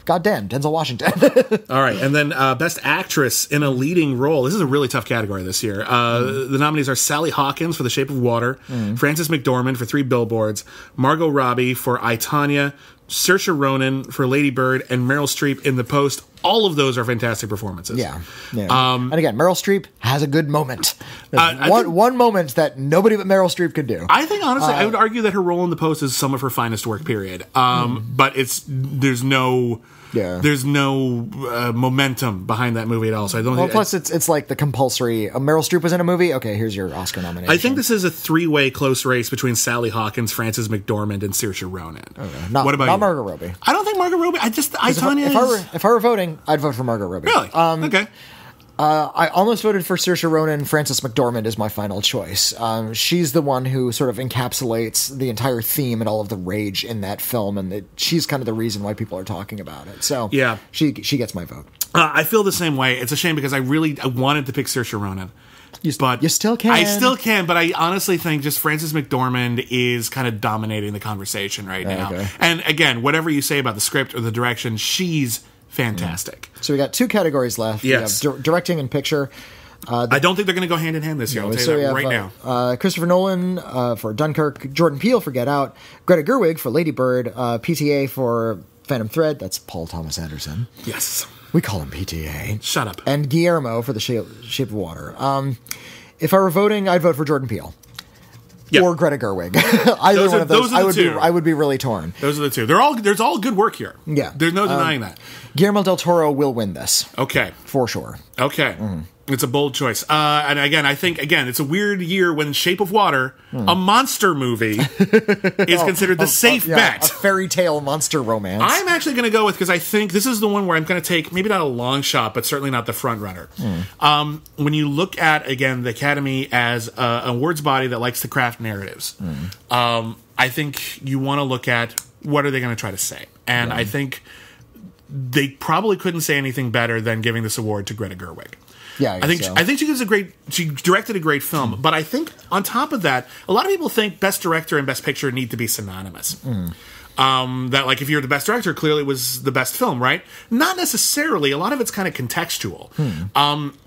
B: goddamn, Denzel Washington. <laughs>
A: All right, and then uh, best actress in a leading role. This is a really tough category this year. Uh, The nominees are Sally Hawkins for The Shape of Water, Frances McDormand for Three Billboards, Margot Robbie for I, Tonya, Saoirse Ronan for Lady Bird, and Meryl Streep in The Post. All of those are fantastic performances.
B: Yeah, yeah. and again, Meryl Streep has a good moment.
A: Um,
B: one
A: think-
B: one moment that nobody but Meryl Streep could do.
A: I think honestly, I would argue that her role in the post is some of her finest work. Period. Um, But it's there's no
B: Yeah.
A: there's no uh, momentum behind that movie at all. So I don't.
B: well,
A: think,
B: plus it's it's like the compulsory. Uh, Meryl Streep was in a movie. Okay, here's your Oscar nomination.
A: I think this is a three way close race between Sally Hawkins, Frances McDormand, and Saoirse Ronan.
B: not,
A: what about
B: not
A: you?
B: Margot Robbie.
A: I don't think Margot Robbie. I just I
B: If I, if I were if I were voting, I'd vote for Margot Robbie.
A: really
B: Um,
A: okay.
B: I almost voted for Saoirse Ronan. Frances McDormand is my final choice. Um, she's the one who sort of encapsulates the entire theme and all of the rage in that film, and it, she's kind of the reason why people are talking about it. So
A: Yeah.
B: she she gets my vote.
A: Uh, I feel the same way. It's a shame because I really I wanted to pick Saoirse Ronan. but
B: you still can.
A: I still can, but I honestly think just Frances McDormand is kind of dominating the conversation right now.
B: Okay.
A: And again, whatever you say about the script or the direction, she's fantastic.
B: So we got two categories left.
A: Yes.
B: Di- directing and picture.
A: I don't think they're going to go hand in hand this year. I'll tell you
B: so
A: that
B: we have
A: right
B: uh,
A: now.
B: uh, Christopher Nolan uh, for Dunkirk, Jordan Peele for Get Out, Greta Gerwig for Lady Bird, uh, PTA for Phantom Thread. That's Paul Thomas Anderson.
A: Yes.
B: We call him PTA.
A: Shut up.
B: And Guillermo for The Shape, Shape of Water. Um, if I were voting, I'd vote for Jordan Peele.
A: Yeah.
B: or Greta Gerwig. <laughs> Either
A: Those
B: one
A: are-
B: of those,
A: those are
B: I
A: the
B: would
A: two.
B: be I would be really torn.
A: Those are the two. They're all there's all good work here.
B: Yeah.
A: there's no denying that.
B: Guillermo del Toro will win this
A: Okay,
B: for sure.
A: okay,
B: Mm-hmm.
A: it's a bold choice. Uh, and again, I think again it's a weird year when Shape of Water, a monster movie, <laughs> is considered the safe
B: Hmm. Oh, Yeah,
A: bet.
B: a fairy tale monster romance.
A: I'm actually going to go with because I think this is the one where I'm going to take maybe not a long shot, but certainly not the front runner. Um, when you look at again the Academy as a, a awards body that likes to craft narratives, um, I think you want to look at what are they going to try to say, and I think they probably couldn't say anything better than giving this award to Greta Gerwig.
B: Yeah, I
A: I think
B: so.
A: I think she gives a great. She directed a great film, but I think on top of that, a lot of people think best director and best picture need to be synonymous. Um, that like if you're the best director, clearly it was the best film, right? Not necessarily. A lot of it's kind of contextual. Um,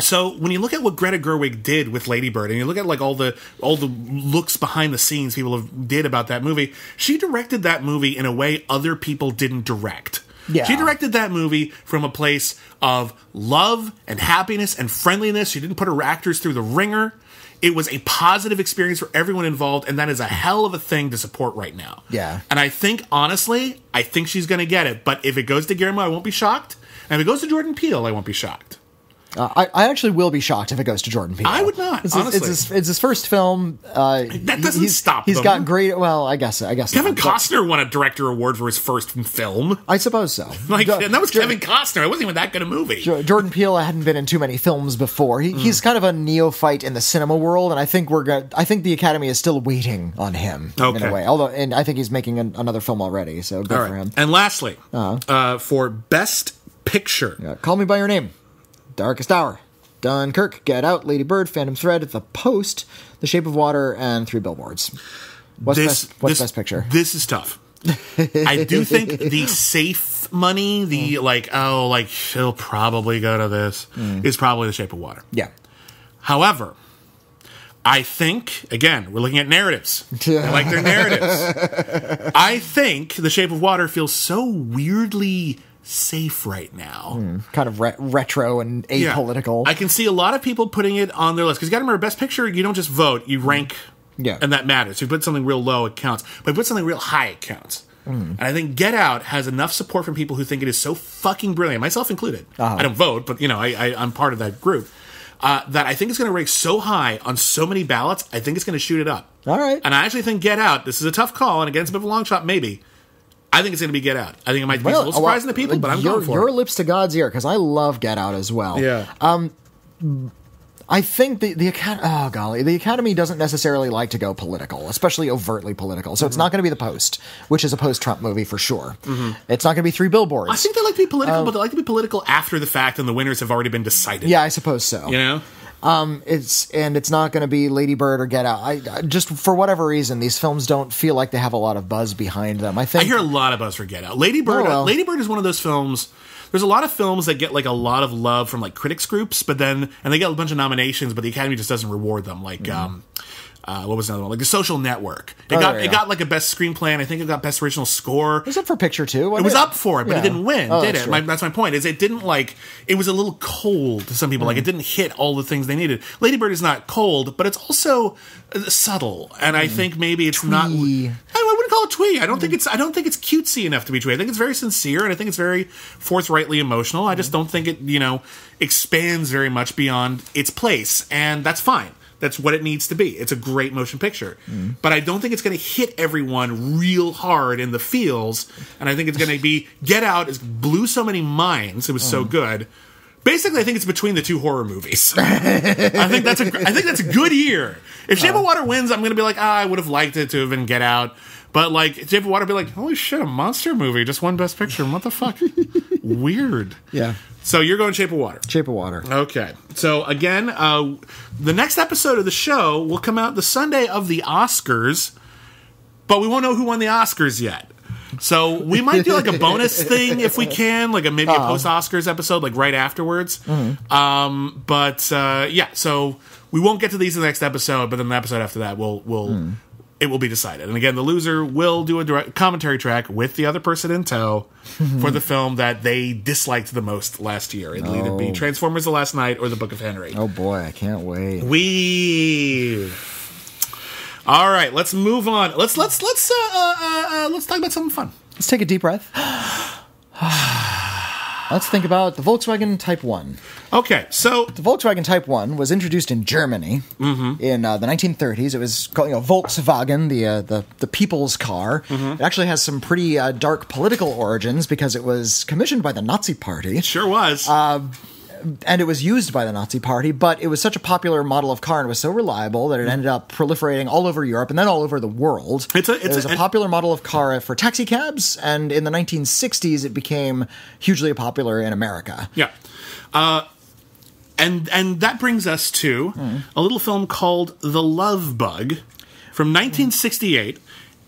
A: so when you look at what Greta Gerwig did with Lady Bird, and you look at like all the all the looks behind the scenes people have did about that movie, she directed that movie in a way other people didn't direct.
B: Yeah.
A: She directed that movie from a place of love and happiness and friendliness. She didn't put her actors through the ringer. It was a positive experience for everyone involved, and that is a hell of a thing to support right now.
B: Yeah.
A: And I think, honestly, I think she's going to get it. But if it goes to Guillermo, I won't be shocked. And if it goes to Jordan Peele, I won't be shocked.
B: Uh, I, I actually will be shocked if it goes to Jordan Peele.
A: I would not,
B: It's, his-
A: honestly.
B: it's, his, it's his first film. Uh,
A: That doesn't
B: he's,
A: stop
B: He's
A: them.
B: got great. Well, I guess. I guess
A: Kevin
B: not,
A: Costner won a director award for his first film.
B: I suppose so. <laughs>
A: Like, and that was
B: Jo-
A: Kevin Costner. It wasn't even that good a movie.
B: Jordan Peele hadn't been in too many films before. He, He's
A: Hmm.
B: kind of a neophyte in the cinema world, and I think we're going I think the Academy is still waiting on him in a way. Although, and I think he's making an, another film already, so good
A: All
B: for
A: right.
B: him.
A: And lastly,
B: Uh-huh.
A: uh, for best picture,
B: Uh, Call Me by Your Name, Darkest Hour, Dunkirk, Get Out, Lady Bird, Phantom Thread, The Post, The Shape of Water, and Three Billboards. What's
A: this
B: best? What's
A: this,
B: best picture?
A: This is tough. <laughs> I do think the safe money, the like, oh, like he'll probably go to this, mm. is probably The Shape of Water.
B: Yeah.
A: However, I think again we're looking at narratives. I like their <laughs> narratives. I think The Shape of Water feels so weirdly safe right now.
B: Kind of re- retro and
A: Yeah.
B: apolitical.
A: I can see a lot of people putting it on their list because you got to remember, Best Picture, you don't just vote, you rank,
B: Yeah.
A: and that matters. If you put something real low, it counts. But if you put something real high, it counts. And I think Get Out has enough support from people who think it is so fucking brilliant, myself included.
B: Uh-huh.
A: I don't vote, but you know, I, I, I'm part of that group. Uh, that I think it's going to rank so high on so many ballots. I think it's going to shoot it up.
B: All right.
A: And I actually think Get Out. This is a tough call, and again, it's a bit of a long shot, maybe. I think it's going to be Get Out. I think it might be a little surprising to people, but I'm
B: your,
A: going for
B: your
A: it.
B: lips to God's ear because I love Get Out as well.
A: Yeah.
B: Um, I think the the academy. Oh golly, the Academy doesn't necessarily like to go political, especially overtly political. So it's mm-hmm. not going to be the Post, which is a post-Trump movie for sure. Mm-hmm. It's not going to be Three Billboards.
A: I think they like to be political, but they um, like to be political after the fact, and the winners have already been decided.
B: yeah, I suppose so.
A: you know.
B: It's and it's not going to be Lady Bird or Get Out. I, I just for whatever reason, these films don't feel like they have a lot of buzz behind them. I think
A: I hear a lot of buzz for Get Out. Lady Bird.
B: Oh, well.
A: Lady Bird is one of those films. There's a lot of films that get like a lot of love from like critics groups, but then and they get a bunch of nominations, but the Academy just doesn't reward them. Like, um, uh, what was another one? Like The Social Network. It.
B: Oh,
A: got it
B: go.
A: got like a best screenplay, and I think it got best original score.
B: was it for picture too.
A: It was up for it, but
B: Yeah.
A: it didn't win,
B: Oh,
A: did
B: that's
A: it? My, that's my point. Is it didn't like it was a little cold to some people. Like it didn't hit all the things they needed. Lady Bird is not cold, but it's also uh, subtle, and I think maybe it's not.
B: Twee.
A: I, I wouldn't call it twee. I don't think it's. I don't think it's cutesy enough to be twee. I think it's very sincere, and I think it's very forthrightly emotional. I just don't think it, you know, expands very much beyond its place, and that's fine. That's what it needs to be. It's a great motion picture, but I don't think it's going to hit everyone real hard in the feels. And I think it's going to be <laughs> Get Out is blew so many minds. It was so good. Basically, I think it's between the two horror movies. <laughs> I think that's a I think that's a good year. If Shape of Water wins, I'm gonna be like, ah, I would have liked it to have been Get Out. But like Shape of Water, be like, holy shit, a monster movie just won Best Picture. What the fuck? <laughs> Weird.
B: Yeah.
A: So you're going Shape of Water.
B: Shape of Water.
A: Okay. So again, uh, the next episode of the show will come out the Sunday of the Oscars, but we won't know who won the Oscars yet. So we might do like a bonus <laughs> thing if we can, like a maybe a post Oscars episode, like right afterwards. Um, but uh, yeah, so we won't get to these in the next episode, but then the episode after that, we'll we'll it will be decided. And again, the loser will do a direct commentary track with the other person in tow <laughs> for the film that they disliked the most last year. It'll either be
B: Oh.
A: Transformers: The Last Knight or The Book of Henry.
B: Oh boy, I can't wait.
A: We All right, let's move on. Let's let's let's uh, uh, uh, uh, let's talk about something fun.
B: Let's take a deep breath. <sighs> <sighs> <sighs> Let's think about the Volkswagen Type 1.
A: Okay, so
B: The Volkswagen Type 1 was introduced in Germany in uh, the 1930s. It was called you know, Volkswagen, the, uh, the, the people's car. It actually has some pretty uh, dark political origins because it was commissioned by the Nazi Party.
A: sure was.
B: And it was used by the Nazi Party, but it was such a popular model of car and was so reliable that it ended up proliferating all over Europe and then all over the world.
A: It's a- it's
B: it was
A: a-
B: a, popular model of car for taxi cabs, and in the 1960s, it became hugely popular in America.
A: Yeah. Uh, and and that brings us to a little film called The Love Bug from 1968.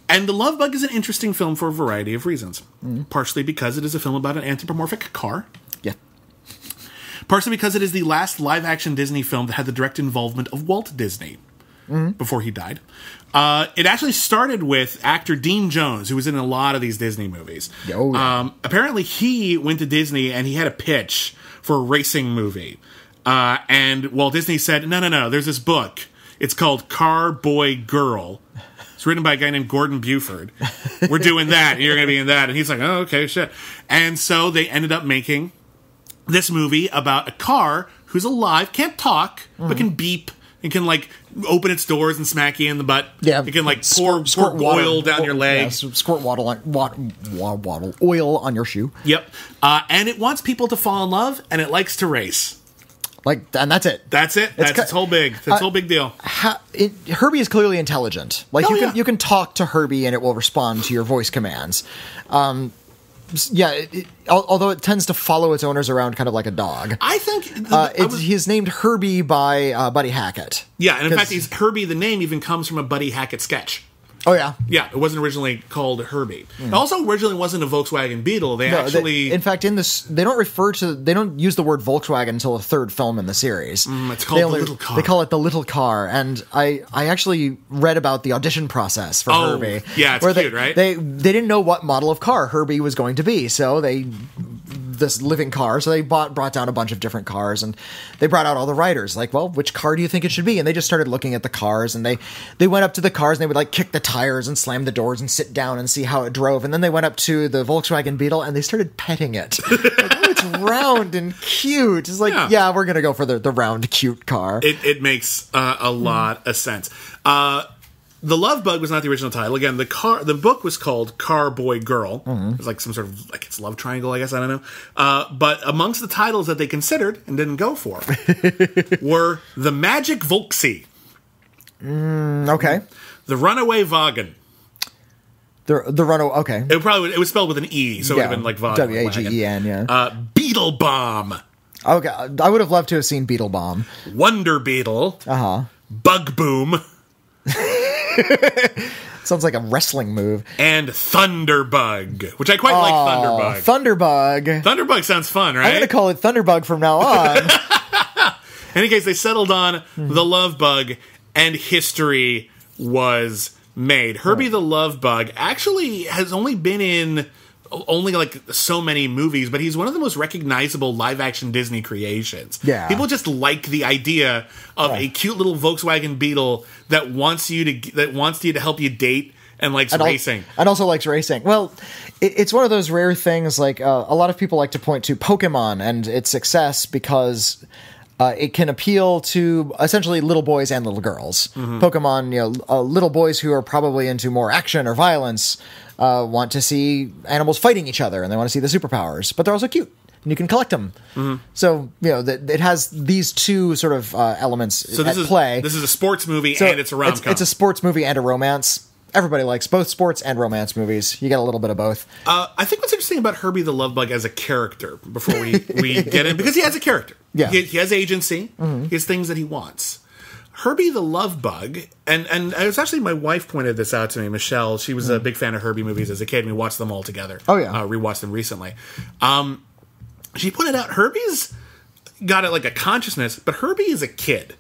A: And The Love Bug is an interesting film for a variety of reasons. Partially because it is a film about an anthropomorphic car. Partially because it is the last live action Disney film that had the direct involvement of Walt Disney before he died. Uh, it actually started with actor Dean Jones, who was in a lot of these Disney movies.
B: Oh, yeah.
A: um, apparently, he went to Disney and he had a pitch for a racing movie. Uh, and Walt Disney said, No, no, no, there's this book. It's called Car Boy Girl. It's written by a guy named Gordon Buford. We're doing that, and you're going to be in that. And he's like, Oh, okay, shit. And so they ended up making this movie about a car who's alive, can't talk,
B: Mm-hmm.
A: but can beep and can like open its doors and smack you in the butt.
B: Yeah,
A: it can like pour,
B: Squirt- squirt
A: pour oil down your leg.
B: Yeah, squirt waddle on wat, wa- waddle oil on your shoe.
A: Yep, uh, and it wants people to fall in love, and it likes to race.
B: Like, and that's it.
A: That's it. That's
B: ki-
A: its whole big. That's
B: uh,
A: whole big deal.
B: ha- it, Herbie is clearly intelligent. Like
A: Oh,
B: you can
A: yeah.
B: you can talk to Herbie and it will respond to your voice commands. Um, yeah, it, it- although it tends to follow its owners around kind of like a dog.
A: I think.
B: Uh,
A: I was-
B: he's named Herbie by uh, Buddy Hackett.
A: yeah, and in fact, he's Herbie. The name even comes from a Buddy Hackett sketch.
B: Oh yeah,
A: Yeah, it wasn't originally called Herbie. It also originally wasn't a Volkswagen Beetle. They.
B: No, they-
A: actually.
B: in fact, in this, they don't refer to, they don't use the word Volkswagen until the third film in the series.
A: Mm, it's called
B: They
A: the little car.
B: They call it the little car, and I, I actually read about the audition process for
A: Oh,
B: Herbie.
A: yeah, it's
B: where they,
A: cute, right?
B: They, they didn't know what model of car Herbie was going to be, so they, this living car, so they bought, brought down a bunch of different cars, and they brought out all the writers. Like, well, which car do you think it should be? And they just started looking at the cars, and they, they went up to the cars, and they would like kick the tires and slam the doors and sit down and see how it drove, and then they went up to the Volkswagen Beetle and they started petting it. <laughs> like, oh, it's round and cute. It's like,
A: Yeah.
B: yeah, we're gonna go for the, the round, cute car.
A: it, it makes uh, a lot of sense. Uh, the Love Bug was not the original title. Again, the car, the book was called Car Boy Girl. It was like some sort of like it's love triangle, I guess. I don't know. Uh, but amongst the titles that they considered and didn't go for <laughs> were the Magic Volksy,
B: okay,
A: the Runaway Wagen.
B: the the runaway. Okay,
A: It probably it was spelled with an e, so it would have been like Wagen.
B: W A G E N. Yeah.
A: Uh, Beetle Bomb,
B: okay, I would have loved to have seen Beetle Bomb.
A: Wonder Beetle,
B: Uh huh.
A: Bug Boom, <laughs> <laughs>
B: Sounds like a wrestling move.
A: and Thunderbug, which I quite like. Thunderbug.
B: Thunderbug.
A: Thunderbug sounds fun, right?
B: I'm gonna call it Thunderbug from now on. <laughs>
A: In any case, they settled on the Love Bug, and history was made. Herbie the Love Bug actually has only been in only like so many movies, but he's one of the most recognizable live action Disney creations.
B: Yeah.
A: people just like the idea of a cute little Volkswagen Beetle that wants you to that wants you to help you date and likes
B: and al-
A: racing.
B: and also likes racing. Well, it, it's one of those rare things. Like uh, a lot of people like to point to Pokemon and its success because uh, it can appeal to essentially little boys and little girls.
A: Mm-hmm.
B: Pokemon, you know, uh, little boys who are probably into more action or violence uh, want to see animals fighting each other and they want to see the superpowers, but they're also cute. And you can collect them,
A: Mm-hmm.
B: so you know that it has these two sort of uh, elements
A: So this
B: at
A: is
B: play.
A: this is a sports movie
B: So
A: and it's a rom com.
B: It's, a sports movie and a romance. Everybody likes both sports and romance movies. You get a little bit of both.
A: Uh, I think what's interesting about Herbie the Love Bug as a character, before we, we get in, because he has a character. <laughs>
B: Yeah.
A: He, he has agency. He has things that he wants. Herbie the Love Bug, and, and it was actually my wife pointed this out to me, Michelle. She was a big fan of Herbie movies as a kid, and we watched them all together.
B: Oh, yeah.
A: Uh, rewatched them recently. Um, she pointed out Herbie's got it like a consciousness, but Herbie is a kid.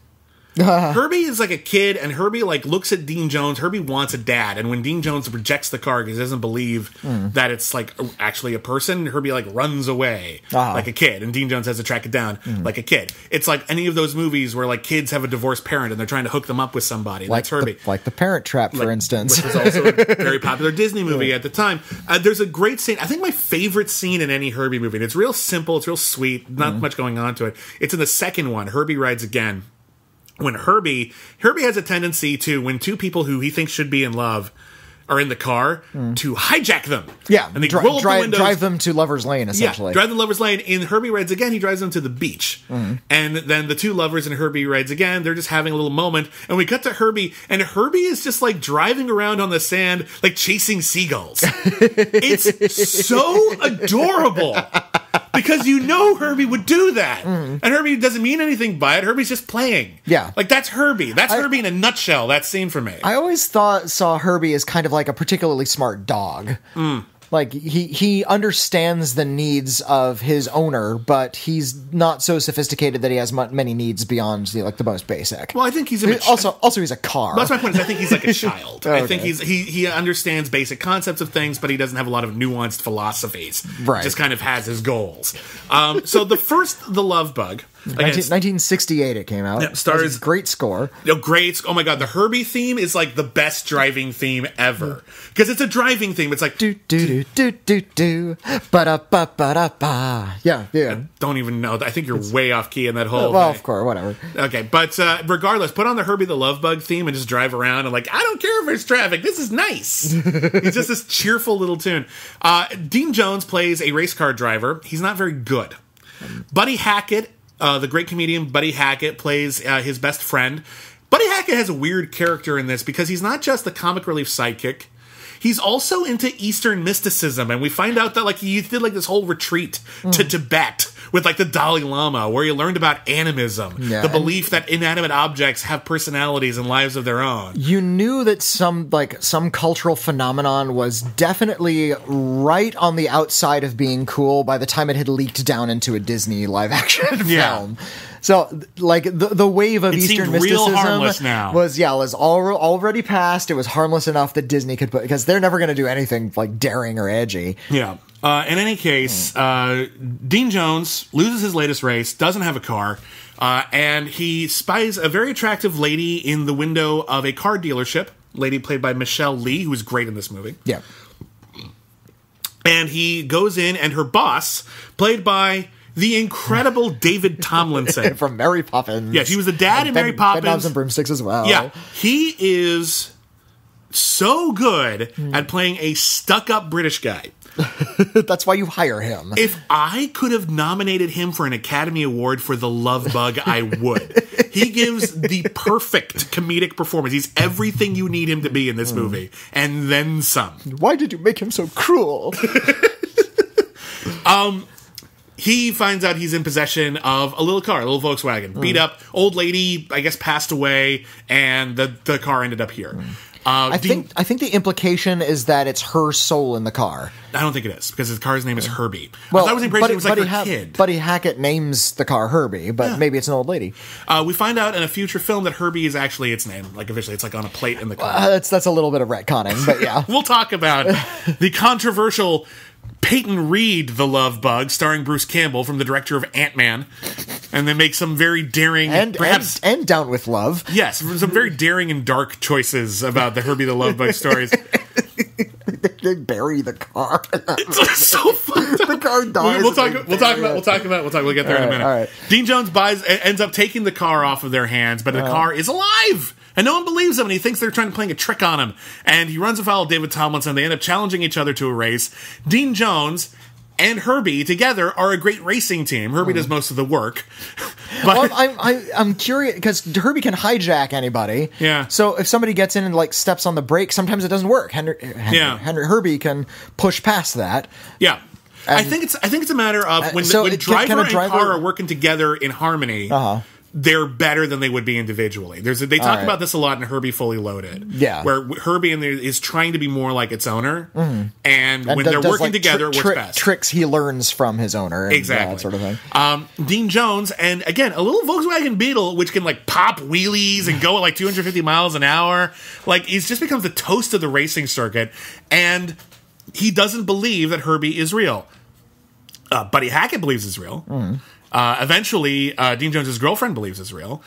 A: <laughs> Herbie is like a kid, and Herbie like looks at Dean Jones. Herbie wants a dad, and when Dean Jones rejects the car because he doesn't believe
B: Hmm.
A: that it's like actually a person, Herbie like runs away
B: Ah.
A: like a kid, and Dean Jones has to track it down
B: Hmm.
A: like a kid. It's like any of those movies where like kids have a divorced parent and they're trying to hook them up with somebody.
B: like
A: That's Herbie.
B: the, like the Parent Trap, for instance.
A: which was also a <laughs> very popular Disney movie at the time. Uh, there's a great scene. I think my favorite scene in any Herbie movie. And it's real simple. It's real sweet. Not
B: Mm-hmm.
A: much going on to it. It's in the second one. Herbie rides again. When Herbie Herbie has a tendency to when two people who he thinks should be in love are in the car to hijack them.
B: Mm. yeah,
A: and they
B: dri-
A: roll up the
B: drive,
A: windows.
B: drive them to Lover's Lane,
A: Yeah,
B: essentially.
A: drive to lovers lane. In Herbie Rides Again, he drives them to the beach.
B: Mm-hmm.
A: And then the two lovers in Herbie Rides Again, they're just having a little moment. And we cut to Herbie, and Herbie is just like driving around on the sand, like chasing seagulls. <laughs> it's so adorable. Because you know Herbie would do that. And Herbie doesn't mean anything by it. Herbie's just playing.
B: Yeah.
A: Like that's Herbie. That's Herbie in a nutshell, that scene for me.
B: I always thought saw Herbie as kind of like a particularly smart dog.
A: Hmm.
B: Like he he understands the needs of his owner, but he's not so sophisticated that he has many needs beyond the, like the most basic.
A: well, I think he's a
B: also also he's a car.
A: That's my point. Is I think he's like a <laughs> child. I think he's he he understands basic concepts of things, but he doesn't have a lot of nuanced philosophies.
B: Right.
A: Just kind of has his goals. Um, so the first, the Love Bug, again,
B: 19, 1968 it came out.
A: Yep, stars-
B: a great score.
A: Oh, great! Oh my god, the Herbie theme is like the best driving theme ever because it's a driving theme. It's like
B: Do do do do do do. Ba da ba ba da ba. Yeah, yeah.
A: don't even know. I think you're way off key in that whole.
B: Well,
A: thing.
B: of course, whatever.
A: Okay, but uh, regardless, put on the Herbie the Love Bug theme and just drive around and like, I don't care if there's traffic. This is nice. <laughs> it's just this cheerful little tune. Uh, Dean Jones plays a race car driver. He's not very good. Buddy Hackett, uh, the great comedian Buddy Hackett, plays uh, his best friend. Buddy Hackett has a weird character in this because he's not just the comic relief sidekick. He's also into Eastern mysticism, and we find out that like he did like this whole retreat to Tibet with like the Dalai Lama, where you learned about animism,
B: Yeah,
A: the belief that inanimate objects have personalities and lives of their own.
B: You knew that some like some cultural phenomenon was definitely right on the outside of being cool by the time it had leaked down into a Disney live action <laughs>
A: Yeah.
B: film. So, like the the wave of
A: It
B: Eastern mysticism was yeah was al- already past. It was harmless enough that Disney could put because they're never going to do anything like daring or edgy.
A: Yeah. Uh, in any case, uh, Dean Jones loses his latest race, doesn't have a car, uh, and he spies a very attractive lady in the window of a car dealership. Lady played by Michelle Lee, who was great in this movie.
B: Yeah,
A: And he goes in, and her boss, played by the incredible <laughs> David Tomlinson.
B: from Mary Poppins.
A: Yes, he was the dad in Mary Poppins.
B: Bedknobs and Broomsticks as well.
A: Yeah, he is so good at playing a stuck-up British guy. <laughs>
B: that's why you hire him.
A: If I could have nominated him for an Academy Award for The Love Bug, I would. he gives the perfect comedic performance. He's everything you need him to be in this hmm. movie, and then some.
B: why did you make him so cruel? <laughs>
A: um, He finds out he's in possession of a little car, a little Volkswagen, beat hmm. up, old lady, I guess passed away, and the, the car ended up here. Hmm. Uh,
B: I think I think the implication is that it's her soul in the car.
A: I don't think it is because his car's name is Herbie.
B: Well,
A: I was the impression
B: Buddy,
A: it was like
B: Buddy
A: her
B: Ha-
A: kid.
B: Buddy Hackett names the car Herbie, but maybe it's an old lady.
A: Uh, we find out in a future film that Herbie is actually its name. Like officially, it's like on a plate in the car.
B: Uh, that's that's a little bit of retconning, but yeah. <laughs>
A: we'll talk about <laughs> the controversial Peyton Reed, The Love Bug, starring Bruce Campbell from the director of Ant Man, and they make some very daring,
B: and
A: perhaps.
B: and, and Down with Love.
A: Yes, some very daring and dark choices about the Herbie the Love Bug stories. <laughs>
B: They bury the car.
A: It's so <laughs> up.
B: the car dies.
A: We'll talk. We'll talk about. We'll talk about. We'll talk. We'll get there in a minute.
B: all right.
A: Dean Jones buys, ends up taking the car off of their hands, but the
B: Uh-huh.
A: car is alive, and no one believes him, and he thinks they're trying to play a trick on him. And he runs afoul of David Tomlinson. They end up challenging each other to a race. Dean Jones and Herbie together are a great racing team. Herbie hmm. does most of the work, <laughs> but
B: Well, I'm I, I'm curious because Herbie can hijack anybody.
A: Yeah.
B: So if somebody gets in and like steps on the brake, sometimes it doesn't work. Henry, uh, Henry,
A: Yeah.
B: Henry Herbie can push past that.
A: yeah. I think it's I think it's a matter of uh, when,
B: so
A: when
B: it- can-
A: driver
B: can a
A: and
B: driver-
A: car are working together in harmony.
B: Uh-huh.
A: They're better than they would be individually. There's a, they talk
B: right.
A: about this a lot in Herbie Fully Loaded.
B: Yeah.
A: where Herbie in there is trying to be more like its owner, and,
B: And
A: when they're working
B: like,
A: together, it
B: tri-
A: works
B: tri-
A: best.
B: Tricks he learns from his owner, and
A: Exactly.
B: that sort of thing.
A: Um, Dean Jones, and again, a little Volkswagen Beetle, which can like pop wheelies and go at like 250 miles an hour. Like he's just becomes the toast of the racing circuit, and he doesn't believe that Herbie is real. Uh, Buddy Hackett believes is real. Uh, eventually, uh, Dean Jones's girlfriend believes is real.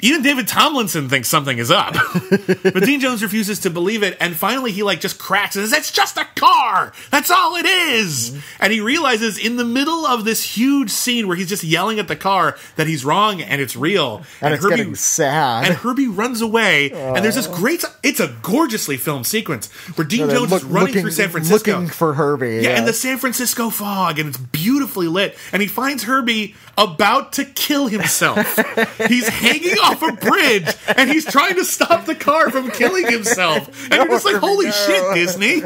A: Even David Tomlinson thinks something is up, <laughs> but Dean Jones refuses to believe it. And finally, he like just cracks and says, "It's just a car. That's all it is."
B: Mm-hmm.
A: And he realizes in the middle of this huge scene where he's just yelling at the car that he's wrong and it's real.
B: And, it's getting sad.
A: and Herbie runs away. And there's this great. It's a gorgeously filmed sequence where Dean Jones
B: look-
A: is running
B: looking,
A: through San Francisco.
B: looking for Herbie.
A: Yeah,
B: Yeah,
A: in the San Francisco fog, and it's beautifully lit. And he finds Herbie about to kill himself. <laughs> he's hanging off a bridge, and he's trying to stop the car from killing himself. And you're just like, holy
B: no."
A: shit, Disney!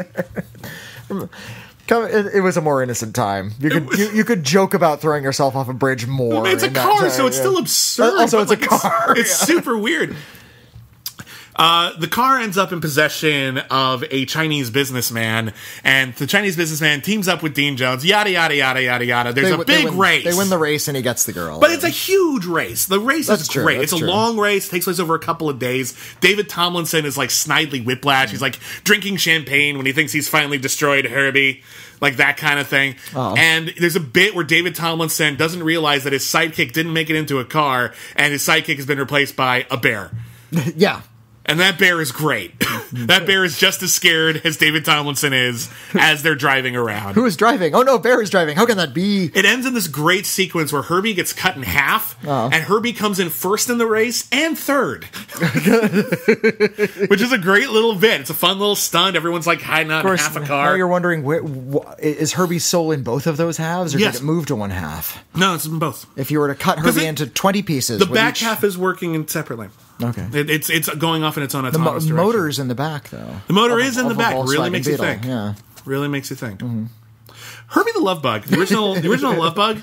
B: Come- it, it was a more innocent time. You could you, you could joke about throwing yourself off a bridge more.
A: It's a car,
B: time,
A: so it's
B: yeah.
A: still absurd.
B: Also, it's a car, <laughs>
A: It's,
B: yeah.
A: super weird. Uh, the car ends up in possession of a Chinese businessman, and the Chinese businessman teams up with Dean Jones. Yada yada yada yada yada. There's
B: They
A: a
B: w- they
A: big
B: win-
A: race.
B: They win the race, and he gets the girl.
A: But it's a huge race. The race
B: That's
A: is
B: true,
A: great.
B: that's
A: it's a long race. takes place over a couple of days. David Tomlinson is like Snidely Whiplash. He's like drinking champagne when he thinks he's finally destroyed Herbie, like that kind of thing.
B: Oh.
A: And there's a bit where David Tomlinson doesn't realize that his sidekick didn't make it into a car, and his sidekick has been replaced by a bear. <laughs>
B: yeah.
A: And that bear is great. <laughs> that bear is just as scared as David Tomlinson is as they're driving around.
B: Who is driving? Oh no, Bear is driving. How can that be?
A: It ends in this great sequence where Herbie gets cut in half,
B: Oh.
A: and Herbie comes in first in the race and third, <laughs> which is a great little bit. It's a fun little stunt. Everyone's like hiding out
B: course,
A: half a car.
B: now you're wondering, wh- wh- is Herbie's soul in both of those halves, or
A: Yes.
B: did it move to one half?
A: No, it's in both.
B: If you were to cut Herbie
A: it-
B: into twenty pieces,
A: The back
B: each-
A: half is working in separately.
B: Okay.
A: It, it's it's going off in its own
B: the
A: autonomous
B: mo-
A: direction.
B: motor's in the back, though.
A: The motor
B: Of
A: is in the back. Really makes you think.
B: Yeah.
A: Really makes you think. Mm-hmm. Herbie the Love Bug, the original, the original <laughs> Love Bug,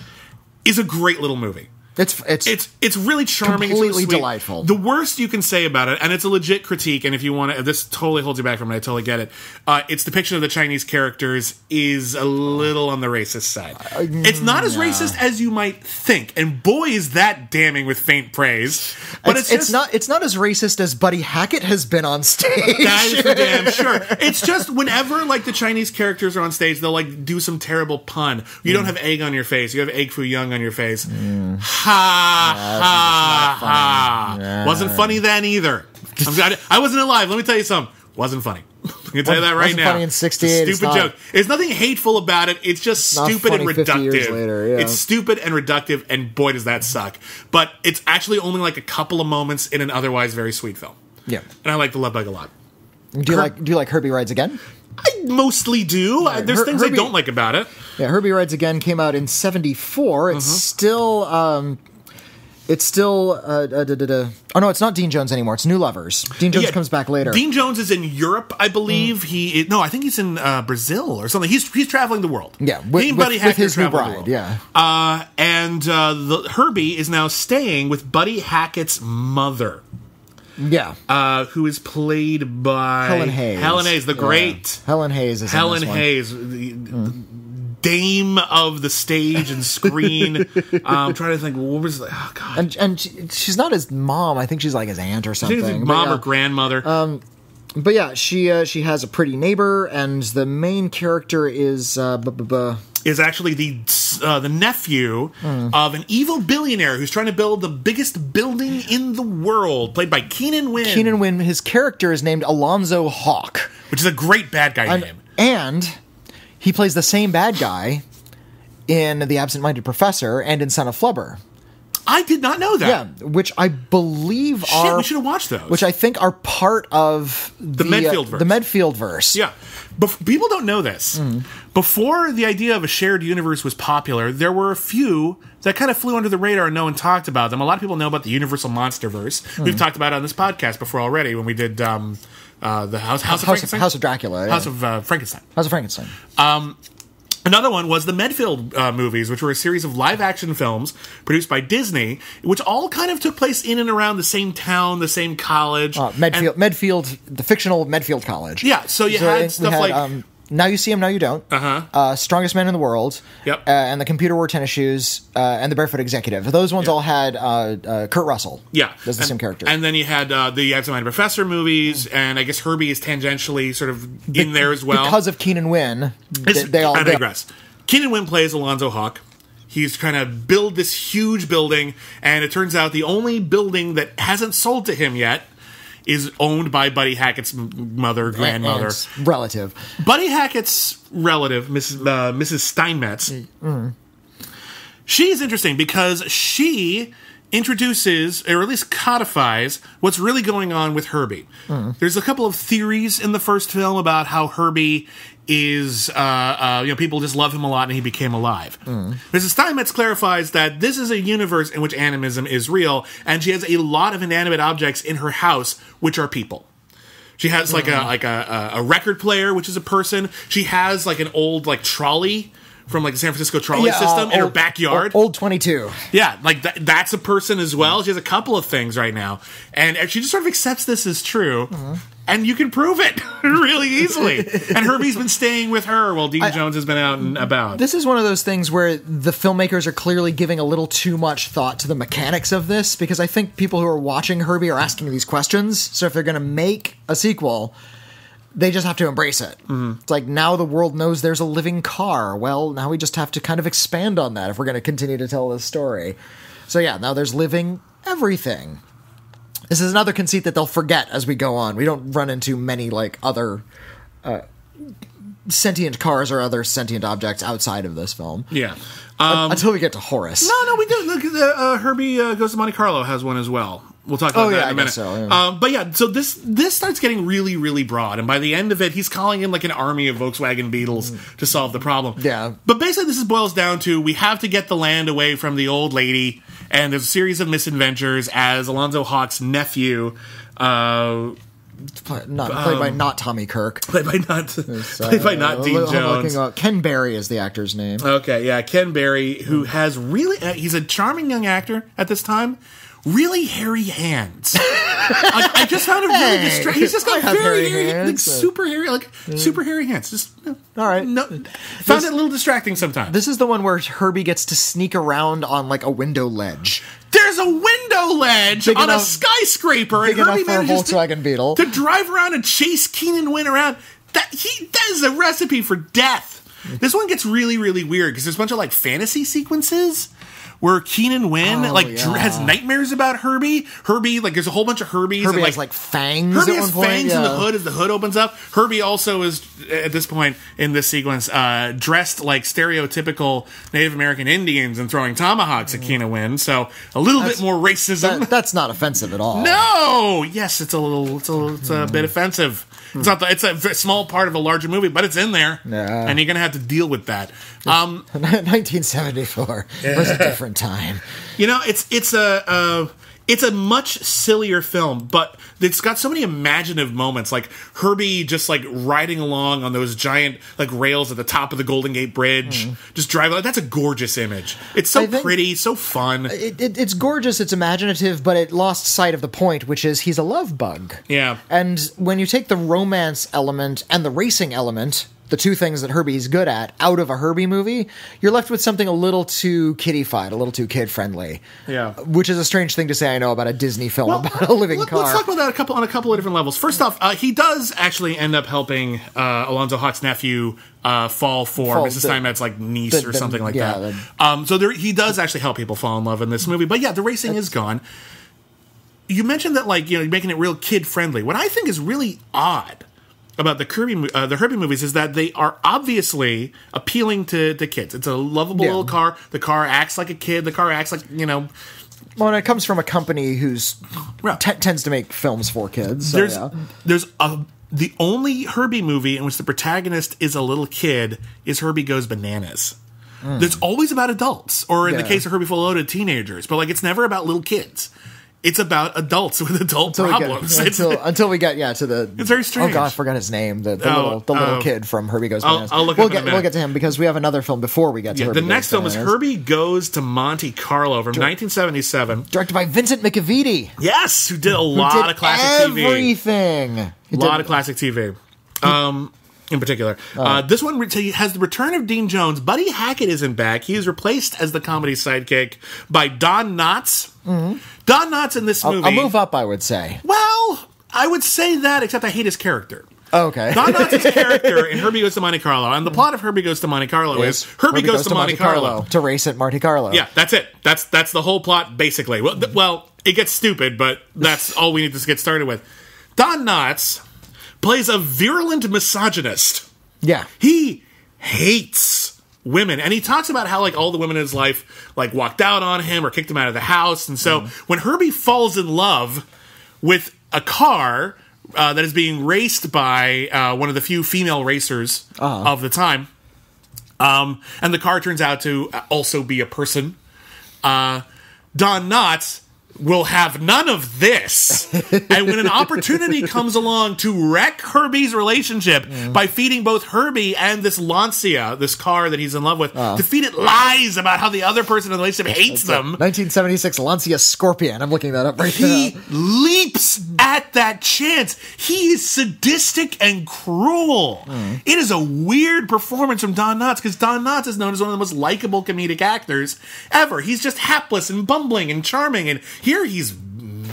A: is a great little movie.
B: It's it's
A: It's it's really charming, it's really
B: Completely delightful.
A: The worst you can say about it, and it's a legit critique. And if you want to, this totally holds you back from it. I totally get it. Uh, its depiction of the Chinese characters is a little on the racist side. Uh, it's not as racist as you might think, and boy, is that damning with faint praise. But
B: it's,
A: it's,
B: it's not it's not as racist as Buddy Hackett has been on stage.
A: That is for damn <laughs> sure. It's just whenever like the Chinese characters are on stage, they'll like do some terrible pun. You don't mm. have egg on your face. You have egg foo young on your face. Mm. Ha ha ha. Wasn't funny then either. I wasn't alive. Let me tell you something. Wasn't funny. I can tell you that right
B: Wasn't
A: now.
B: funny in
A: It's a
B: 68, it's
A: Stupid
B: not-
A: joke. There's nothing hateful about it. It's just
B: Not
A: stupid and
B: funny 50
A: reductive.
B: years later, yeah.
A: It's stupid and reductive, and boy, does that suck. But it's actually only like a couple of moments in an otherwise very sweet film.
B: yeah.
A: And I like the Love Bug a lot.
B: Do you like do you like Herbie Rides Again?
A: I mostly do. I- There's
B: Her-
A: things
B: Herbie-
A: I don't like about it.
B: Yeah, Herbie Rides Again came out in '74. It's
A: Mm-hmm.
B: still um, it's still uh, uh, da, da, da. oh no, it's not Dean Jones anymore. It's New Lovers. Dean Jones
A: Yeah,
B: comes back later.
A: Dean Jones is in Europe, I believe.
B: Mm.
A: He no, I think he's in uh, Brazil or something. He's he's traveling the world.
B: yeah,
A: He
B: with,
A: and
B: with,
A: Buddy
B: with
A: Hackett
B: his new bride. Yeah,
A: Uh, and uh, the, Herbie is now staying with Buddy Hackett's mother,
B: yeah.
A: uh, who is played by
B: Helen Hayes.
A: Helen Hayes, the
B: Yeah.
A: great
B: Helen Hayes is
A: Helen. Hayes, the, the dame of the stage and screen. <laughs> I'm trying to think. What was? The, oh God.
B: and and she, she's not his mom. I think she's like his aunt or something.
A: mom
B: yeah.
A: or grandmother.
B: Um, But yeah, she uh, she has a pretty neighbor, and the main character is uh,
A: is actually the uh, the nephew
B: Hmm.
A: of an evil billionaire who's trying to build the biggest building in the world, played by Keenan Wynn,
B: Keenan Wynn. His character is named Alonzo Hawk,
A: which is a great bad guy
B: and,
A: name.
B: and he plays the same bad guy in The Absent-Minded Professor and in Son of Flubber.
A: I did not know that.
B: Yeah, which I believe
A: Shit,
B: are
A: we should have watched those.
B: which I think are part of the,
A: Medfield
B: uh,
A: verse.
B: the Medfield verse.
A: yeah, Bef- people don't know this.
B: Hmm.
A: Before the idea of a shared universe was popular, there were a few that kind of flew under the radar and no one talked about them. A lot of people know about the Universal Monsterverse.
B: Hmm.
A: We've talked about it on this podcast before already when we did um, uh, the House House of
B: House of,
A: Frankenstein.
B: House of Dracula. yeah.
A: House of uh, Frankenstein.
B: House of Frankenstein.
A: Another one was the Medfield uh, movies, which were a series of live action films produced by Disney, which all kind of took place in and around the same town, the same college.
B: Uh, Medfield,
A: And-
B: Medfield, the fictional Medfield College.
A: yeah, so you had
B: we
A: stuff like.
B: um, now you see him, now you don't.
A: Uh-huh.
B: Uh, Strongest Man in the World.
A: Yep.
B: Uh, and the Computer Wore Tennis Shoes. Uh, and the Barefoot Executive. Those ones all had uh, uh, Kurt Russell.
A: yeah,
B: as the
A: and,
B: same character.
A: And then you had uh, the Absent-Minded Professor movies, and I guess Herbie is tangentially sort of in there as well.
B: because of Keenan Wynn, they, they all
A: I digress. Keenan Wynn plays Alonzo Hawk. He's trying to build this huge building, and it turns out the only building that hasn't sold to him yet is owned by Buddy Hackett's mother, grandmother.
B: and relative.
A: Buddy Hackett's relative, Mrs. Uh, Mrs. Steinmetz,
B: Mm-hmm.
A: she's interesting because she introduces, or at least codifies, what's really going on with Herbie.
B: Mm-hmm.
A: There's a couple of theories in the first film about how Herbie is, uh, uh, you know, people just love him a lot and he became alive.
B: Mm-hmm.
A: Mrs. Steinmetz clarifies that this is a universe in which animism is real, and she has a lot of inanimate objects in her house, which are people. She has like
B: Mm-hmm.
A: a like a, a record player, which is a person. She has like an old like trolley from like the San Francisco trolley
B: Yeah, uh,
A: system in her backyard.
B: Old, old 22.
A: Yeah, like that, that's a person as well. She has a couple of things right now, and she just sort of accepts this as true,
B: Mm-hmm.
A: And you can prove it <laughs> really easily. and Herbie's been staying with her while Dean Jones has been out and about.
B: This is one of those things where the filmmakers are clearly giving a little too much thought to the mechanics of this because I think people who are watching Herbie are asking these questions. So if they're going to make a sequel, they just have to embrace it. Mm-hmm. It's like now the world knows there's a living car. Well, now we just have to kind of expand on that if we're going to continue to tell this story. So yeah, now there's living everything. This is another conceit that they'll forget as we go on. We don't run into many like other uh, sentient cars or other sentient objects outside of this film
A: yeah. Um,
B: until we get to Horace.
A: no, no, we do. Look, uh, uh, Herbie uh, goes to Monte Carlo has one as well. We'll talk about
B: Oh,
A: that
B: yeah,
A: in a minute.
B: guess so, yeah.
A: um, but yeah, so this this starts getting really, really broad, and by the end of it, he's calling in like an army of Volkswagen Beetles to solve the problem.
B: Yeah.
A: But basically, this is boils down to we have to get the land away from the old lady, and there's a series of misadventures as Alonzo Hawk's nephew, uh,
B: Play- not played by not Tommy Kirk.
A: played by not <laughs> <laughs> played by not
B: Uh,
A: Dean Jones.
B: up- Ken Berry is the actor's name.
A: Okay, yeah, Ken Berry, who has really, uh, he's a charming young actor at this time. Really hairy hands. I, I just found him really
B: Hey,
A: distracting. He's just got very
B: hairy
A: hairy, like
B: hands.
A: super hairy, like super hairy hands. Just
B: All right.
A: no, found it a little distracting sometimes.
B: This is the one where Herbie gets to sneak around on like a window ledge.
A: There's a window ledge
B: Big
A: on a skyscraper, and
B: enough
A: Herbie manages to,
B: Beetle.
A: to drive around and chase Keenan Wynn around. That he that is a recipe for death. This one gets really, really weird because there's a bunch of like fantasy sequences where Keenan Wynn
B: Oh,
A: like
B: yeah.
A: has nightmares about Herbie. Herbie like there's a whole bunch of Herbies.
B: Herbie
A: and,
B: has like fangs
A: Herbie
B: at
A: has
B: one point.
A: fangs in the hood as the hood opens up. Herbie also is at this point in this sequence uh, dressed like stereotypical Native American Indians and throwing tomahawks at Keenan Wynn. So a little bit more racism.
B: That- that's not offensive at all.
A: No, yes, it's a little, it's a, it's a
B: Hmm.
A: bit offensive. It's not, the, it's a small part of a larger movie, but it's in there,
B: Yeah.
A: and you're gonna have to deal with that. Um, <laughs>
B: 1974 was a different time.
A: you know, it's it's a. Uh, it's a much sillier film, but it's got so many imaginative moments, like Herbie just like riding along on those giant like rails at the top of the Golden Gate Bridge, just driving. That's a gorgeous image. It's so pretty, so fun.
B: It, it, it's gorgeous, it's imaginative, but it lost sight of the point, which is he's a love bug.
A: Yeah.
B: And when you take the romance element and the racing element, the two things that Herbie's good at, out of a Herbie movie, you're left with something a little too kiddified, a little too kid friendly.
A: Yeah.
B: Which is a strange thing to say, I know, about a Disney film about a living car.
A: Let's talk about that a couple on a couple of different levels. First off, uh, he does actually end up helping uh, Alonzo Hawk's nephew uh, fall for
B: Fall-
A: Mrs.
B: the-
A: Steinmetz like niece
B: the-
A: or
B: the-
A: something like
B: yeah,
A: that. um, so there, he does actually help people fall in love in this movie. But yeah, the racing is gone. You mentioned that like you know making it real kid friendly. What I think is really odd about the Kirby, uh, the Herbie movies is that they are obviously appealing to, the kids. It's a lovable
B: Yeah.
A: little car. The car acts like a kid. The car acts like you know
B: well, and it comes from a company who's t- tends to make films for kids. So,
A: there's
B: yeah.
A: there's a the only Herbie movie in which the protagonist is a little kid is Herbie Goes Bananas. It's always about adults, or in the case of Herbie Full Loaded, teenagers. But like, it's never about little kids. It's about adults with adult
B: Until we get-
A: problems. <laughs>
B: until, <laughs> until we get yeah to the
A: It's very strange.
B: Oh god, I forgot his name. The, the
A: Oh,
B: little the little
A: oh.
B: kid from Herbie Goes
A: I'll- I'll look
B: we'll
A: up in a
B: get we'll get to him because we have another film before we get to
A: yeah,
B: Herbie
A: the
B: Goes
A: next film is Herbie Goes to Monte Carlo from 1977.
B: directed by Vincent McEveety.
A: Yes, who did a
B: who
A: lot
B: did
A: of classic TV.
B: everything.
A: A lot
B: did-
A: of classic TV. Um, in particular,
B: Oh.
A: uh, this one re- has the return of Dean Jones. Buddy Hackett isn't back. He is replaced as the comedy sidekick by Don Knotts. Don Knotts in this movie.
B: Mm-hmm. I'll move up, I would say.
A: Well, I would say that, except I hate his character.
B: Okay.
A: Don Knotts' <laughs> character in Herbie Goes to Monte Carlo, and the plot of Herbie Goes to Monte Carlo is Herbie, goes, to Monte Carlo.
B: to race at Monte Carlo.
A: Yeah, that's it. That's that's the whole plot basically. Well, th- well, it gets stupid, but that's <laughs> all we need to get started with. Don Knotts plays a virulent misogynist.
B: Yeah.
A: He hates women, and he talks about how like all the women in his life like walked out on him or kicked him out of the house. And so when Herbie falls in love with a car uh, that is being raced by uh, one of the few female racers of the time. Um, and the car turns out to also be a person. Uh, Don Knotts will have none of this. <laughs> and when an opportunity comes along to wreck Herbie's relationship mm. by feeding both Herbie and this Lancia, this car that he's in love with, ah. to feed it lies about how the other person in the relationship hates them,
B: 1976 Lancia Scorpion. I'm looking that up right
A: he
B: now.
A: leaps at that chance. He is sadistic and cruel. Hmm. It is a weird performance from Don Knotts because Don Knotts is known as one of the most likable comedic actors ever. He's just hapless and bumbling and charming, and here he's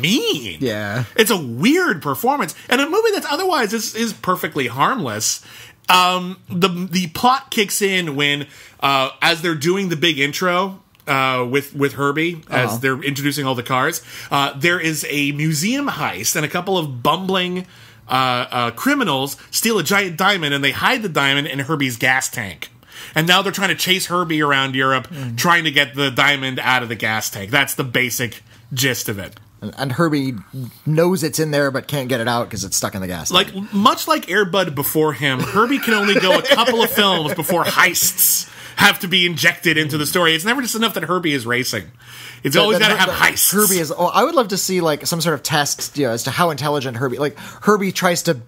A: mean.
B: Yeah.
A: It's a weird performance. And a movie that's otherwise is, is perfectly harmless. Um, the the plot kicks in when uh, as they're doing the big intro uh, with with Herbie as they're introducing all the cars. Uh, there is a museum heist and a couple of bumbling uh, uh, criminals steal a giant diamond and they hide the diamond in Herbie's gas tank. And now they're trying to chase Herbie around Europe, trying to get the diamond out of the gas tank. That's the basic gist of it.
B: And, and Herbie knows it's in there but can't get it out because it's stuck in the gas.
A: Like much like Airbud before him, Herbie can only go a couple of films before heists have to be injected into the story. It's never just enough that Herbie is racing. It's always got to have heists.
B: Herbie is. Oh, I would love to see like some sort of test, you know, as to how intelligent Herbie. Like Herbie tries to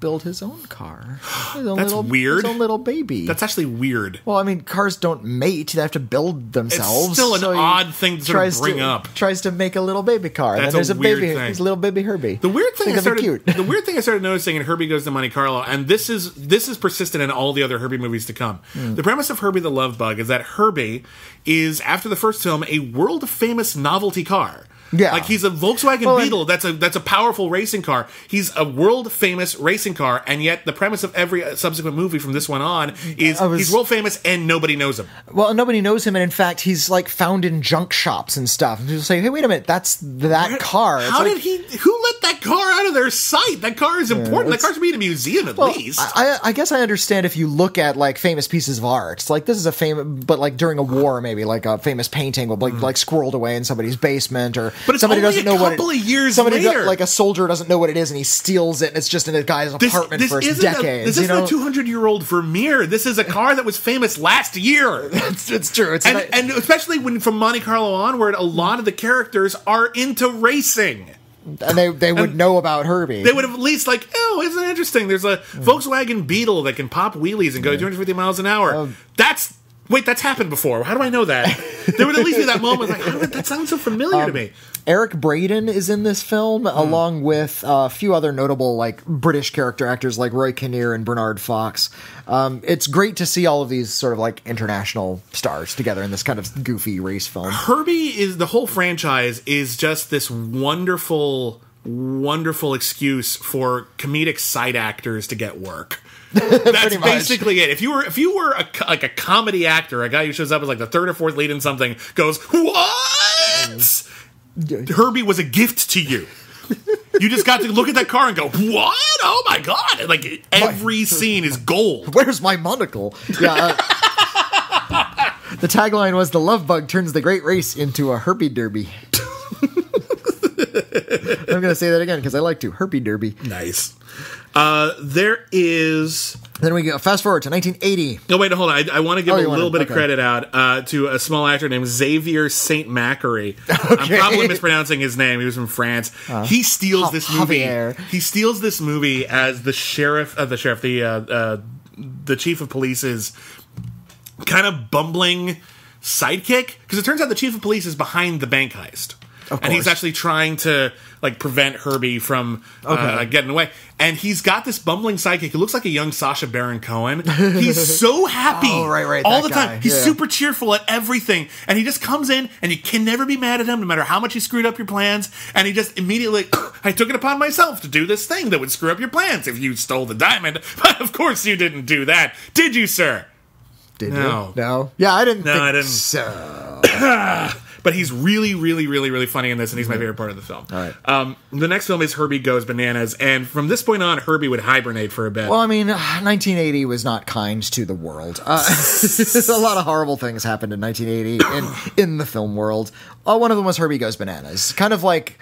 B: build his own car. <gasps> His own
A: That's
B: little,
A: weird.
B: His own little baby.
A: That's actually weird.
B: well, I mean, cars don't mate; they have to build themselves.
A: It's still an
B: so
A: odd thing to sort of bring up.
B: Tries to make a little baby car. and
A: That's
B: then there's
A: a
B: a,
A: weird
B: baby.
A: thing.
B: There's a little baby Herbie.
A: The weird thing I
B: Think that'd be
A: started,
B: cute.
A: the weird thing I started noticing in Herbie Goes to Monte Carlo, and this is this is persistent in all the other Herbie movies to come.
B: Hmm.
A: The premise of Herbie the Love Bug is that Herbie is after the first film a world famous novelty car.
B: Yeah.
A: like he's a Volkswagen
B: Well,
A: Beetle. That's a that's a powerful racing car. He's a world famous racing car, and yet the premise of every uh, subsequent movie from this one on is
B: was-
A: he's world famous and nobody knows him.
B: Well, nobody knows him, and in fact, he's like found in junk shops and stuff. And people say, "Hey, wait a minute, that's that car." It's
A: How
B: like,
A: did he? Who let that car out of their sight? That car is important. that car should be in a museum at
B: Well,
A: least.
B: I, I guess I understand if you look at like famous pieces of art. Like this is a famous, but like during a war, maybe like a famous painting will like like squirreled away in somebody's basement, or.
A: But it's
B: somebody doesn't
A: a
B: know what
A: couple
B: it,
A: of years
B: somebody do-
A: later.
B: like a soldier doesn't know what it is, and he steals it, and it's just in a guy's
A: This,
B: apartment
A: this
B: for decades.
A: A, this isn't
B: know,
A: a 200 year old Vermeer. This is a car that was famous last year. <laughs>
B: it's, it's true. It's
A: and,
B: not-
A: and especially when from Monte Carlo onward, a lot of the characters are into racing.
B: and they they would know about Herbie.
A: They would have at least like, oh, isn't it interesting? There's a Volkswagen Beetle that can pop wheelies and go 250 miles an hour.
B: Um,
A: that's wait, that's happened before. How do I know that? there would at least be that moment like, how did, that sounds so familiar
B: Um,
A: to me.
B: Eric Braeden is in this film,
A: Hmm.
B: along with a few other notable like British character actors like Roy Kinnear and Bernard Fox. Um, it's great to see all of these sort of like international stars together in this kind of goofy race film.
A: Herbie is the whole franchise is just this wonderful, wonderful excuse for comedic side actors to get work. <laughs> That's
B: much.
A: basically it. If you were if you were a, like a comedy actor, a guy who shows up as like the third or fourth lead in something, goes what? Herbie was a gift to you. You just got to look at that car and go, "What? Oh my god!" And, like every <laughs> scene is gold.
B: Where's my monocle? Yeah. uh, <laughs> the tagline was "The love bug turns the great race into a Herbie Derby." I'm going to say that again because I like to. Herbie Derby.
A: Nice. Uh, there is.
B: Then we go fast forward to 1980.
A: No, wait, hold on. I, I want to give
B: Oh,
A: a little
B: wanna-
A: bit
B: okay.
A: of credit out uh, to a small actor named Xavier Saint Macary. <laughs> I'm probably mispronouncing his name. He was from France. he steals this movie.
B: Javier.
A: He steals this movie as the sheriff. Uh, the sheriff. The uh, uh, the chief of police's kind of bumbling sidekick because it turns out the chief of police is behind the bank heist. And he's actually trying to like prevent Herbie from uh, getting away. And he's got this bumbling sidekick who looks like a young Sacha Baron Cohen. He's <laughs> so happy
B: Oh, right, right,
A: all the time. He's
B: yeah.
A: super cheerful at everything, and he just comes in, and you can never be mad at him, no matter how much he screwed up your plans. And he just immediately, <clears throat> I took it upon myself to do this thing that would screw up your plans if you stole the diamond. <laughs> But of course, you didn't do that, did you, sir?
B: Did
A: No.
B: you? No. Yeah, I didn't
A: No, I didn't.
B: so. <clears throat> <clears throat>
A: But he's really, really, really, really funny in this, and he's my favorite part of the film.
B: All right.
A: Um, the next film is Herbie Goes Bananas, and from this point on, Herbie would hibernate for a bit.
B: Well, I mean, 1980 was not kind to the world. Uh, <laughs> a lot of horrible things happened in 1980 in, in the film world. Uh, one of them was Herbie Goes Bananas. Kind of like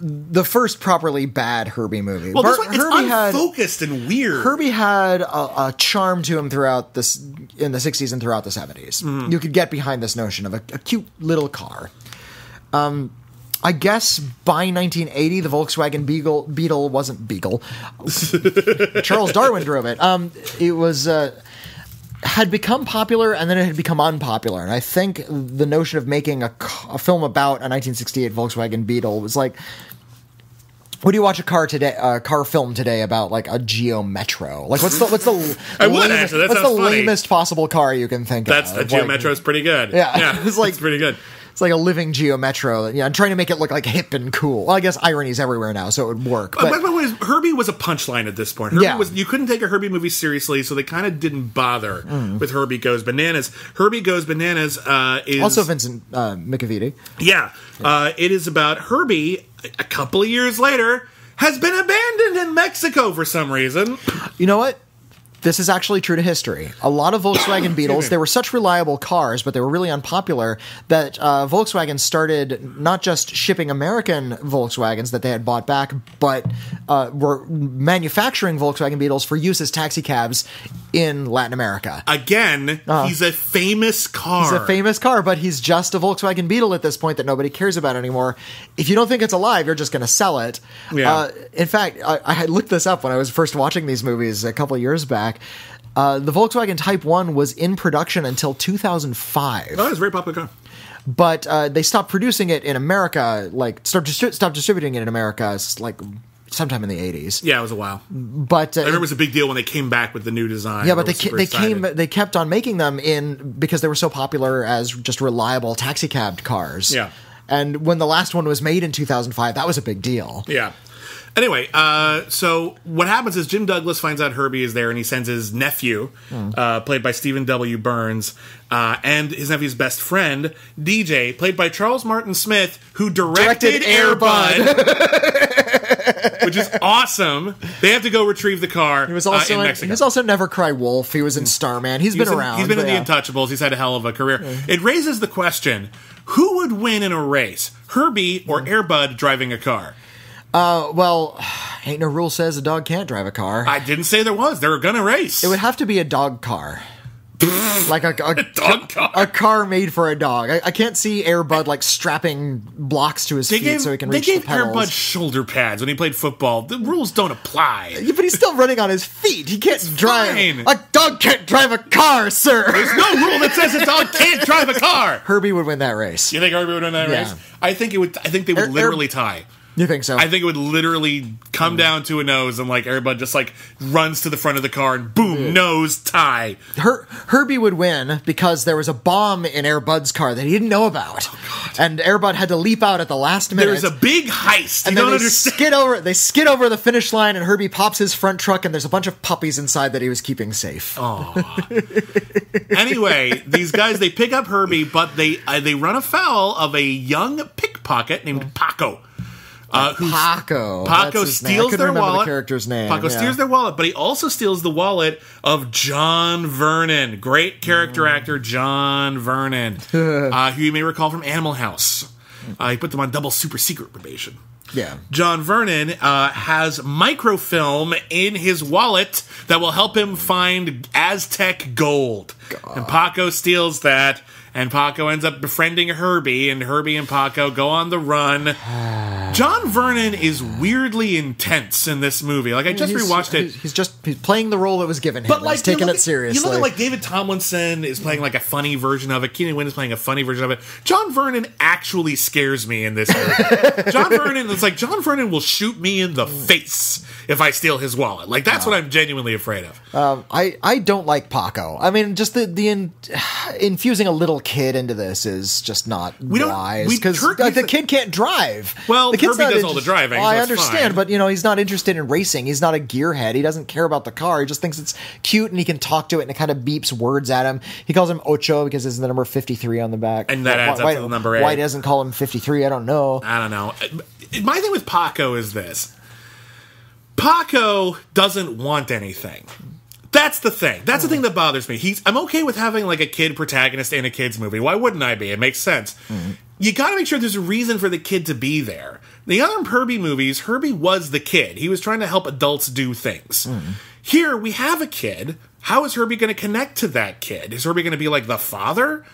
B: the first properly bad Herbie movie.
A: well, this one, it's
B: Herbie had
A: unfocused and weird.
B: Herbie had a, a charm to him throughout this in the 60s and throughout the 70s.
A: Mm-hmm.
B: You could get behind this notion of a, a cute little car. Um, I guess by 1980, the Volkswagen Beagle Beetle wasn't Beagle. <laughs> Charles Darwin drove it. Um, it was uh, had become popular and then it had become unpopular. And I think the notion of making a film about a 1968 Volkswagen Beetle was like. Would you watch a car today? A car film today about like a Geo Metro? Like what's the what's the <laughs>
A: I would,
B: lamest,
A: actually. That
B: what's the
A: funny.
B: lamest possible car you can think
A: That's
B: of?
A: the Geo
B: Like,
A: is pretty good.
B: Yeah.
A: yeah, <laughs>
B: It's like-
A: it's pretty good.
B: It's like a living Geo Metro. Yeah, I'm trying to make it look like hip and cool. Well, I guess irony's everywhere now, so it would work.
A: But,
B: But
A: by the Herbie was a punchline at this point. Herbie
B: Yeah.
A: was you couldn't take a Herbie movie seriously, so they kind of didn't bother
B: Mm.
A: with Herbie Goes Bananas. Herbie Goes Bananas uh, is
B: also Vincent uh, McEveety.
A: yeah, uh, it is about Herbie. A couple of years later, has been abandoned in Mexico for some reason.
B: You know what? This is actually true to history. A lot of Volkswagen <coughs> Beetles, they were such reliable cars, but they were really unpopular that uh, Volkswagen started not just shipping American Volkswagens that they had bought back, but uh, were manufacturing Volkswagen Beetles for use as taxi cabs in Latin America.
A: Again, he's a famous car.
B: He's a famous car, but he's just a Volkswagen Beetle at this point that nobody cares about anymore. If you don't think it's alive, you're just going to sell it.
A: Yeah.
B: Uh, in fact, I, I looked this up when I was first watching these movies a couple years back. Uh, the Volkswagen Type 1 was in production until 2005,
A: Oh, it's a very popular car.
B: but uh, they stopped producing it in America, like, stopped, distri- stopped distributing it in America, like, sometime in the 80s.
A: Yeah, it was a while.
B: But uh,
A: I remember it was a big deal when they came back with the new design.
B: Yeah, but they
A: was
B: they
A: excited.
B: came they kept on making them in because they were so popular as just reliable taxi cab cars.
A: Yeah.
B: And when the last one was made in 2005, that was a big deal.
A: Yeah. Anyway, uh, so what happens is Jim Douglas finds out Herbie is there, and he sends his nephew,
B: Hmm.
A: uh, played by Stephen W. Burns, uh, and his nephew's best friend, DJ, played by Charles Martin Smith, who directed,
B: Directed
A: Air
B: Air
A: Bud, <laughs> which is awesome. They have to go retrieve the car
B: He was
A: uh,
B: also
A: in
B: in,
A: Mexico.
B: he was also Never Cry Wolf. He was in Starman. He's
A: He's
B: been
A: in-
B: around.
A: He's been in
B: but
A: the
B: yeah.
A: Untouchables. He's had a hell of a career. It raises the question: Who would win in a race, Herbie or
B: Hmm.
A: Airbud driving a car?
B: Uh, well, <sighs> ain't no rule says a dog can't drive a car.
A: I didn't say there was. They were gonna race.
B: it would have to be a dog car. <laughs> like a, a,
A: dog car.
B: a car made for a dog. I, I can't see Airbud like strapping blocks to his
A: They
B: feet
A: gave,
B: so he can reach the pedals.
A: They gave Airbud shoulder pads when he played football. The rules don't apply. <laughs>
B: Yeah, but he's still running on his feet. He can't drive.
A: fine.
B: A dog can't drive a car, sir.
A: There's no rule that says a dog can't drive a car.
B: Herbie would win that race.
A: You think Herbie would win that
B: Yeah.
A: race? I think it would. I think they would
B: Air-
A: literally tie.
B: You think so?
A: I think it would literally come mm. down to a nose, and like Airbud just like runs to the front of the car and boom, mm. nose tie.
B: Her- Herbie would win because there was a bomb in Airbud's car that he didn't know about, oh, and Airbud had to leap out at the last minute.
A: There's a big heist.
B: and
A: you
B: then
A: don't
B: they
A: understand.
B: skid over. They skid over the finish line, and Herbie pops his front truck, and there's a bunch of puppies inside that he was keeping safe.
A: Oh. anyway, these guys they pick up Herbie, but they uh, they run afoul of a young pickpocket named mm. Paco. Uh, who
B: Paco.
A: Paco
B: That's his name. I
A: steals their wallet.
B: The character's name.
A: Paco
B: yeah.
A: steals their wallet, but he also steals the wallet of John Vernon, great character
B: Mm.
A: actor John Vernon, <laughs> uh, who you may recall from Animal House. Uh, he put them on double super secret probation.
B: Yeah.
A: John Vernon uh, has microfilm in his wallet that will help him find Aztec gold. And Paco steals that, and Paco ends up befriending Herbie, and Herbie and Paco go on the run. <sighs> John Vernon is weirdly intense in this movie. Like I just
B: He's-
A: rewatched it.
B: He's, just he's playing the role that was given him.
A: But like
B: he's taking it seriously.
A: You look at like David Tomlinson is playing like a funny version of it. Keenan Wynn is playing a funny version of it. John Vernon actually scares me in this movie. <laughs> John Vernon, it's like John Vernon will shoot me in the face if I steal his wallet. Like that's what I'm genuinely afraid of.
B: Um, I I don't like Paco. I mean, just the the in, <sighs> infusing a little kid into this is just not
A: don't-
B: wise
A: we-
B: because
A: Her-
B: the kid can't drive.
A: Well,
B: the not
A: does all the
B: inter-
A: driving,
B: Well, I
A: it's
B: understand,
A: fine.
B: but you know he's not interested in racing. He's not a gearhead. He doesn't care about the car. He just thinks it's cute and he can talk to it and it kind of beeps words at him. He calls him Ocho because there's the number fifty three on the back,
A: And that
B: Why-
A: adds up
B: why,
A: to the number eight.
B: Why he doesn't call him fifty three? I don't know.
A: I don't know. My thing with Paco is this. Paco doesn't want anything. That's the thing. That's the thing hmm. that bothers me. He's I'm okay with having like a kid protagonist in a kids movie. Why wouldn't I be? It makes sense. Hmm. You got to make sure there's a reason for the kid to be there. The other Herbie movies, Herbie was the kid. He was trying to help adults do things. Hmm. Here we have a kid. How is Herbie going to connect to that kid? Is Herbie going to be like the father?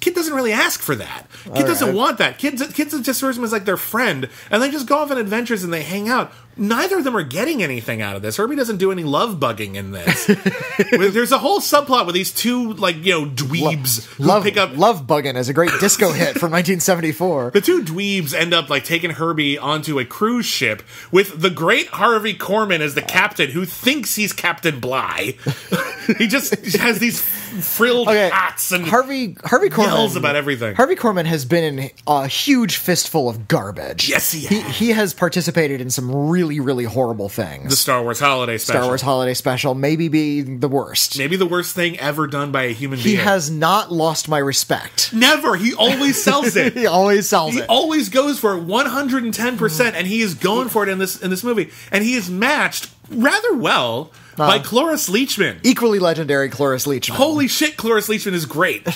A: Kid doesn't really ask for that. Kid doesn't
B: right.
A: want that. Kids, kids just serves him as like their friend, and they just go off on adventures and they hang out. Neither of them are getting anything out of this. Herbie doesn't do any love bugging in this. <laughs> There's a whole subplot with these two like you know dweebs who
B: Love
A: pick up.
B: Love bugging is a great disco <laughs> hit from 1974.
A: the two dweebs end up like taking Herbie onto a cruise ship with the great Harvey Korman as the captain, who thinks he's Captain Bligh. <laughs> he just has these frilled
B: Okay,
A: hats and
B: Harvey Harvey Korman
A: yells about everything.
B: Harvey Korman has been in a huge fistful of garbage.
A: Yes, he
B: he,
A: has.
B: he has participated in some really really horrible things.
A: the Star Wars holiday special.
B: Star Wars Holiday Special maybe be the worst.
A: Maybe the worst thing ever done by a human
B: He
A: being.
B: He has not lost my respect.
A: never. He always sells it. <laughs>
B: He always sells
A: He
B: it.
A: He always goes for it 110%, and he is going mm. for it in this in this movie. And he is matched rather well by Cloris Leachman.
B: Equally legendary Cloris Leachman.
A: Holy shit, Cloris Leachman is great.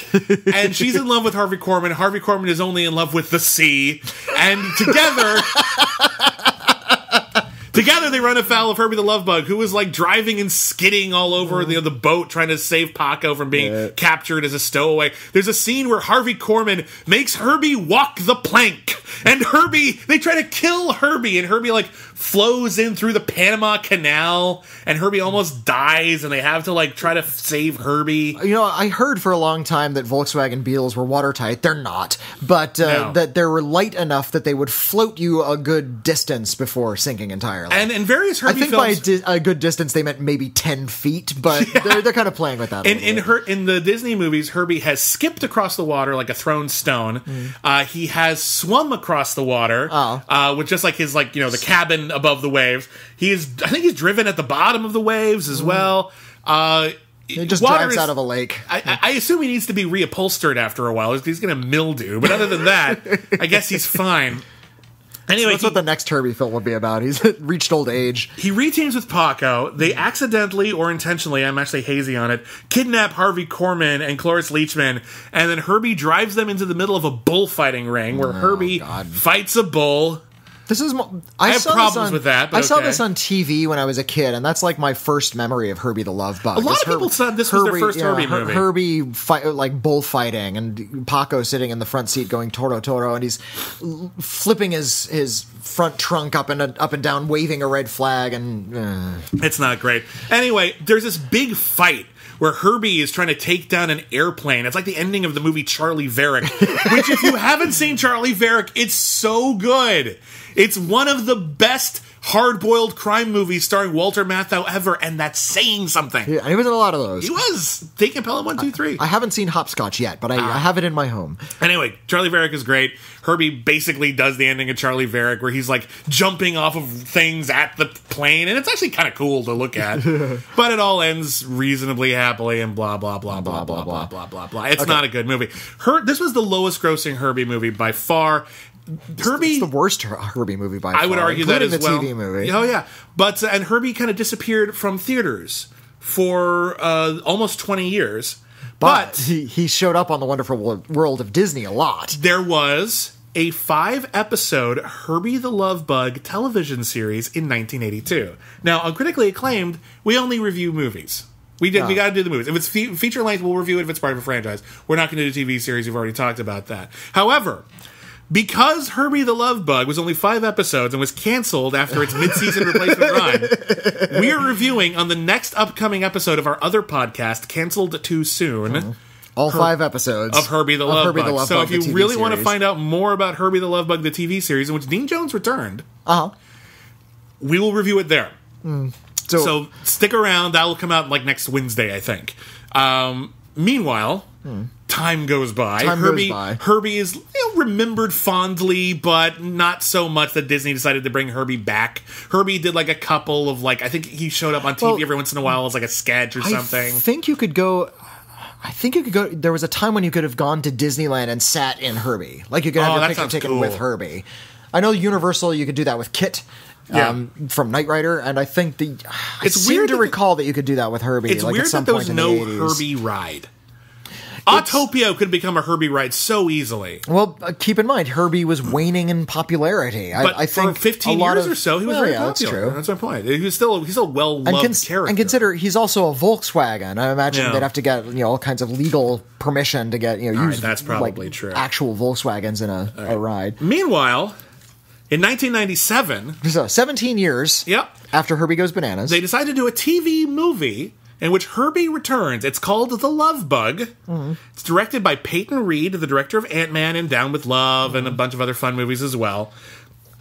A: <laughs> and she's in love with Harvey Korman. Harvey Korman is only in love with the sea. And together. <laughs> Together, they run afoul of Herbie the Love Bug, who is like driving and skidding all over the, the boat, trying to save Paco from being captured as a stowaway. There's a scene where Harvey Korman makes Herbie walk the plank, and Herbie they try to kill Herbie, and Herbie like flows in through the Panama Canal, and Herbie almost dies, and they have to like try to save Herbie.
B: You know, I heard for a long time that Volkswagen Beetles were watertight. They're not, but uh,
A: No.
B: that they were light enough that they would float you a good distance before sinking entirely.
A: And in various Herbie
B: I
A: Herbie
B: think by a,
A: films,
B: di- a good distance they meant maybe ten feet, but <laughs> they're, they're kind of playing with that. a
A: in
B: little
A: in
B: bit.
A: her in the Disney movies, Herbie has skipped across the water like a thrown stone. Uh, he has swum across the water,
B: Oh.
A: uh, with just like his like you know the cabin above the waves. He is I think he's driven at the bottom of the waves as well. Uh,
B: He just
A: water
B: drives
A: is-
B: out of a lake.
A: I, I assume he needs to be reupholstered after a while. He's going to mildew, but other than that, <laughs> I guess he's fine. Anyway,
B: That's
A: he-
B: what the next Herbie film would be about. He's <laughs> reached old age.
A: he reteams with Paco. They accidentally or intentionally, I'm actually hazy on it, kidnap Harvey Korman and Cloris Leachman, and then Herbie drives them into the middle of a bullfighting ring where Herbie
B: Oh, God.
A: fights a bull.
B: This is. mo- I,
A: have problems
B: on-
A: with that,
B: I saw
A: okay.
B: this on TV when I was a kid, and that's like my first memory of Herbie the Love Bug.
A: A lot of people said this was their first Herbie movie.
B: Herbie fight, like bullfighting, and Paco sitting in the front seat going Toro Toro, and he's flipping his his front trunk up and up and down, waving a red flag, and uh,
A: It's not great. Anyway, there's this big fight where Herbie is trying to take down an airplane. It's like the ending of the movie Charley Varrick, which, if you <laughs> haven't seen Charley Varrick, it's so good. It's one of the best hard boiled crime movies starring Walter Matthau ever, and that's saying something.
B: yeah, he was in a lot of those.
A: He was taking Pelham one, two, three.
B: I haven't seen Hopscotch yet, but I,
A: Ah.
B: I have it in my home.
A: Anyway, Charley Varrick is great. Herbie basically does the ending of Charley Varrick where he's like jumping off of things at the plane, and it's actually kind of cool to look at. <laughs> but it all ends reasonably happily and blah blah blah blah blah blah blah blah blah. It's not a good movie. Her this was the lowest grossing Herbie movie by far. Herbie
B: It's the worst Herbie movie by
A: I would argue that as
B: the
A: well.
B: TV movie.
A: Oh yeah, but uh, and Herbie kind of disappeared from theaters for uh, almost twenty years.
B: but
A: but
B: he, he showed up on the Wonderful World of Disney a lot.
A: there was a five episode Herbie the Love Bug television series in 1982. Now, on critically acclaimed, we only review movies. We did. We got to do the movies. If it's fe- feature length, we'll review it. If it's part of a franchise, we're not going to do a TV series. We've already talked about that. However, because Herbie the Love Bug was only five episodes and was canceled after its mid-season replacement run, <laughs> we are reviewing on the next upcoming episode of our other podcast, "Canceled Too Soon."
B: All five episodes
A: of Herbie the Love
B: Herbie
A: Bug.
B: the Love
A: so
B: Bug,
A: if you really want to find out more about Herbie the Love Bug, the TV series in which Dean Jones returned,
B: uh-huh.
A: we will review it there.
B: So,
A: So stick around. That will come out like next Wednesday, I think. Um, meanwhile, time goes by.
B: Time goes
A: Herbie,
B: by.
A: Herbie is you know, remembered fondly, but not so much that Disney decided to bring Herbie back. Herbie did like a couple of like I think he showed up on TV
B: Well,
A: every once in a while as like a sketch or
B: I
A: something.
B: I think you could go. I think you could go. There was a time when you could have gone to Disneyland and sat in Herbie, like you could have
A: Oh,
B: your picture taken
A: cool.
B: with Herbie. I know Universal, you could do that with Kit.
A: Yeah.
B: Um, from Knight Rider, and I think the I
A: It's weird
B: to recall that you could do that with Herbie.
A: It's
B: like
A: weird
B: at some
A: that there was no
B: the
A: Herbie ride. Autopia could become a Herbie ride so easily.
B: Well, uh, keep in mind, Herbie was waning in popularity. I,
A: But
B: I think
A: for 15
B: a lot
A: years
B: of-
A: or so, he was
B: Well,
A: very
B: yeah,
A: popular.
B: That's true.
A: That's my point. He was still he's still a well
B: and,
A: loved character.
B: and consider he's also a Volkswagen. I imagine
A: Yeah.
B: they'd have to get you know all kinds of legal permission to get you know
A: right,
B: use
A: that's probably
B: like,
A: true.
B: actual Volkswagens in a, a ride.
A: Meanwhile, in 1997,
B: So 17 years
A: yep,
B: after Herbie Goes Bananas.
A: they decided to do a TV movie in which Herbie returns. It's called The Love Bug. It's directed by Peyton Reed, the director of Ant Man and Down with Love, and a bunch of other fun movies as well.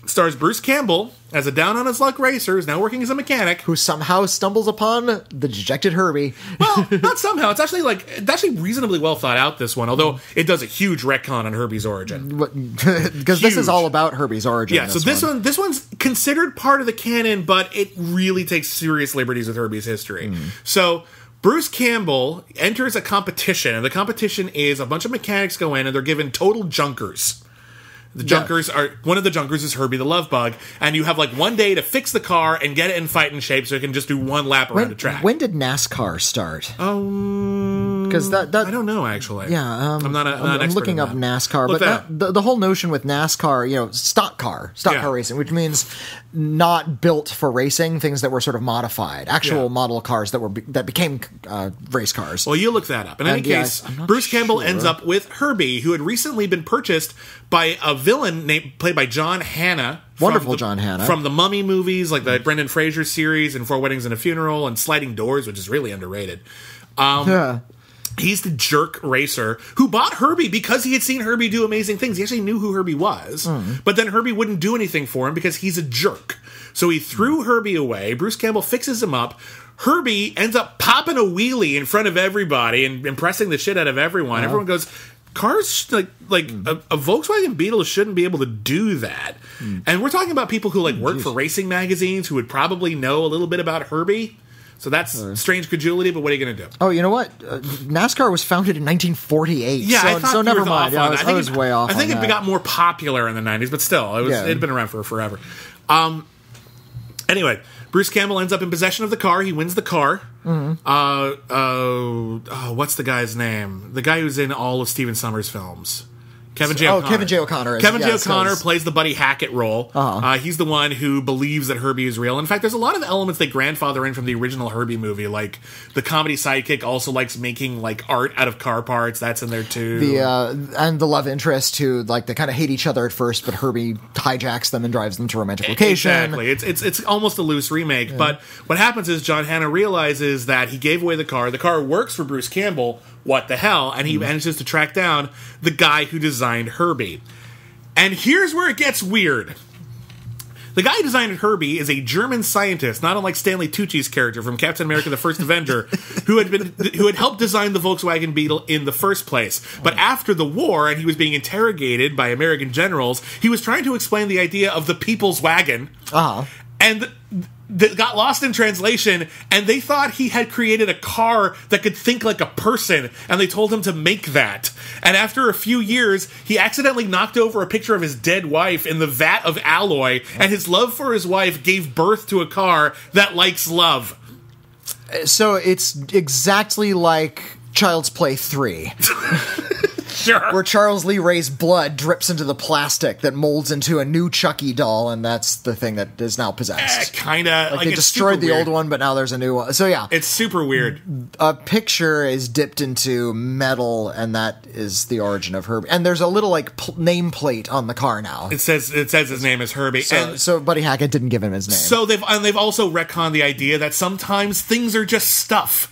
A: Stars Bruce Campbell as a down on his luck racer who's now working as a mechanic.
B: who somehow stumbles upon the dejected Herbie.
A: Well, <laughs> not somehow. It's actually like it's actually reasonably well thought out. This one, although it does a huge retcon on Herbie's origin.
B: Because <laughs> this is all about Herbie's origin.
A: Yeah, so this one. this one's considered part of the canon, but it really takes serious liberties with Herbie's history. Hmm. So Bruce Campbell enters a competition, and the competition is a bunch of mechanics go in and they're given total junkers. The junkers are one of the junkers is Herbie the Love Bug, and you have like one day to fix the car and get it in fighting shape so it can just do one lap around
B: when,
A: the track.
B: when did NASCAR start?
A: um,
B: Because that, that
A: I don't know actually.
B: Yeah, um,
A: I'm not. A, I'm, not
B: I'm looking up. NASCAR,
A: Look
B: but
A: that
B: the, the whole notion with NASCAR, you know, stock car, stock
A: Yeah.
B: car racing, which means not built for racing, things that were sort of modified, actual
A: Yeah.
B: model cars that were be, that became uh, race cars.
A: Well, you look that up. In any
B: And, yeah,
A: case, Bruce Campbell
B: sure.
A: ends up with Herbie, who had recently been purchased by a villain named played by John Hannah.
B: Wonderful
A: the-
B: John Hannah.
A: from the Mummy movies, like the Brendan Fraser series, and Four Weddings and a Funeral, and Sliding Doors, which is really underrated.
B: yeah.
A: He's the jerk racer who bought Herbie because he had seen Herbie do amazing things. He actually knew who Herbie was,
B: Hmm.
A: but then Herbie wouldn't do anything for him because he's a jerk. So he threw Herbie away. Bruce Campbell fixes him up. Herbie ends up popping a wheelie in front of everybody and impressing the shit out of everyone. Everyone goes, "Cars like like
B: Hmm.
A: a, a Volkswagen Beetle shouldn't be able to do that."
B: Hmm.
A: And we're talking about people who like work for racing magazines who would probably know a little bit about Herbie. So that's strange credulity, but what are you going to do?
B: Oh, you know what? Uh, NASCAR was founded in 1948.
A: Yeah,
B: so,
A: I thought
B: so never mind. Yeah, I was,
A: that.
B: I was
A: it,
B: way off.
A: I think it
B: that.
A: got more popular in the '90s, but still, it was
B: Yeah.
A: it had been around for forever. Um. Anyway, Bruce Campbell ends up in possession of the car. He wins the car.
B: Mm-hmm.
A: Uh, uh, oh, what's the guy's name? The guy who's in all of Stephen Sommers' films. Kevin J.
B: Oh,
A: O'Connor.
B: Kevin J. O'Connor is-
A: Kevin J. O'Connor plays the Buddy Hackett role.
B: Uh-huh.
A: Uh, he's the one who believes that Herbie is real. In fact, there's a lot of elements they grandfather in from the original Herbie movie. Like the comedy sidekick also likes making like art out of car parts. That's in there too.
B: the uh, and the love interest who like they kind of hate each other at first, but Herbie hijacks them and drives them to romantic location.
A: Exactly. It's it's it's almost a loose remake, but what happens is John Hannah realizes that he gave away the car. The car works for Bruce Campbell. What the hell? And he manages to track down the guy who designed Herbie. And here's where it gets weird. The guy who designed Herbie is a German scientist, not unlike Stanley Tucci's character from Captain America: The First Avenger, <laughs> who had been who had helped design the Volkswagen Beetle in the first place. But after the war, and he was being interrogated by American generals, he was trying to explain the idea of the People's Wagon,
B: Uh-huh.
A: and that got lost in translation. And they thought he had created a car that could think like a person, and they told him to make that. And after a few years, he accidentally knocked over a picture of his dead wife in the vat of alloy, and his love for his wife gave birth to a car that likes love.
B: So it's exactly like Child's Play three. <laughs> <laughs>
A: Sure.
B: Where Charles Lee Ray's blood drips into the plastic that molds into a new Chucky doll, and that's the thing that is now possessed.
A: Eh, kind of like,
B: like they destroyed the
A: weird.
B: old one, but now there's a new one. So yeah,
A: It's super weird.
B: a picture is dipped into metal, and that is the origin of Herbie. And there's a little like pl- nameplate on the car now.
A: It says it says his name is Herbie.
B: So,
A: and
B: so Buddy Hackett didn't give him his name.
A: so they've and they've also retconned the idea that sometimes things are just stuff.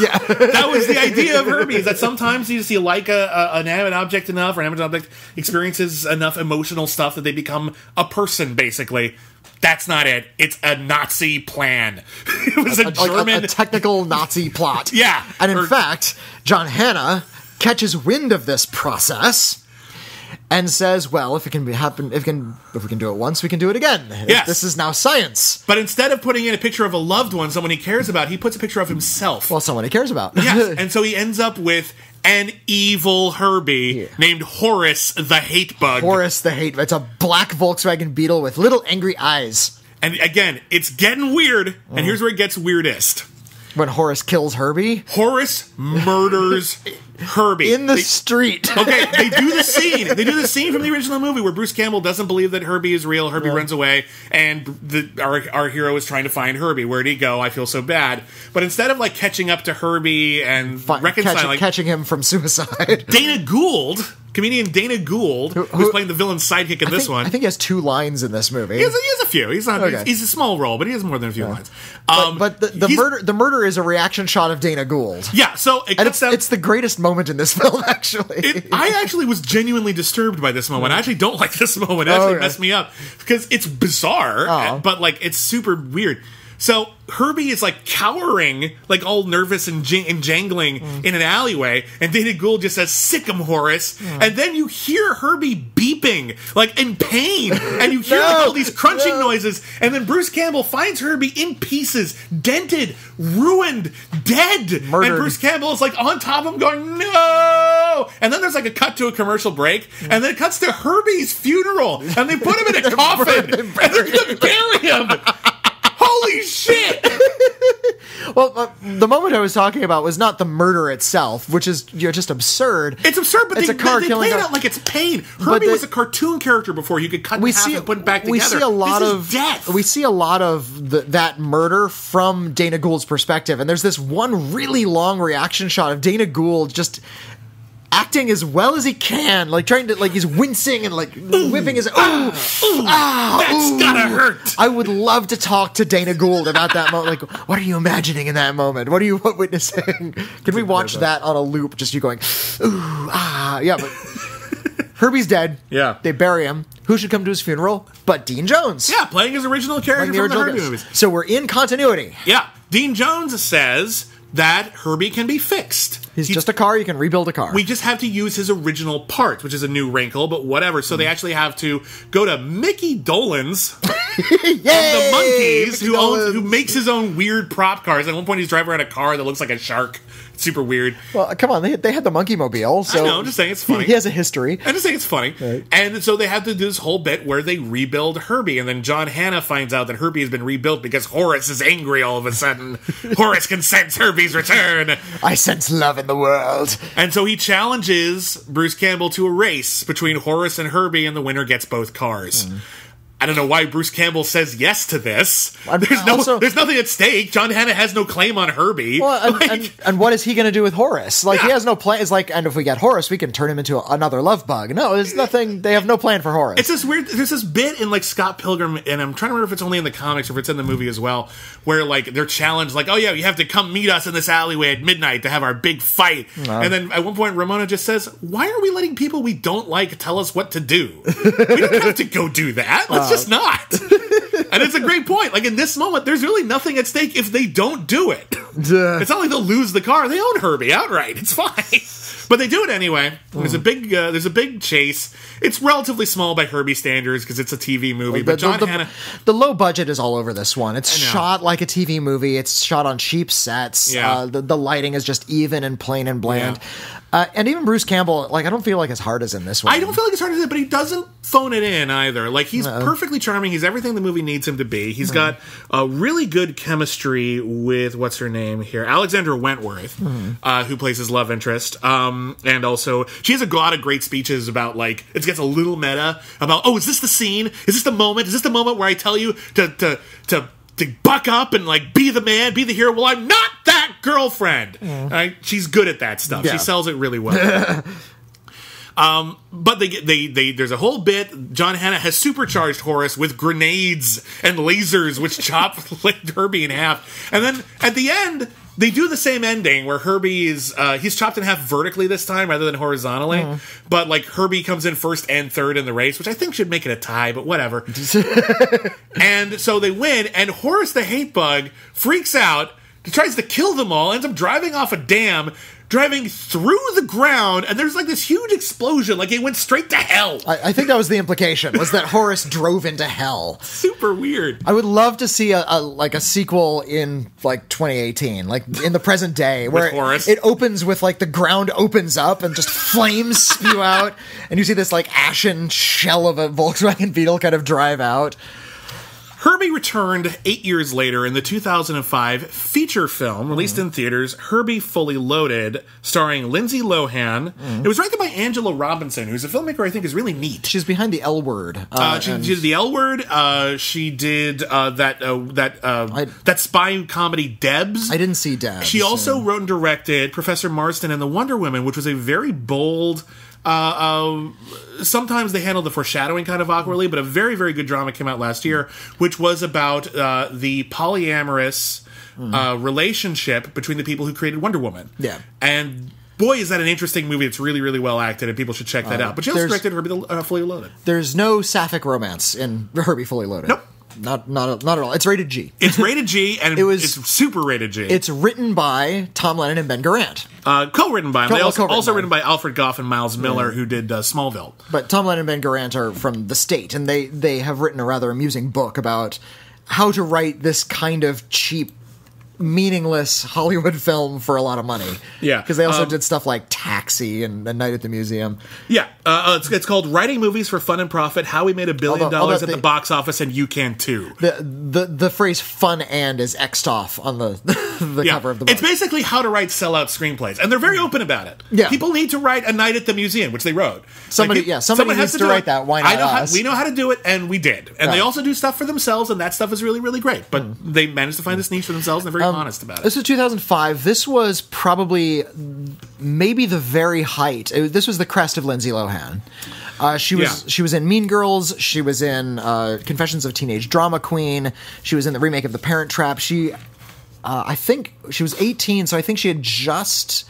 B: yeah, <laughs>
A: that was the idea of Herbie. Is that sometimes you see like a, a uh, an animate object enough, or an animate object experiences enough emotional stuff that they become a person. Basically, that's not it. It's a Nazi plan. <laughs> it was a,
B: like a-
A: German.
B: a, technical Nazi plot. <laughs>
A: Yeah.
B: and in
A: Or-
B: fact, John Hannah catches wind of this process. And says, "Well, if it can be happen, if it can, if we can do it once, we can do it again.
A: Yes.
B: This is now science.
A: but instead of putting in a picture of a loved one, someone he cares about, he puts a picture of himself.
B: Well, someone he cares about.
A: yes, <laughs> and so he ends up with an evil Herbie named Horace the Hate Bug.
B: Horace the Hate. It's a black Volkswagen Beetle with little angry eyes.
A: And again, it's getting weird. And mm. here's where it gets weirdest.
B: When Horace kills Herbie
A: Horace murders <laughs> Herbie.
B: in the
A: They-
B: street. <laughs>
A: okay, they do the <laughs> scene. They do the scene from the original movie where Bruce Campbell doesn't believe that Herbie is real. Herbie runs away, and the, our our hero is trying to find Herbie. Where'd he go? I feel so bad. But instead of like catching up to Herbie and reconciling,
B: catching, catching him from suicide.
A: Dana <laughs> Gould, comedian Dana Gould, who's
B: who-
A: playing the villain's sidekick in
B: I
A: this
B: think,
A: one.
B: I think he has two lines in this movie.
A: he has, a, he has a few. He's not.
B: Okay.
A: He's, he's a small role, but he has more than a few lines. Um,
B: but the, the murder the murder is a reaction shot of Dana Gould.
A: Yeah. So it
B: it's,
A: down.
B: it's the greatest moment in this <laughs> film, actually.
A: It, I actually was genuinely disturbed by this moment. I actually don't like this moment. It actually
B: Okay.
A: messed me up because it's bizarre,
B: Oh.
A: but like it's super weird. So Herbie is like cowering, like all nervous and, jing- and jangling
B: Mm.
A: in an alleyway, and Dana Gould just says, "Sick him, Horace." And then you hear Herbie beeping, like in pain, and you hear like, <laughs>
B: No,
A: all these crunching
B: no.
A: noises. And then Bruce Campbell finds Herbie in pieces, dented, ruined, dead.
B: Murdered.
A: And Bruce Campbell is like on top of him, going, "No!" And then there's like a cut to a commercial break, and then it cuts to Herbie's funeral, and they put him in a <laughs> coffin, and they're gonna bury him. <laughs> Holy shit! <laughs>
B: well, uh, the moment I was talking about was not the murder itself, which is you're just absurd.
A: It's absurd, but
B: It's
A: they,
B: a car
A: they, they play it out like it's pain. Herbie was a cartoon character before you could cut
B: we
A: half
B: see
A: and put it back together.
B: we see a lot
A: This
B: of
A: death.
B: we see a lot of the, that murder from Dana Gould's perspective, and there's this one really long reaction shot of Dana Gould just acting as well as he can, like trying to like he's wincing and like whipping his. Ooh, ah,
A: That's
B: ooh.
A: gotta hurt.
B: I would love to talk to Dana Gould about that moment. Like, what are you imagining in that moment? What are you witnessing? <laughs> Can we watch that on a loop? Just you going, ooh, ah, yeah. But <laughs> Herbie's dead.
A: Yeah.
B: they bury him. Who should come to his funeral? But Dean Jones.
A: Yeah, playing his original character
B: the
A: from the Herbie movies.
B: So we're in continuity.
A: Yeah, Dean Jones says that Herbie can be fixed.
B: He's
A: He-
B: just a car. You can rebuild a car.
A: we just have to use his original part, which is a new wrinkle, but whatever. So they
B: Mm.
A: actually have to go to Mickey
B: Yay! <laughs> <laughs>
A: the Monkees, who owns, who makes his own weird prop cars. At one point, he's driving around a car that looks like a shark. It's super weird.
B: Well, come on. They, they had the monkey mobile. So
A: I know, I'm just saying it's funny. <laughs>
B: He has a history.
A: I'm just saying it's funny. And so they have to do this whole bit where they rebuild Herbie, and then John Hannah finds out that Herbie has been rebuilt because Horace is angry all of a sudden. <laughs> Horace can sense Herbie's return.
B: I sense love in the world.
A: And so he challenges Bruce Campbell to a race between Horace and Herbie, and the winner gets both cars. Hmm. I don't know why Bruce Campbell says yes to this. There's no,
B: also-
A: there's nothing at stake. John Hannah has no claim on Herbie.
B: Well, and, <laughs>
A: Like,
B: and, and what is he going to do with Horace? Like he has no plan. It's like, and if we get Horace, we can turn him into another love bug. No, there's nothing. They have no plan for Horace.
A: It's this weird. There's this bit in like Scott Pilgrim, and I'm trying to remember if it's only in the comics or if it's in the movie as well, where like they're challenged, like, "Oh yeah, you have to come meet us in this alleyway at midnight to have our big fight." And then at one point, Ramona just says, "Why are we letting people we don't like tell us what to do? we don't have to go do that. Let's just not." <laughs> and it's a great point. Like in this moment, there's really nothing at stake if they don't do it. <laughs> It's not like they'll lose the car. They own Herbie outright. It's fine. <laughs> But they do it anyway. There's a big, uh, there's a big chase. It's relatively small by Herbie standards because it's a TV movie.
B: the,
A: But John
B: the,
A: Hanna,
B: the low budget is all over this one. It's shot like a TV movie. It's shot on cheap sets.
A: Yeah.
B: Uh, the, the lighting is just even and plain and bland. Uh, and even Bruce Campbell, like I don't feel like his heart is in this one.
A: I don't feel like it's hard to it, but he doesn't phone it in either. Like he's perfectly charming. He's everything the movie needs him to be. He's got a really good chemistry with what's her name here, Alexandra Wentworth, uh, who plays his love interest. Um, and also she has a lot of great speeches about like it gets a little meta about oh is this the scene? Is this the moment? Is this the moment where I tell you to to to to buck up and like be the man, be the hero. Well, I'm not that girlfriend. Right? She's good at that stuff.
B: Yeah.
A: She sells it really well. <laughs> um, but they get they they there's a whole bit. John Hannah has supercharged Horace with grenades and lasers, which <laughs> chop like Herbie in half. And then at the end. They do the same ending where Herbie is uh, he's chopped in half vertically this time rather than horizontally, but like Herbie comes in first and third in the race, which I think should make it a tie, but whatever. <laughs> And so they win, and Horace the Hate Bug freaks out, tries to kill them all, ends up driving off a dam, driving through the ground, and there's like this huge explosion, like it went straight to hell.
B: I, I think that was the implication was that Horace drove into hell.
A: Super weird.
B: I would love to see a, a like a sequel in like 2018, like in the present day, where
A: Horace?
B: it opens with like the ground opens up and just flames spew out, and you see this like ashen shell of a Volkswagen Beetle kind of drive out.
A: Herbie returned eight years later in the 2005 feature film released in theaters, Herbie Fully Loaded, starring Lindsay Lohan. It was directed by Angela Robinson, who's a filmmaker I think is really neat.
B: She's behind the L word. Uh,
A: Uh, she did the L word. Uh, she did uh, that uh, that uh,
B: I-
A: that spy comedy Debs.
B: I didn't see Dad.
A: She also wrote and directed Professor Marston and the Wonder Women, which was a very bold. Uh, uh, sometimes they handle the foreshadowing kind of awkwardly, but a very, very good drama came out last year, which was about uh, the polyamorous uh, relationship between the people who created Wonder Woman.
B: Yeah.
A: and boy, is that an interesting movie! It's really, really well acted, and people should check that out. But she also directed Herbie the uh, Fully Loaded.
B: There's no sapphic romance in <laughs> Herbie Fully Loaded.
A: Nope.
B: Not not not at all. It's rated G.
A: It's rated G, and
B: It was-
A: it's super rated G.
B: It's written by Tom Lennon and Ben Garant.
A: uh, co-written by him.
B: Co-
A: They also,
B: co-written
A: also
B: by
A: written by Alfred Gough and Miles Millar, who did uh, Smallville.
B: But Tom Lennon and Ben Garant are from the state, and they they have written a rather amusing book about how to write this kind of cheap, meaningless Hollywood <laughs> film for a lot of money.
A: Yeah,
B: because they also
A: um,
B: did stuff like Taxi and A Night at the Museum.
A: Yeah, uh, uh, it's, it's called Writing Movies for Fun and Profit: How We Made a Billion
B: Although-
A: Dollars
B: although
A: at the
B: they-
A: Box Office, and You Can Too.
B: The the the phrase "fun and" is xed off on the <laughs> the
A: Yeah,
B: cover of the book.
A: it's basically how to write sellout screenplays, and they're very open about it.
B: Yeah.
A: people need to write a night at the museum, which they wrote.
B: Somebody-
A: pe-
B: yeah, somebody
A: someone has
B: needs to
A: do
B: write
A: it.
B: that. Why
A: I
B: not
A: know how, we know how to do it, and we did. And they also do stuff for themselves, and that stuff is really, really great. But they managed to find this niche for themselves, and they're very honest about it.
B: Um, This was 2005. This was probably maybe the very height. It- this was the crest of Lindsay Lohan. Uh, she was
A: Yeah.
B: she was in Mean Girls. She was in uh, Confessions of a Teenage Drama Queen. She was in the remake of The Parent Trap. She, uh, I think, she was 18, so I think she had just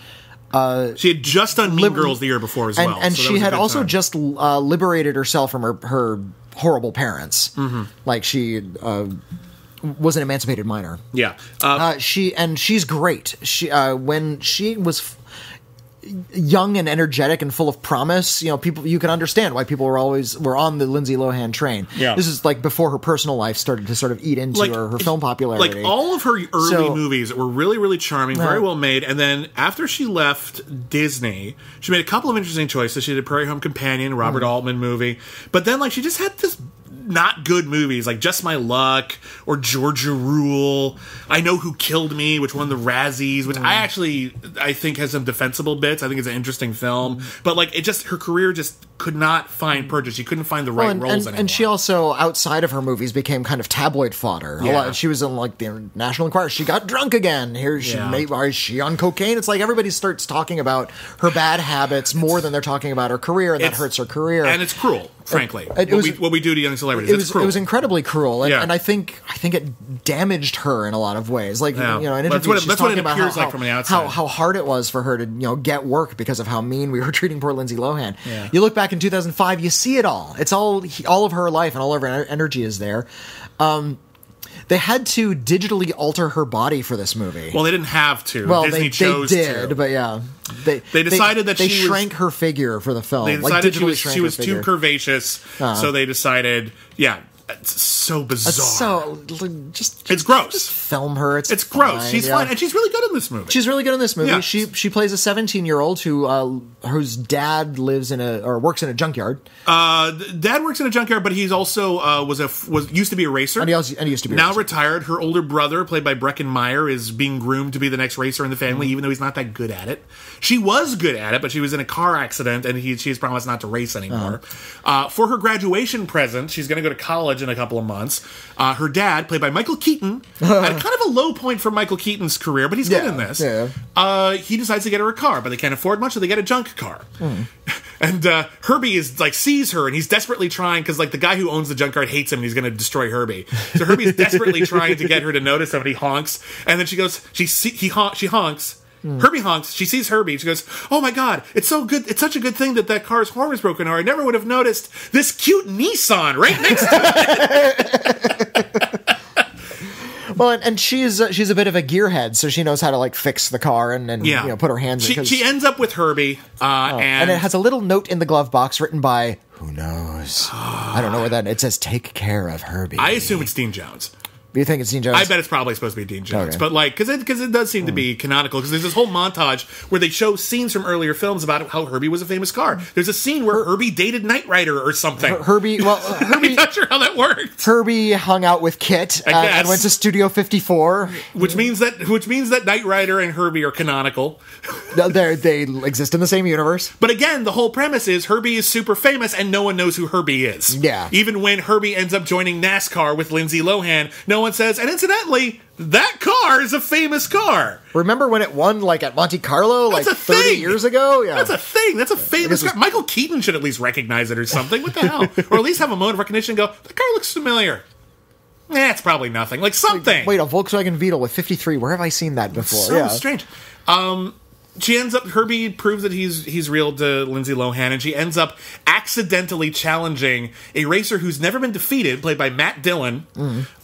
A: She had just done Mean Girls the year before as
B: and
A: well,
B: and
A: so
B: she had also
A: time.
B: just uh, liberated herself from her her horrible parents.
A: Mm-hmm.
B: Like she uh, was an emancipated minor.
A: yeah. Uh,
B: Uh, she and she's great. She uh, when she was f- young and energetic and full of promise. You know, people you can understand why people were always were on the Lindsay Lohan train.
A: Yeah.
B: this is like before her personal life started to sort of eat into her, her film popularity.
A: Like all of her early
B: So-
A: movies were really, really charming, very well made. And then after she left Disney, she made a couple of interesting choices. She did Prairie Home Companion, Robert
B: Mm.
A: Altman movie, but then like she just had this not good movies like Just My Luck or Georgia Rule. I Know Who Killed Me, which won the Razzies, which
B: Mm.
A: I actually I think has some defensible bits. I think it's an interesting film, but like it just her career just could not find mm. purchase. She couldn't find the right
B: Well, and,
A: roles
B: and,
A: anymore.
B: and she also outside of her movies became kind of tabloid fodder. A
A: Yeah.
B: lot, she was in like the National Enquirer. She got drunk again. Here she
A: Yeah.
B: may is she on cocaine? It's like everybody starts talking about her bad habits more than they're talking about her career, and that hurts her career.
A: and it's cruel, frankly.
B: it
A: what,
B: was-
A: we, what we do to young celebrities,
B: it
A: it's
B: was
A: cruel.
B: it was incredibly cruel, and,
A: Yeah.
B: and I think I think it damaged her in a lot of ways. Like
A: Yeah.
B: you know, in
A: That's what it-
B: she's
A: that's what
B: talking
A: it
B: about
A: appears
B: how,
A: like
B: how-
A: from the outside.
B: how how hard it was for her to you know get work because of how mean we were <laughs> treating poor Lindsay Lohan.
A: Yeah.
B: You look back in 2005, you see it all. It's all all of her life and all of her energy is there. Um, they had to digitally alter her body for this movie.
A: Well, they didn't have to.
B: Well,
A: Disney
B: they, they
A: chose
B: did,
A: to.
B: but yeah, they
A: They decided that
B: they
A: she was-
B: shrank her figure for the film.
A: they
B: like
A: decided she was she was too curvaceous,
B: Uh-huh.
A: so they decided, yeah. It's so bizarre.
B: So like, just
A: it's gross.
B: just film her. It's
A: it's gross. She's
B: yeah.
A: fine, and she's really good in this movie.
B: She's really good in this movie.
A: Yeah.
B: She she plays a 17 year old who uh, whose dad lives in a or works in a junkyard.
A: uh, Dad works in a junkyard, but he's also uh, was a was used to be a racer.
B: And he also- and he used to be a
A: now
B: racer.
A: retired. Her older brother, played by Breckin Meyer, is being groomed to be the next racer in the family,
B: Mm-hmm.
A: even though he's not that good at it. She was good at it, but she was in a car accident, and he she's promised not to race anymore.
B: Uh-huh.
A: uh for her graduation present, she's going to go to college in a couple of months. Uh, her dad, played by Michael Keaton, at <laughs> kind of a low point for Michael Keaton's career, but he's good in this.
B: yeah.
A: Uh, he decides to get her a car, but they can't afford much, so they get a junk car.
B: Hmm. <laughs>
A: And uh, Herbie is like sees her, and he's desperately trying because like the guy who owns the junkyard hates him, and he's going to destroy Herbie. So Herbie's desperately trying to get her to notice him, and he honks, and then she goes, she see, he hon- she honks.
B: Hmm.
A: Herbie honks. She sees Herbie. She goes, "Oh my god, it's so good! It's such a good thing that that car's horn was broken, or I never would have noticed this cute Nissan right next to it." <laughs>
B: Well, and, and she's uh, she's a bit of a gearhead, so she knows how to like fix the car and, and
A: Yeah,
B: you know put her hands.
A: She,
B: in
A: she ends up with Herbie, uh, and,
B: and it has a little note in the glove box written by who knows. <sighs> I don't know where that. It says "Take care of Herbie."
A: I assume it's Dean Jones.
B: You think it's Dean Jones?
A: I bet it's probably supposed to be Dean Jones,
B: Okay.
A: but like, because it because it does seem to be canonical. Because there's this whole montage where they show scenes from earlier films about how Herbie was a famous car. There's a scene where Herbie dated Knight Rider or something.
B: Herbie. Well, uh, <laughs>
A: I'm
B: Herbie.
A: not sure how that worked.
B: Herbie hung out with Kit uh, and went to Studio 54.
A: Which means that which means that Knight Rider and Herbie are canonical.
B: they they exist in the same universe. <laughs>
A: But again, the whole premise is Herbie is super famous and no one knows who Herbie is.
B: Yeah.
A: Even when Herbie ends up joining NASCAR with Lindsay Lohan, no one says, and incidentally, that car is a famous car.
B: Remember when it won like at Monte Carlo like
A: That's a
B: 30
A: thing.
B: years ago? Yeah.
A: That's a thing. That's a famous car. Michael Keaton should at least recognize it or something. What the hell? or at least have a moment of recognition and go, the car looks familiar. Eh, it's probably nothing. Like something.
B: Wait, a Volkswagen Beetle with 53. Where have I seen that before?
A: so
B: yeah.
A: strange. Um, she ends up. Herbie proves that he's he's real to Lindsay Lohan, and she ends up accidentally challenging a racer who's never been defeated, played by Matt Dillon,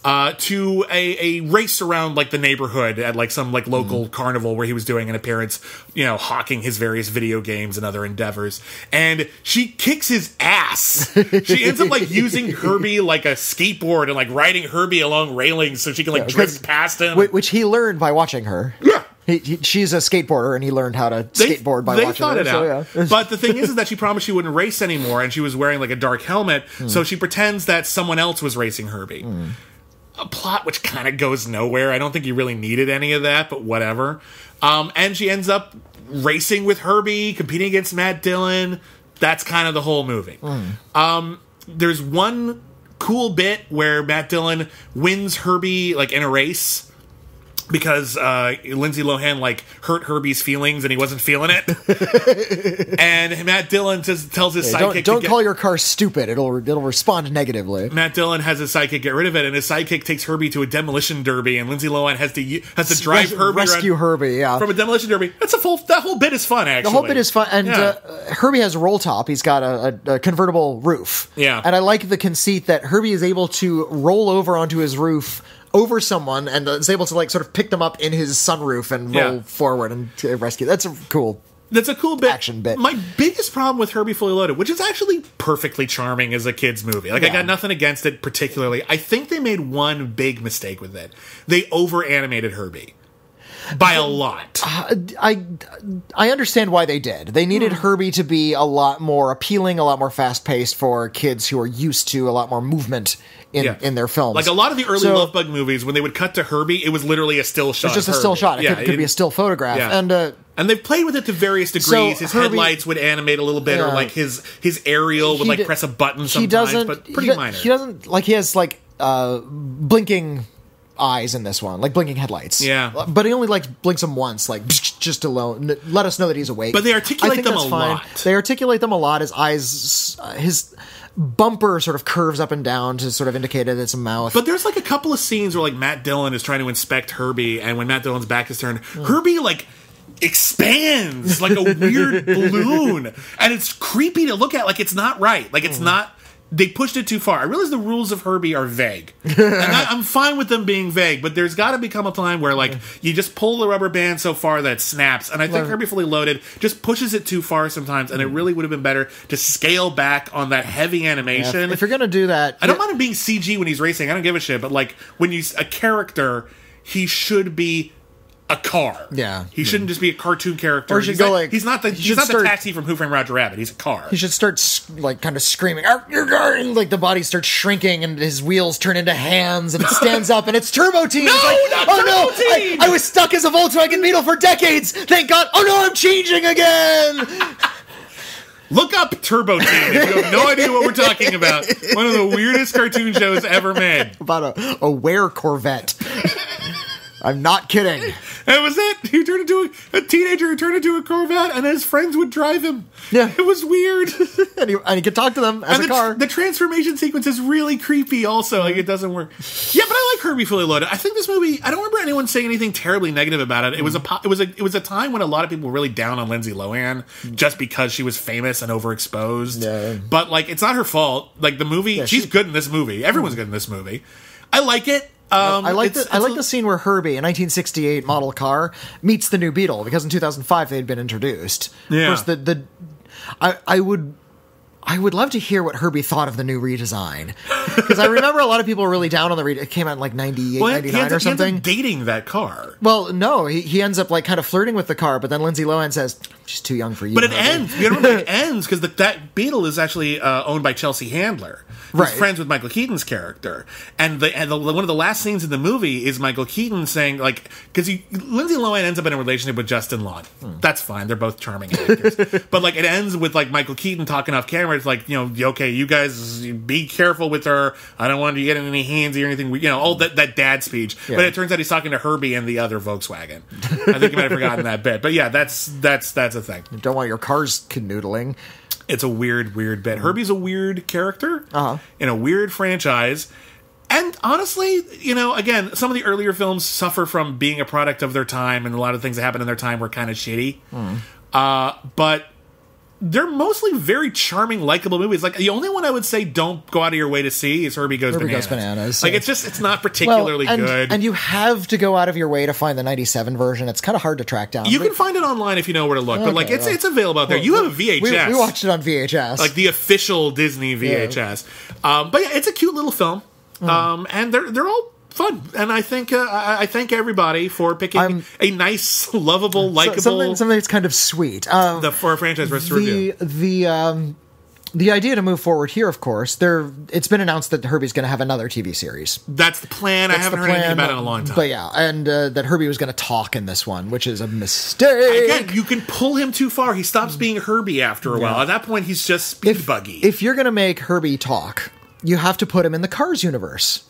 A: uh, to a, a race around like the neighborhood at like some like local carnival where he was doing an appearance, you know, hawking his various video games and other endeavors. And she kicks his ass. <laughs> she ends up like using Herbie like a skateboard and like riding Herbie along railings so she can like drift past him.
B: Which he learned by watching her.
A: Yeah.
B: He, he, she's a skateboarder and he learned how to
A: They-
B: skateboard by
A: they
B: watching
A: thought
B: her.
A: it
B: so,
A: out.
B: yeah. <laughs>
A: but the thing is, is that she promised she wouldn't race anymore, and she was wearing like a dark helmet,
B: Hmm.
A: so she pretends that someone else was racing Herbie. A plot which kind of goes nowhere. I don't think you really needed any of that, but whatever. Um, and she ends up racing with Herbie, competing against Matt Dillon. That's kind of the whole movie.
B: Hmm.
A: Um, there's one cool bit where Matt Dillon wins Herbie like in a race because uh, Lindsay Lohan like hurt Herbie's feelings and he wasn't feeling it. <laughs> and Matt Dillon just tells his sidekick
B: Don't, don't
A: get,
B: call your car stupid. It'll it'll respond negatively.
A: Matt Dillon has his sidekick get rid of it, and his sidekick takes Herbie to a demolition derby, and Lindsay Lohan has to has to drive
B: Res-
A: Herbie
B: rescue Herbie. Yeah,
A: from a demolition derby. That's a full. That whole bit is fun. Actually,
B: the whole bit is fun, and
A: Yeah.
B: uh, Herbie has a roll top. He's got a, a, a convertible roof.
A: Yeah.
B: and I like the conceit that Herbie is able to roll over onto his roof over someone and is able to like sort of pick them up in his sunroof and roll
A: Yeah.
B: forward and rescue. That's a cool.
A: That's a cool bit.
B: Action bit.
A: My biggest problem with Herbie Fully Loaded, which is actually perfectly charming as a kids movie, like I got nothing against it particularly. I think they made one big mistake with it. They over animated Herbie by a lot.
B: I I understand why they did. They needed
A: Hmm.
B: Herbie to be a lot more appealing, a lot more fast paced for kids who are used to a lot more movement in
A: Yeah.
B: in their films.
A: Like a lot of the early
B: So-
A: Love Bug movies, when they would cut to Herbie, it was literally a still shot.
B: It's just a
A: of
B: still shot. It
A: Yeah,
B: could, could be a still photograph.
A: yeah.
B: And uh,
A: And they've played with it to various degrees.
B: So,
A: his
B: Herbie-
A: headlights would animate a little bit, or like his his aerial would like
B: d-
A: press a button
B: he
A: sometimes,
B: doesn't.
A: but
B: he
A: pretty
B: do-
A: minor.
B: He doesn't like he has like uh blinking eyes in this one, like blinking headlights.
A: Yeah.
B: but he only like blinks them once, like <laughs> just alone. let us know that he's awake.
A: But they articulate them a
B: fine.
A: lot.
B: They articulate them a lot. His eyes, uh, his bumper sort of curves up and down to sort of indicate that it's a mouth.
A: But there's like a couple of scenes where like Matt Dillon is trying to inspect Herbie, and when Matt Dillon's back is turned,
B: Hmm.
A: Herbie like expands like a weird <laughs> balloon, and it's creepy to look at. Like it's not right. Like it's not they pushed it too far. I realize the rules of Herbie are vague, <laughs> and I, I'm fine with them being vague. But there's got to become a time where like you just pull the rubber band so far that it snaps. And I think Herbie Fully Loaded just pushes it too far sometimes, and it mm. really would have been better to scale back on that heavy animation.
B: if you're gonna do that,
A: I don't mind him being CG when he's racing. I don't give a shit. But like when you a character, he should be a car.
B: Yeah.
A: he shouldn't just be a cartoon character.
B: Or he should
A: he's
B: go
A: not,
B: like-
A: he's not the
B: he
A: he's not
B: start-
A: the taxi from Who Framed Roger Rabbit. He's a car.
B: He should start like kind of screaming, "Arr, you're! Like the body starts shrinking and his wheels turn into hands and it stands up and it's Turbo Teen.
A: No,
B: It's like,
A: not
B: oh no!
A: Turbo Teen!"
B: I, I was stuck as a Volkswagen Beetle for decades. Thank God! Oh no! I'm changing again.
A: Look up Turbo Teen if you have no idea what we're talking about. One of the weirdest cartoon shows ever made.
B: About a, a wear Corvette. I'm not kidding.
A: That was it. He turned into a, a teenager who turned into a Corvette, and his friends would drive him.
B: Yeah.
A: it was weird. <laughs>
B: And he, and you can talk to them as
A: And
B: a
A: the,
B: car.
A: the transformation sequence is really creepy. Also, like it doesn't work. Yeah, but I like Herbie Fully Loaded. I think this movie. I don't remember anyone saying anything terribly negative about it. It was a it was a it was a time when a lot of people were really down on Lindsay Lohan just because she was famous and overexposed.
B: Yeah.
A: But like, it's not her fault. Like the movie, she's
B: she-
A: good in this movie. Everyone's good in this movie. I like it. Um,
B: I like
A: it's-
B: the I like
A: a-
B: the scene where Herbie, a 1968 model car, meets the new Beetle because in 2005 they had been introduced.
A: Yeah.
B: Of course, the the I I would. I would love to hear what Herbie thought of the new redesign. Because I remember a lot of people were really down on the redesign. It came out in like 98,
A: Well, he
B: 99
A: ends
B: or
A: up- he ends up
B: something.
A: dating that car.
B: well, no, he, he ends up like kind of flirting with the car, but then Lindsay Lohan says, she's too young for you.
A: But it
B: Herbie."
A: ends. You know, it <laughs> ends because that Beetle is actually uh, owned by Chelsea Handler, who's
B: Right.
A: friends with Michael Keaton's character. And the, and the one of the last scenes in the movie is Michael Keaton saying like because Lindsay Lohan ends up in a relationship with Justin Long.
B: Hmm.
A: That's fine. They're both charming actors. <laughs> but like it ends with like Michael Keaton talking off camera. It's like you know, okay, you guys be careful with her. I don't want you getting any handsy or anything. You know, all that that dad speech. But it turns out he's talking to Herbie and the other Volkswagen. I think you might have forgotten that bit. But yeah, that's that's that's a thing.
B: Don't want your cars canoodling.
A: It's a weird, weird bit. Herbie's a weird character
B: Uh-huh.
A: in a weird franchise. And honestly, you know, again, some of the earlier films suffer from being a product of their time, and a lot of things that happened in their time were kind of shitty. Uh, but they're mostly very charming, likable movies. Like the only one I would say don't go out of your way to see is Herbie Goes
B: Herbie
A: Bananas.
B: Goes Bananas,
A: Like
B: yeah.
A: it's just it's not particularly
B: and,
A: good.
B: and you have to go out of your way to find the 97 version. It's kind of hard to track down.
A: you
B: but-
A: can find it online if you know where to look. but like it's
B: well-
A: it's available out there. you have a VHS.
B: We, we watched it on VHS.
A: like the official Disney VHS. Um, but yeah, it's a cute little film,
B: Hmm.
A: um, and they're they're all fun. And I think uh, I, I thank everybody for picking a nice, lovable, likable
B: something, something that's kind of sweet. Um,
A: the for a franchise rest review.
B: the the um, the idea to move forward here, of course, there it's been announced that Herbie's going to have another TV series.
A: That's the plan. I
B: That's
A: haven't
B: the
A: heard anything
B: plan,
A: about it in a long time.
B: But yeah, and uh, that Herbie was going to talk in this one, which is a mistake.
A: Again, you can pull him too far. He stops being Herbie after a while. At that point, he's just speed
B: if,
A: buggy.
B: if you're going to make Herbie talk, you have to put him in the Cars universe.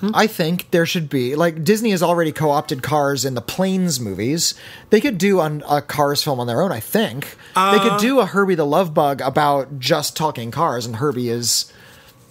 A: Hmm.
B: I think there should be like Disney has already co-opted Cars in the Planes movies. They could do on a Cars film on their own. I think they
A: Uh.
B: could do a Herbie the Love Bug about just talking cars, and Herbie is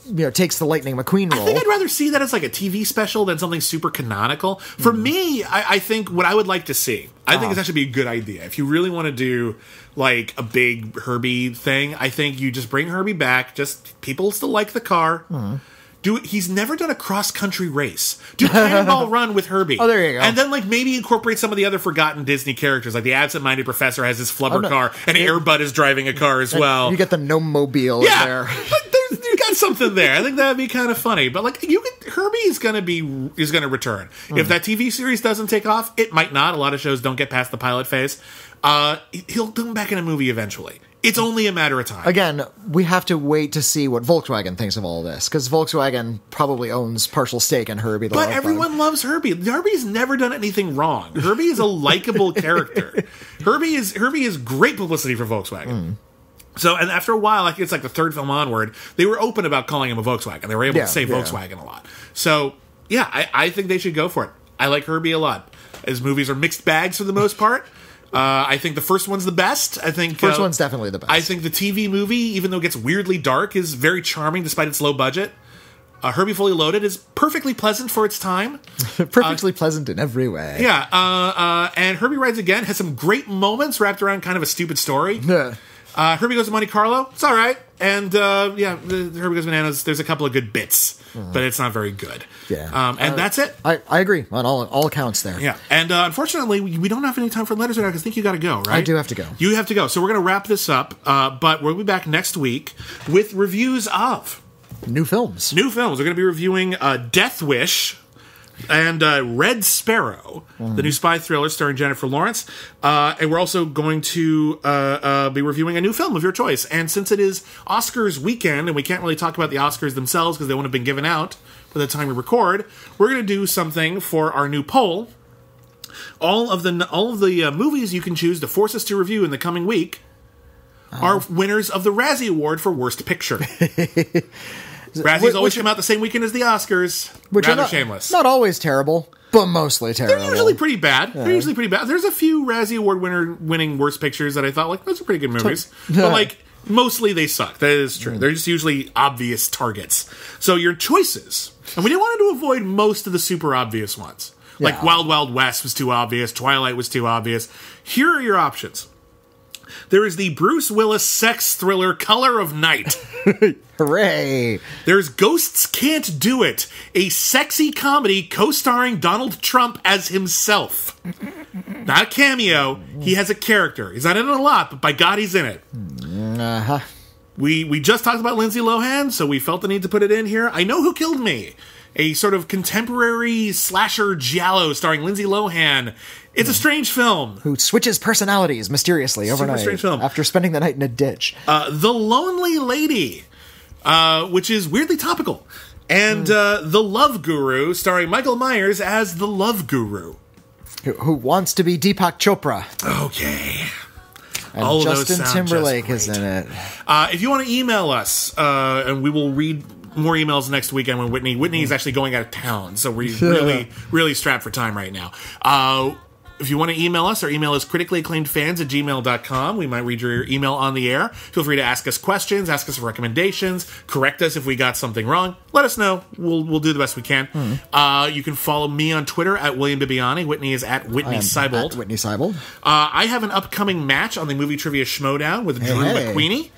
B: you know takes the Lightning McQueen role.
A: I think I'd rather see that as like a TV special than something super canonical. For
B: Hmm.
A: me, I, I think what I would like to see, I
B: Uh-huh.
A: think it's actually be a good idea. If you really want to do like a big Herbie thing, I think you just bring Herbie back. Just people still like the car.
B: Hmm.
A: Do he's never done a cross country race. Do <laughs> Cannonball Run with Herbie.
B: Oh, there you go.
A: And then like maybe incorporate some of the other forgotten Disney characters, like the absent-minded professor has his flubber
B: Oh, no.
A: car, and Airbud is driving a car as well.
B: you get the No Mobile
A: Yeah,
B: there. <laughs>
A: there's, you got something there. I think that'd be kind of funny. But like, you could Herbie is gonna be is gonna return.
B: Hmm.
A: If that TV series doesn't take off, it might not. A lot of shows don't get past the pilot phase. Uh, he'll come back in a movie eventually. It's only a matter of time.
B: Again, we have to wait to see what Volkswagen thinks of all this because Volkswagen probably owns partial stake in Herbie. The
A: But
B: Love Bug.
A: everyone loves Herbie. Herbie's never done anything wrong. Herbie is a likable <laughs> character. Herbie is Herbie is great publicity for Volkswagen. Mm. So, and after a while, like it's like the third film onward, they were open about calling him a Volkswagen. They were able
B: Yeah,
A: to say
B: yeah.
A: Volkswagen a lot. So, yeah, I, I think they should go for it. I like Herbie a lot. His movies are mixed bags for the most part. Uh, I think the first one's the best. I think
B: First
A: uh,
B: one's definitely the best.
A: I think the TV movie, even though it gets weirdly dark, is very charming despite its low budget. Uh, Herbie Fully Loaded is perfectly pleasant for its time. <laughs>
B: perfectly pleasant in every way.
A: Yeah, uh, uh, and Herbie Rides Again has some great moments wrapped around kind of a stupid story.
B: Yeah.
A: Uh, Herbie Goes to Monte Carlo. It's all right. And uh, yeah, the Herbie Goes Bananas. There's a couple of good bits, but it's not very good.
B: Yeah.
A: Um, and that's it.
B: I, I agree on all all accounts there.
A: Yeah, and uh, unfortunately, we, we don't have any time for letters right now because I think you got to go, right?
B: I do have to go.
A: You have to go. So we're going to wrap this up, uh, but we'll be back next week with reviews of
B: New films.
A: new films. We're going to be reviewing uh, Death Wish and uh, Red Sparrow, the new spy thriller starring Jennifer Lawrence. Uh, and we're also going to uh, uh, be reviewing a new film of your choice. And since it is Oscars weekend, and we can't really talk about the Oscars themselves because they won't have been given out by the time we record, we're going to do something for our new poll. All of the all of the uh, movies you can choose to force us to review in the coming week are winners of the Razzie Award for Worst Picture. <laughs> Razzies
B: Which-
A: always come out the same weekend as the Oscars.
B: Which are
A: Rather
B: not,
A: shameless.
B: Not always terrible, but mostly terrible.
A: They're usually pretty bad. They're usually pretty bad. There's a few Razzie Award winner winning worst pictures that I thought like those are pretty good movies, <laughs> but like mostly they suck. That is
B: Mm.
A: true. They're just usually obvious targets. So your choices, and we didn't want to avoid most of the super obvious ones. Like
B: Yeah.
A: Wild Wild West was too obvious. Twilight was too obvious. Here are your options. There is the Bruce Willis sex thriller Color of Night. <laughs>
B: Hooray!
A: There's Ghosts Can't Do It, a sexy comedy co starring Donald Trump as himself. Not a cameo, he has a character. He's not in it a lot, but by God, he's in it.
B: Uh-huh.
A: We, we just talked about Lindsay Lohan, so we felt the need to put it in here. I Know Who Killed Me, a sort of contemporary slasher giallo starring Lindsay Lohan. It's a strange film.
B: Who switches personalities mysteriously overnight
A: strange film.
B: after spending the night in a ditch.
A: Uh, the Lonely Lady, uh, which is weirdly topical. And uh, The Love Guru, starring Michael Myers as the Love Guru.
B: who, who wants to be Deepak Chopra.
A: Okay.
B: And
A: All of those
B: Justin
A: sound just
B: Timberlake is
A: great.
B: in it.
A: Uh, if you want to email us, uh, and we will read more emails next weekend when Witney Witney is actually going out of town, so we're really really strapped for time right now. Uh, if you want to email us, our email is critically acclaimed fans at gmail.com. We might read your email on the air. Feel free to ask us questions, ask us for recommendations, correct us if we got something wrong. Let us know. We'll, we'll do the best we can. Uh, you can follow me on Twitter at William Bibbiani. Witney is at
B: Witney
A: Seibold.
B: at Witney Seibold.
A: Uh, I have an upcoming match on the movie trivia Schmodown with Drew
B: hey.
A: McWeeny.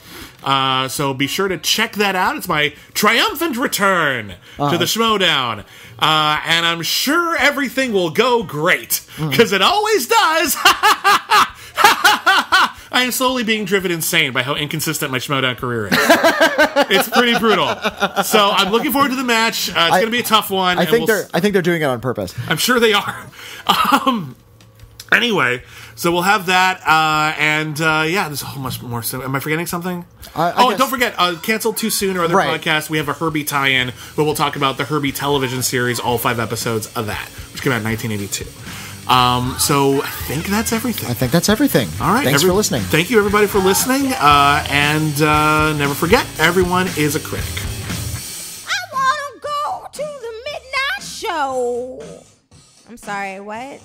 A: Uh, so be sure to check that out. It's my triumphant return to the Schmodown. Uh, and I'm sure everything will go great because it always does. <laughs> I am slowly being driven insane by how inconsistent my Schmodown career is. <laughs> it's pretty brutal. So I'm looking forward to the match. Uh, it's going to be a tough one.
B: I think
A: we'll
B: they're I think they're doing it on purpose.
A: I'm sure they are. <laughs> Um, anyway, so we'll have that, uh, and uh, yeah, there's a whole much more. So, am I forgetting something?
B: I- I
A: oh,
B: guess-
A: don't forget, uh, canceled too soon or other
B: Right.
A: podcast. We have a Herbie tie-in where we'll talk about the Herbie television series, all five episodes of that, which came out in 1982. Um, so I think that's everything.
B: I think that's everything.
A: All right,
B: Thanks
A: every-
B: for listening.
A: Thank you everybody for listening, uh, and uh, never forget, everyone is a critic.
C: I want to go to the midnight show. I'm sorry, what?